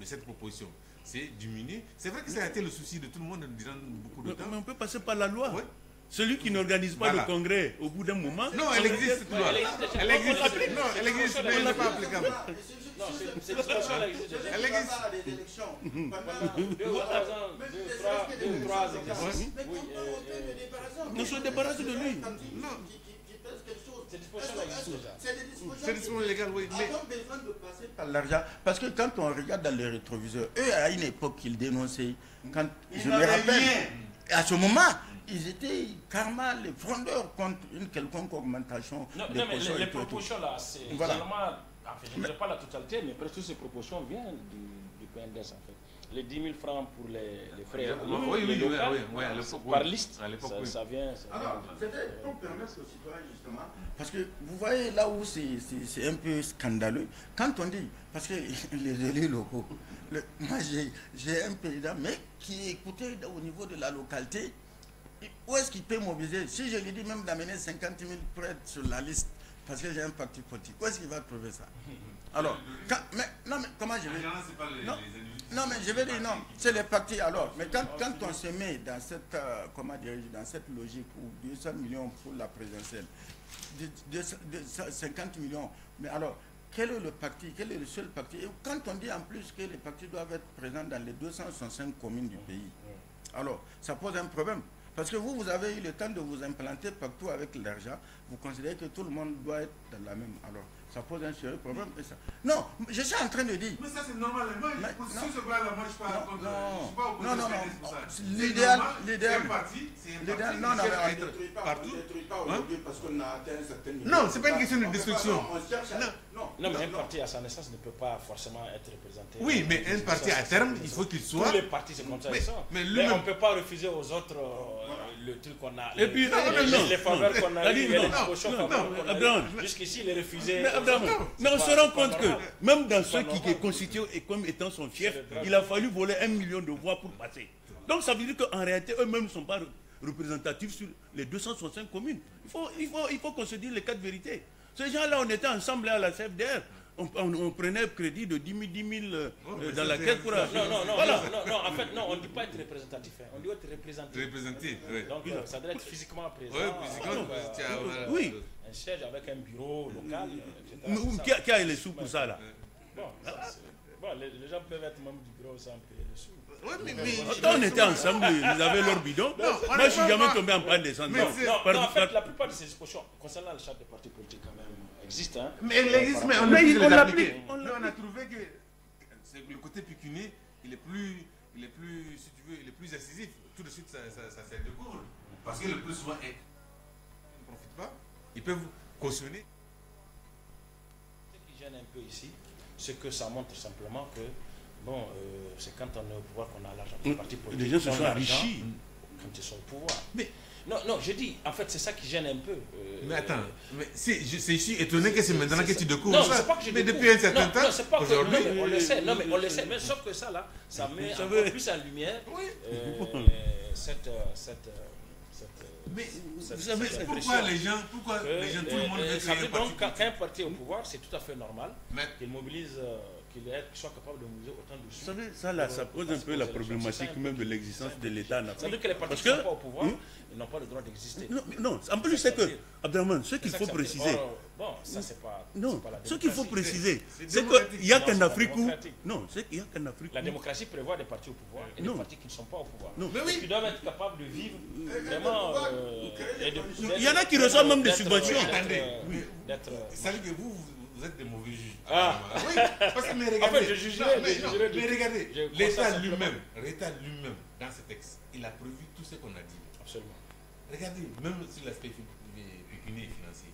[SPEAKER 4] de cette proposition c'est diminuer. C'est vrai que ça a été le souci de tout le monde durant beaucoup de temps.
[SPEAKER 5] Mais on peut passer par la loi. Celui qui n'organise pas le congrès au bout d'un moment.
[SPEAKER 4] Non, elle existe, cette loi. Elle existe. Non, elle existe, mais elle n'est pas applicable. Non, c'est elle existe. Elle existe. des élections. Deux ou
[SPEAKER 5] trois Nous sommes débarrassés de lui. Non.
[SPEAKER 2] C'est des dispositions légales. oui. Mais... Besoin de passer par l'argent. Parce que quand on regarde dans les rétroviseurs, eux, à une époque, ils dénonçaient. Quand, je me rappelle, à ce moment, ils étaient carrément les frondeurs contre une quelconque augmentation
[SPEAKER 1] non, des non, mais les, les propositions là, c'est voilà. enfin, je ne dirais pas la totalité, mais presque toutes ces propositions viennent du, du PNDS en fait les 10 000 francs pour les, les frais oui, oui, oui, oui, oui, par liste, à ça, ça, vient. Ça
[SPEAKER 2] Alors, c'était pour permettre aux citoyens justement, parce que vous voyez là où c'est un peu scandaleux, quand on dit, parce que les élus locaux, le, moi j'ai un président, mais qui est écouté au niveau de la localité, où est-ce qu'il peut mobiliser? Si je lui dis même d'amener 50 000 prêtres sur la liste, parce que j'ai un parti politique, où est-ce qu'il va trouver ça? Alors, mais, non, mais comment je vais... Non, non, mais je vais dire non, c'est les partis alors. Mais quand, quand on se met dans cette, euh, comment dire, dans cette logique où 200 millions pour la présidentielle, 50 millions, mais alors, quel est le parti, quel est le seul parti? Et quand on dit en plus que les partis doivent être présents dans les 265 communes du pays, alors ça pose un problème. Parce que vous, vous avez eu le temps de vous implanter partout avec l'argent. Vous considérez que tout le monde doit être dans la même. Alors, ça pose un sérieux problème. ça... Non, je suis en train de dire.
[SPEAKER 4] Mais ça, c'est normal. Moi, mais, sur ce plan-là, moi, je ne suis pas contre.
[SPEAKER 2] Non, non, non. L'idéal. L'idéal. C'est un parti. C'est un parti. Non, non, on ne détruit pas. Partout? Aujourd'hui parce qu'on a atteint un certain niveau.
[SPEAKER 4] Non, ce n'est pas une question de destruction.
[SPEAKER 1] Non, mais un parti à sa naissance ne peut pas forcément être représenté.
[SPEAKER 4] Oui, mais un parti à terme, il faut qu'il soit.
[SPEAKER 1] Tous les partis, c'est comme ça. Mais on ne peut pas refuser aux autres le truc qu'on a.
[SPEAKER 5] Et puis, les
[SPEAKER 1] faveurs qu'on a les dispositions Jusqu'ici, il est refusé.
[SPEAKER 5] Mais on se rend compte que même dans ceux qui est constitué comme étant son fief, il a fallu voler un million de voix pour passer. Donc ça veut dire qu'en réalité, eux-mêmes ne sont pas représentatifs sur les 265 communes. Il faut, il faut, il faut qu'on se dise les quatre vérités. Ces gens-là, on était ensemble à la CFDR on, on, prenait crédit de 10 000, 10 000 euh, dans la caisse pour...
[SPEAKER 1] Non, non, non, voilà. non, non, en fait, non, on ne dit pas être représentatif, hein. on dit être représenté.
[SPEAKER 4] Représenté, oui.
[SPEAKER 1] Donc, euh, ça doit être physiquement présent.
[SPEAKER 4] Oui, physiquement,
[SPEAKER 1] euh, oui. Un siège avec un bureau local,
[SPEAKER 5] etc. Qui a, qui a les sous pour ça, là?
[SPEAKER 1] Bon, bon les, gens peuvent être membres du bureau sans payer les sous.
[SPEAKER 5] Oui, mais, mais, Quand on était ensemble, ils avaient leur bidon. Non, Moi, je ne suis jamais tombé en panne des centres.
[SPEAKER 1] Non, non, en fait, la plupart de ces discussions concernant le charte des partis politiques, quand même, existe. Hein,
[SPEAKER 4] mais elle existe, mais on, mais on. On, on, a trouvé que le côté pécunier, il est plus, il est plus, si tu veux, il est plus incisif. Tout de suite, ça, ça, ça, ça découvre. Parce que le plus souvent, ils ne profitent pas. Ils peuvent cautionner.
[SPEAKER 1] Ce qui gêne un peu ici, c'est que ça montre simplement que, bon, euh, c'est quand on est au pouvoir qu'on a l'argent.
[SPEAKER 5] Politiques. Les gens se sont enrichis.
[SPEAKER 1] Quand ils sont au pouvoir. Mais non, non, je dis, en fait, c'est ça qui gêne un peu.
[SPEAKER 4] Euh, mais attends, mais c'est, je, suis étonné que c'est maintenant que tu découvres non, ça. Pas que je mais depuis un certain temps, aujourd'hui...
[SPEAKER 1] on le sait, non, mais on le sait, mais sauf que ça, là, ça met un peu plus en lumière euh, cette, euh, cette, cette,
[SPEAKER 4] mais vous savez, pourquoi les gens, pourquoi les gens, tout le monde veut créer un
[SPEAKER 1] parti quand, un parti est au pouvoir, c'est tout à fait normal qu'il mobilise qu'il soit capable de mobiliser autant de sous.
[SPEAKER 5] Vous savez, ça, là, ça pose un peu la problématique même de l'existence de l'État.
[SPEAKER 1] Ça veut dire que les partis ne sont pas au pouvoir, hmm? n'ont pas le droit d'exister.
[SPEAKER 5] Non, non, en plus, c'est que, Abdelman, ce qu'il faut préciser.
[SPEAKER 1] bon, ça, c'est pas.
[SPEAKER 5] Non,
[SPEAKER 1] pas la
[SPEAKER 5] ce qu'il faut
[SPEAKER 1] démocratie.
[SPEAKER 5] préciser,
[SPEAKER 4] c'est
[SPEAKER 5] qu'il n'y a qu'en Afrique où. Non, c'est qu'il n'y a qu'en Afrique
[SPEAKER 1] La démocratie prévoit des partis au pouvoir et
[SPEAKER 5] Non.
[SPEAKER 1] des partis qui ne sont pas au pouvoir.
[SPEAKER 5] Non.
[SPEAKER 4] Mais oui.
[SPEAKER 1] Qui doivent être capables de vivre vraiment. euh,
[SPEAKER 5] Il y en a qui reçoivent même des subventions.
[SPEAKER 4] Attendez, Ça veut dire que vous, vous, êtes des mauvais juges.
[SPEAKER 1] Ah.
[SPEAKER 4] Oui, parce que mais regardez.
[SPEAKER 1] fait, je jugerais-
[SPEAKER 4] Non, mais,
[SPEAKER 1] je
[SPEAKER 4] non, mais regardez, l'État lui-même, l'État lui-même, dans ce texte, il a prévu tout ce qu'on a dit.
[SPEAKER 1] Absolument.
[SPEAKER 4] Regardez, même sur l'aspect pécunier et financier,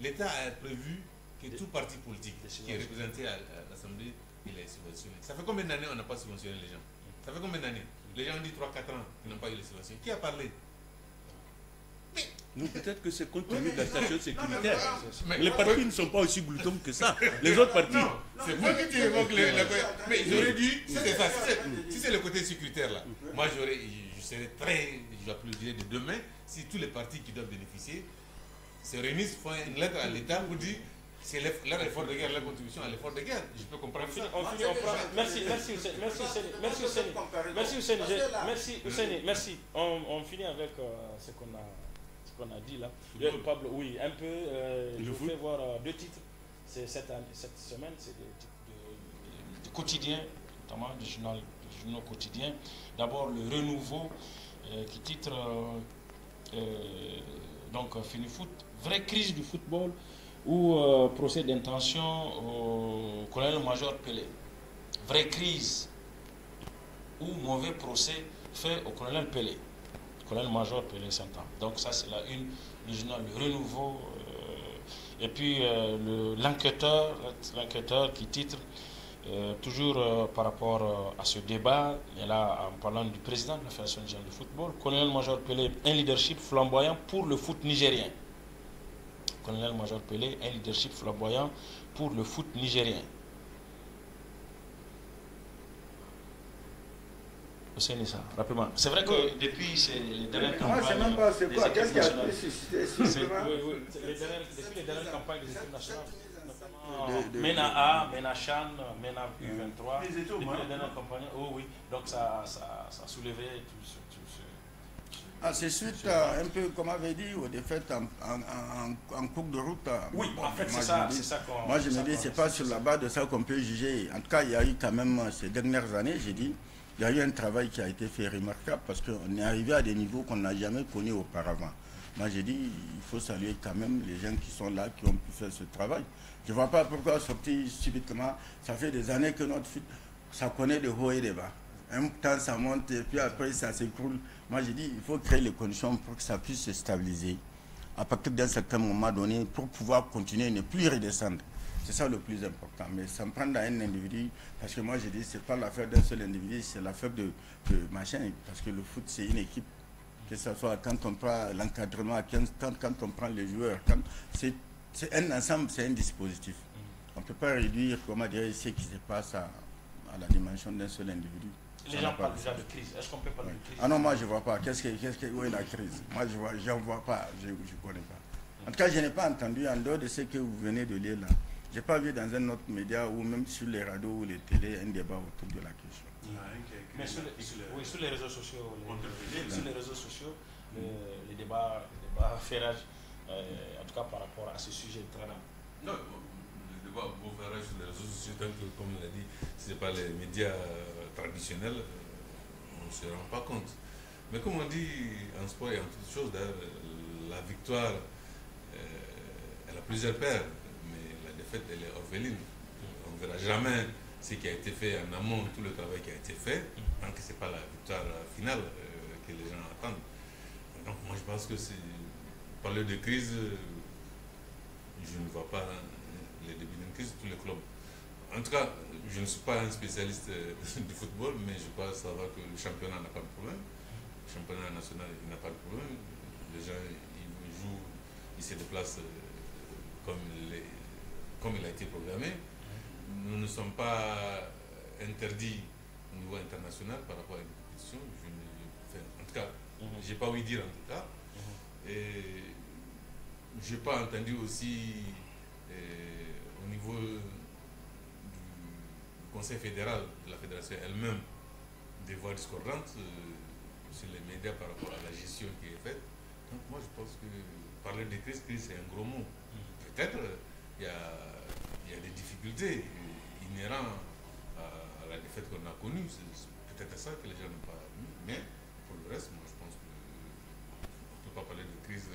[SPEAKER 4] l'État a prévu que tout parti politique qui est représenté à, à l'Assemblée, il est subventionné. Ça fait combien d'années on n'a pas subventionné les gens? Ça fait combien d'années? Les gens ont dit 3-4 ans qu'ils n'ont pas eu les subventions. Qui a parlé?
[SPEAKER 5] Non, peut-être que c'est compte tenu de la situation sécuritaire. Les partis ne sont pas aussi gloutons que ça. Les autres partis.
[SPEAKER 4] C'est moi qui tu évoques le, Mais j'aurais dit, si c'est ça, si c'est- si c'est le côté sécuritaire là, moi j'aurais, je serais très, j'applaudirais de demain si tous les partis qui doivent bénéficier se réunissent, font une lettre à l'État pour dire c'est leur effort de guerre, leur contribution à l'effort de guerre. Je peux comprendre ça.
[SPEAKER 1] On finit, on prend- Merci, merci Hussein, merci Hussein, merci Hussein, merci Hussein, merci Hussein, merci. On, on finit avec euh, ce qu'on a, qu'on a dit là. Pablo, oui, un peu. euh, je vous fais voir euh, deux titres. C'est cette, semaine, c'est des titres de, de quotidiens, notamment des journaux, des journaux quotidiens. D'abord le Renouveau euh, qui titre donc Fini Foot, vraie crise du football ou procès d'intention au colonel-major Pelé. Vraie crise ou mauvais procès fait au colonel Pelé. Colonel-major Pelé s'entend. Donc ça c'est la une du journal Le Renouveau. euh, et puis euh, le- l'enquêteur, l'enquêteur qui titre euh, toujours par rapport à ce débat, et là en parlant du président de la Fédération nigérienne de football, colonel-major Pelé, un leadership flamboyant pour le foot nigérien. Colonel-major Pelé, un leadership flamboyant pour le foot nigérien. C'est ça, rapidement. C'est vrai que depuis les dernières
[SPEAKER 2] Moi,
[SPEAKER 1] campagnes.
[SPEAKER 2] je sais même pas c'est quoi. Qu'est-ce qui a
[SPEAKER 1] depuis les dernières campagnes des équipes nationales, notamment
[SPEAKER 2] De- de-
[SPEAKER 1] MENA A, MENA Chan, MENA U23,
[SPEAKER 5] Ils étaient au
[SPEAKER 1] depuis les dernières campagnes, oh oui, donc ça, ça, ça soulevait tout ce. Tout ce
[SPEAKER 2] Ah, c'est suite à un peu, comme avait dit, aux défaites en, en, en, en cours de route. ah.
[SPEAKER 1] Oui,
[SPEAKER 2] Bon,
[SPEAKER 1] en fait,
[SPEAKER 2] moi,
[SPEAKER 1] c'est ça,
[SPEAKER 2] je
[SPEAKER 1] ça qu'on.
[SPEAKER 2] Moi, je me dis, c'est pas sur la base de ça qu'on peut juger. En tout cas, il y a eu quand même, ces dernières années, j'ai dit, il y a eu un travail qui a été fait remarquable parce qu'on est arrivé à des niveaux qu'on n'a jamais connus auparavant. Moi, j'ai dit, il faut saluer quand même les gens qui sont là, qui ont pu faire ce travail. Je ne vois pas pourquoi sortir subitement. Ça fait des années que notre foot, ça connaît de hauts et de bas. Un temps, ça monte et puis après, ça s'écroule. Moi, j'ai dit, il faut créer les conditions pour que ça puisse se stabiliser à partir d'un certain moment donné pour pouvoir continuer et ne plus redescendre. C'est ça le plus important. Mais s'en prendre à un individu, parce que moi j'ai dit, c'est pas l'affaire d'un seul individu, c'est l'affaire de, de machin. Parce que le foot, c'est une équipe. Que ce soit quand on prend l'encadrement, quand, quand, quand on prend les joueurs, c'est c'est un ensemble, c'est un dispositif. On ne peut pas réduire, comment dire, ce qui se passe à, à la dimension d'un seul individu.
[SPEAKER 1] Les
[SPEAKER 2] Ça
[SPEAKER 1] gens parlent déjà de crise. Est-ce qu'on peut parler de crise?
[SPEAKER 2] Ah non, moi je vois pas. Qu'est-ce que, qu'est-ce que, où est la crise? Moi je vois, j'en vois pas. Je ne connais pas. En tout cas, je n'ai pas entendu, en dehors de ce que vous venez de lire là, je n'ai pas vu dans un autre média ou même sur les radios ou les télés un débat autour de la question.
[SPEAKER 1] Mais sur oui, sur les réseaux sociaux, les- sur les réseaux sociaux, le- les débats, les débats fait rage, euh, en tout cas par rapport à ce sujet très là.
[SPEAKER 4] Non, le débat beau faire rage sur les réseaux sociaux, tant que, comme il a dit, ce n'est pas les médias euh, traditionnels, euh, on ne se rend pas compte. Mais comme on dit en sport et en toutes choses, d'ailleurs, la victoire, euh, elle a plusieurs paires, défaite, elle est orpheline. On ne verra jamais ce qui a été fait en amont, tout le travail qui a été fait, tant que ce n'est pas la victoire finale euh, que les gens attendent. Donc moi je pense que c'est parler de crise, je ne vois pas les débuts d'une crise, tous les clubs. En tout cas, je ne suis pas un spécialiste euh, du football, mais je crois savoir que le championnat n'a pas de problème. Le championnat national n'a pas de problème. Les gens ils jouent, ils se déplacent euh, comme, il est- comme il a été programmé. Nous ne sommes pas interdits au niveau international par rapport à une compétition. Je ne- enfin, en tout cas, j'ai pas ouï dire en tout cas. Et j'ai pas entendu aussi euh, au niveau du Conseil fédéral de la fédération elle-même des voix discordantes euh, sur les médias par rapport à la gestion qui est faite. Donc moi je pense que parler de crise, crise c'est un gros mot. Peut-être euh, il y a, il y a des difficultés inhérentes à, la défaite qu'on a connue. C'est peut-être ça que les gens n'ont pas vu. Mais pour le reste, moi je pense qu'on ne peut pas parler de crise.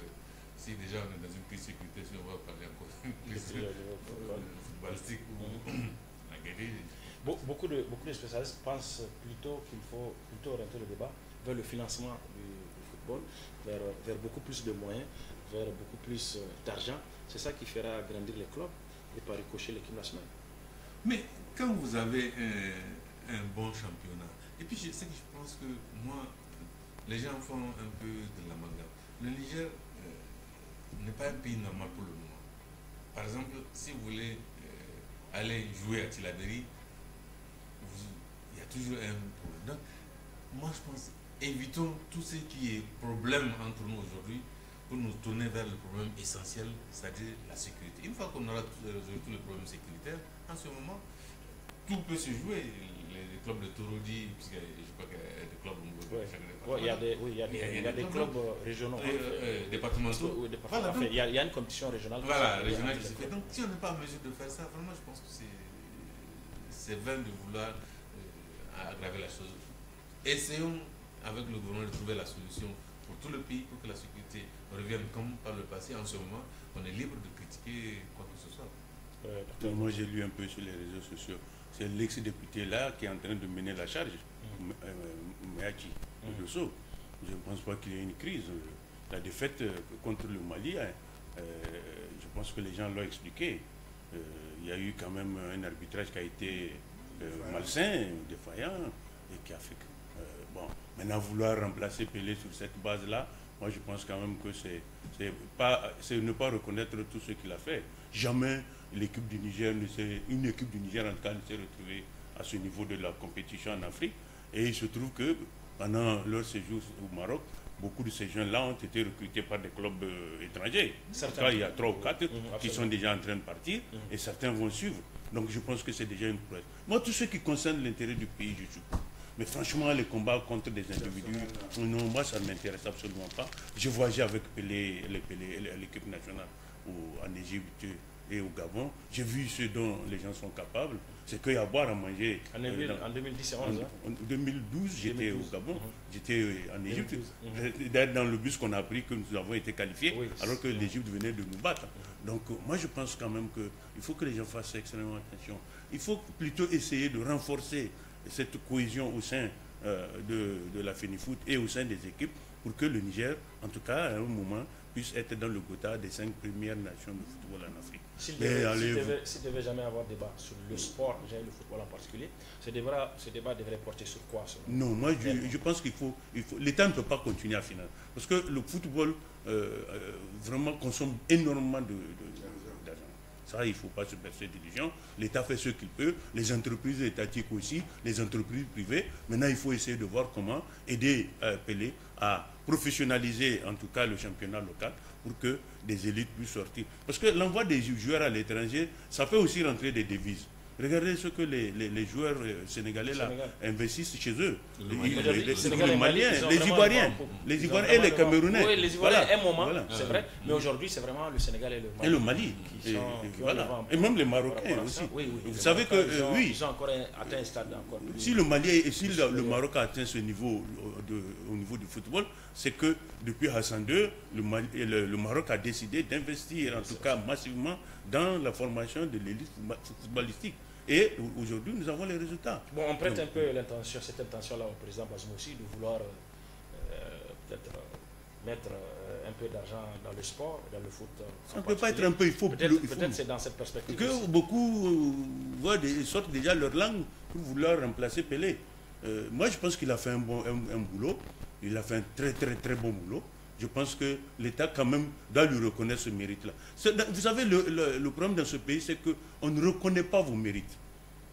[SPEAKER 4] Si déjà on est dans une crise sécurité, si on va parler encore d'une crise footballistique ou la guerre.
[SPEAKER 1] Beaucoup de, beaucoup de spécialistes pensent plutôt qu'il faut plutôt orienter le débat vers le financement du, football, vers, vers, beaucoup plus de moyens, vers beaucoup plus euh, d'argent. C'est ça qui fera grandir les clubs et par ricocher l'équipe nationale.
[SPEAKER 4] Mais quand vous avez un, bon championnat, et puis je sais que je pense que moi, les gens font un peu de la manga. Le Niger euh, n'est pas un pays normal pour le moment. Par exemple, si vous voulez euh, aller jouer à Tilaberi, il y a toujours un problème. Donc, moi je pense évitons tout ce qui est problème entre nous aujourd'hui pour nous tourner vers le problème essentiel, c'est-à-dire la sécurité. Une fois qu'on aura résolu tous les problèmes sécuritaires, en ce moment, tout peut se jouer. Les, clubs de Torodi, puisque je crois qu'il y a des clubs au chaque département.
[SPEAKER 1] il y a des, oui, il y a des, il y a des clubs, régionaux.
[SPEAKER 4] Euh, départementaux.
[SPEAKER 1] Voilà, il, y a, il, y a, une compétition régionale.
[SPEAKER 4] Voilà, régionale qui se fait. Donc, si on n'est pas en mesure de faire ça, vraiment, je pense que c'est vain de vouloir euh, aggraver la chose. Essayons avec le gouvernement de trouver la solution pour tout le pays pour que la sécurité revienne comme par le passé. En ce moment, on est libre de critiquer quoi que ce soit.
[SPEAKER 5] Euh, moi, j'ai lu un peu sur les réseaux sociaux. C'est l'ex-député là qui est en train de mener la charge, mmh. Meachi, mmh. Je ne pense pas qu'il y ait une crise. La défaite euh, contre le Mali, hein, euh, je pense que les gens l'ont expliqué. il y a eu quand même un arbitrage qui a été malsain, défaillant, et qui a fait que Bon, maintenant vouloir remplacer Pelé sur cette base-là, moi je pense quand même que c'est pas ne pas reconnaître tout ce qu'il a fait. Jamais l'équipe du Niger ne une équipe du Niger en tout cas ne s'est retrouvée à ce niveau de la compétition en Afrique. Et il se trouve que pendant leur séjour au Maroc, beaucoup de ces jeunes-là ont été recrutés par des clubs euh, étrangers. Certains, il y a trois ou quatre mmh, qui sont déjà en train de partir mmh. et certains vont suivre. Donc je pense que c'est déjà une preuve. Moi, tout ce qui concerne l'intérêt du pays, je suis mais franchement, les combats contre des individus, non, moi, ça ne m'intéresse absolument pas. Je voyageais avec l'équipe nationale en Égypte et au Gabon. J'ai vu ce dont les gens sont capables. C'est qu'il y a à boire, à manger.
[SPEAKER 1] En, 2010 en,
[SPEAKER 5] en 2012, j'étais au Gabon, j'étais en Égypte. Uh-huh. Dans le bus qu'on a appris que nous avons été qualifiés, alors que l'Égypte venait de nous battre. Donc, moi, je pense quand même qu'il faut que les gens fassent extrêmement attention. Il faut plutôt essayer de renforcer cette cohésion au sein euh, de, la FENIFOOT et au sein des équipes pour que le Niger, en tout cas à un moment, puisse être dans le quota des cinq premières nations de football en Afrique.
[SPEAKER 1] S'il ne devait, jamais avoir débat sur le sport, le football en particulier, ce débat, ce débat devrait porter sur quoi
[SPEAKER 5] Non, moi je, pense qu'il faut, faut l'État ne peut pas continuer à financer. Parce que le football euh, euh, vraiment consomme énormément de ça, il ne faut pas se percer d'illusions. L'État fait ce qu'il peut, les entreprises étatiques aussi, les entreprises privées. Maintenant, il faut essayer de voir comment aider euh, Pelé à professionnaliser en tout cas le championnat local pour que des élites puissent sortir. Parce que l'envoi des joueurs à l'étranger, ça fait aussi rentrer des devises. Regardez ce que les, les, joueurs euh, sénégalais là, investissent chez eux. les, Maliens, les Ivoiriens, les Ivoiriens et les Camerounais.
[SPEAKER 1] Oui, les Ivoiriens, un moment, c'est vrai. Mais aujourd'hui, c'est vraiment le Sénégal et le Mali.
[SPEAKER 5] Et le Mali. et, voilà. et, même les Marocains aussi. Vous savez que,
[SPEAKER 1] ils
[SPEAKER 5] ont, oui.
[SPEAKER 1] Ils ont encore atteint un stade encore plus.
[SPEAKER 5] Si le Mali et si le, Maroc a atteint ce niveau de, au niveau du football, c'est que depuis Hassan II, le, le Maroc a décidé d'investir, en tout cas massivement, dans la formation de l'élite footballistique. Et aujourd'hui, nous avons les résultats.
[SPEAKER 1] Bon, on prête un peu l'intention, cette intention-là au président Bazoum aussi de vouloir euh, peut-être euh, mettre euh, un peu d'argent dans le sport, dans le foot.
[SPEAKER 5] Ça ne peut pas être un peu, il faut
[SPEAKER 1] Peut-être peut c'est dans cette perspective.
[SPEAKER 5] Que beaucoup voient des, sortent déjà leur langue pour vouloir remplacer Pelé. moi, je pense qu'il a fait un, bon, un, boulot. Il a fait un très, très, très bon boulot je pense que l'État quand même doit lui reconnaître ce mérite-là. Vous savez, le, problème dans ce pays, c'est qu'on ne reconnaît pas vos mérites.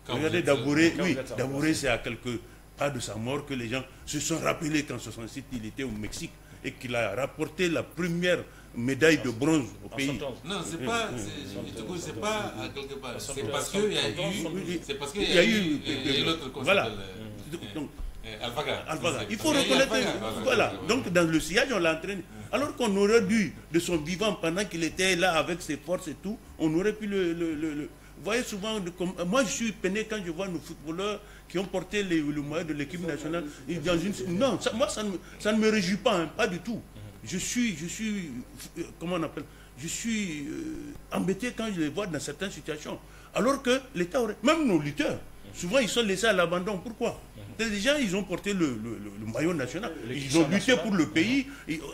[SPEAKER 5] Regardez, Dabouré, oui, Dabouré, c'est à quelques pas de sa mort que les gens se sont rappelés qu'en 67, il était au Mexique et qu'il a rapporté la première médaille de bronze au pays.
[SPEAKER 4] Non, c'est pas, c'est pas à quelque part. C'est parce qu'il y a eu, c'est parce qu'il y a eu, l'autre
[SPEAKER 5] Voilà. Donc, Il faut reconnaître. Voilà. Donc, dans le sillage, on l'a entraîné. Alors qu'on aurait dû, de son vivant, pendant qu'il était là avec ses forces et tout, on aurait pu le. vous voyez souvent, moi je suis peiné quand je vois nos footballeurs qui ont porté le moyen de l'équipe nationale. Dans une, non, moi ça ne, ça ne, me réjouit pas, hein, pas du tout. Je suis, je suis, euh, comment on appelle Je suis euh, embêté quand je les vois dans certaines situations. Alors que l'État aurait, même nos lutteurs, Souvent, ils sont laissés à l'abandon. Pourquoi? Gens, ils ont porté le, maillot national. Ils ont lutté pour le pays.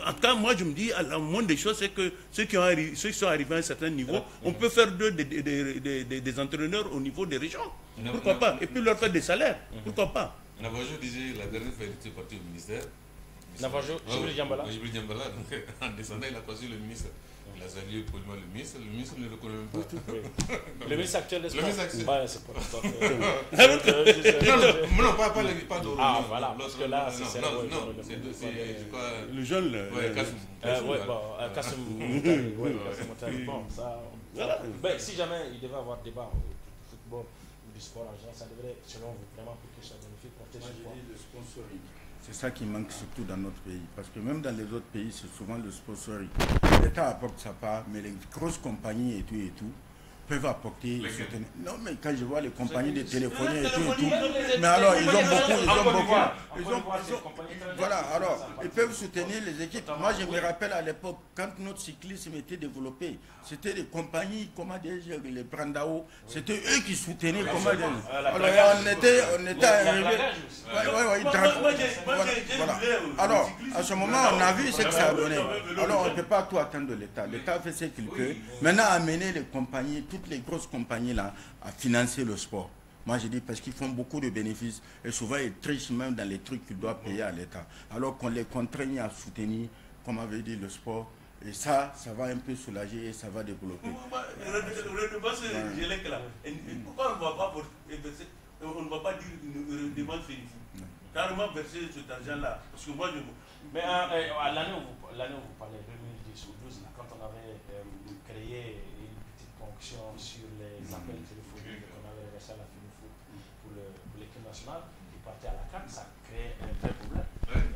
[SPEAKER 5] en tout cas, moi, je me dis, la moindre des choses, c'est que ceux qui, ont ceux qui sont arrivés à un certain niveau, on peut faire d'eux des, entraîneurs au niveau des régions. Pourquoi pas? Et puis leur faire des salaires. Pourquoi pas?
[SPEAKER 4] Navajo disait, la dernière fois, il était parti au ministère.
[SPEAKER 1] Navajo, Jibril Djambala.
[SPEAKER 4] Jibril Djambala, en descendant, il a croisé le ministre. Il a salué poliment le ministre, le ministre ne le connaît même pas.
[SPEAKER 1] le ministre actuel de
[SPEAKER 4] Le ministre actuel.
[SPEAKER 1] Ouais, c'est pas
[SPEAKER 4] non, non, pas, pas, le, pas de
[SPEAKER 1] Ah, voilà, parce que là, c'est
[SPEAKER 4] Non, non, c'est, je crois.
[SPEAKER 5] Le jeune, là.
[SPEAKER 4] Kassim.
[SPEAKER 1] Euh, ouais, bon, ça. Ben, si jamais il devait avoir débat du football ou du sport en général, ça devrait, selon vous, vraiment pour qu'il soit bénéfique, porter sur quoi?
[SPEAKER 2] le sponsoring. C'est ça qui manque surtout dans notre pays. Parce que même dans les autres pays, c'est souvent le sponsoring. L'État apporte sa part, mais les grosses compagnies et tout et tout, peuvent apporter. Non, mais quand je vois les compagnies de téléphonie et tout, et tout mais alors ils ont beaucoup, ils ont beaucoup. Ils ont, voilà, alors ils peuvent soutenir les équipes. Moi, je me rappelle à l'époque, quand notre cyclisme était développé, c'était les compagnies, comment dire, les Brandao, c'était eux qui soutenaient, comment dire. Alors on était, on était arrivé. Voilà. Alors, à ce moment, on a vu ce que ça a donné. Alors, on ne peut pas tout attendre de l'État. L'État fait ce qu'il peut. Maintenant, amener les compagnies, toutes les grosses compagnies là à financer le sport. Moi, je dis parce qu'ils font beaucoup de bénéfices et souvent ils trichent même dans les trucs qu'ils doivent payer à l'État. Alors qu'on les contraigne à soutenir, comme avait dit, le sport. Et ça, ça va un peu soulager et ça va développer.
[SPEAKER 5] Pourquoi on ne va pas dire une demande félicite? Carrément verser cet argent-là. Parce que moi, je.
[SPEAKER 1] Mais euh, euh, à l'année où, vous parlez, 2010 ou 2012, quand on avait sur les appels téléphoniques qu'on avait reçus à la fin pour, pour l'équipe nationale, qui partait à la carte, ça créait un vrai problème.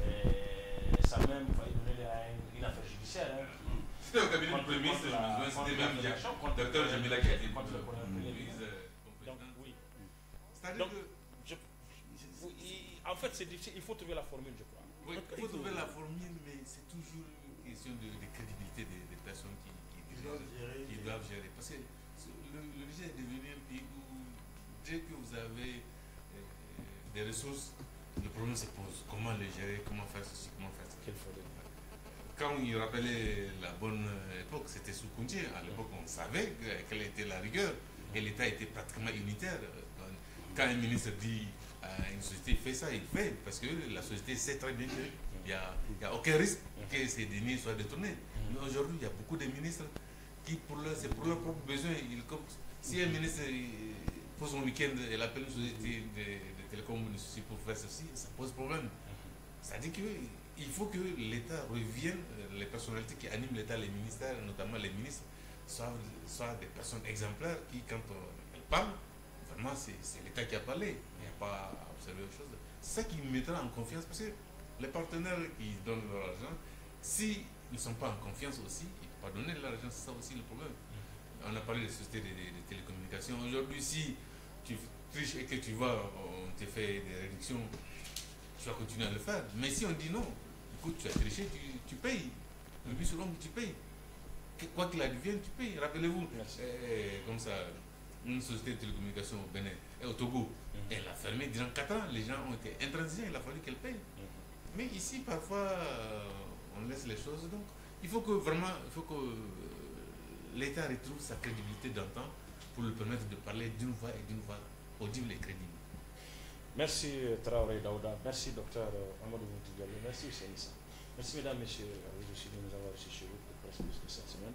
[SPEAKER 1] Et ça même failli donner à une, une, affaire judiciaire. Hein,
[SPEAKER 4] c'était au cabinet du Premier ministre, c'était même docteur Jamila qui a été contre le
[SPEAKER 1] Donc, oui. Donc, je, en fait, c'est difficile, il faut trouver la formule, je crois.
[SPEAKER 4] Oui, il faut trouver la formule, mais c'est toujours une question de, de crédibilité des, des personnes qui, qui, qui doivent gérer. Parce que le, Niger est devenu un pays où, dès que vous avez euh, des ressources, le problème se pose. Comment les gérer, comment faire ceci, comment faire ça. Quand il rappelait la bonne époque, c'était sous Koundé. À l'époque, on savait quelle était la rigueur et l'État était pratiquement unitaire. Quand un ministre dit à une société, fait ça, il fait, parce que la société sait très bien qu'il n'y a, a, aucun risque que ces deniers soient détournés. Mais aujourd'hui, il y a beaucoup de ministres qui, pour leur, c'est pour leurs propres besoins. Ils, comme, si un ministre pour son week-end, il appelle une société de, de télécom pour faire ceci, ça pose problème. Ça dit qu'il faut que l'État revienne, euh, les personnalités qui animent l'État, les ministères, notamment les ministres, soient, soient des personnes exemplaires qui, quand elles parlent, vraiment c'est l'État qui a parlé. Il n'y a pas à observer autre chose. C'est ça qui mettra en confiance, parce que les partenaires qui donnent leur argent, s'ils ne sont pas en confiance aussi, pas donner de l'argent, c'est ça aussi le problème. On a parlé des sociétés de, télécommunications. Aujourd'hui, si tu triches et que tu vas, on te fait des réductions, tu vas continuer à le faire. Mais si on dit non, écoute, tu as triché, tu, payes. Le plus souvent, tu payes. Quoi qu'il advienne, tu payes. Rappelez-vous, eh, comme ça, une société de télécommunications au Bénin, et au Togo, mhm. elle a fermé durant 4 ans. Les gens ont été intransigeants, il a fallu qu'elle paye. Mhm. Mais ici, parfois, euh, on laisse les choses. Donc, il faut que vraiment, il faut que euh, l'État retrouve sa crédibilité d'antan pour lui permettre de parler d'une voix et d'une voix audible et crédible.
[SPEAKER 1] Merci euh, Traoré Daouda, merci docteur euh, Amadou Boutigali, merci Sénissa. Merci mesdames, messieurs, aussi de nous avoir reçus chez vous pour presque plus de cette semaine.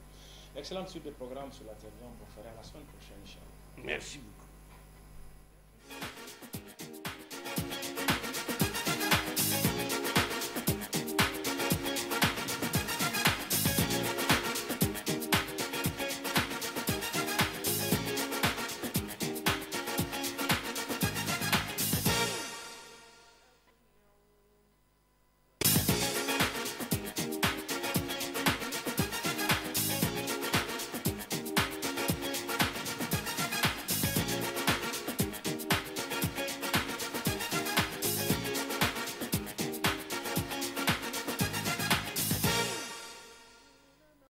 [SPEAKER 1] Excellente suite de programme sur la télévision pour faire à la semaine prochaine, Michel.
[SPEAKER 5] Merci beaucoup.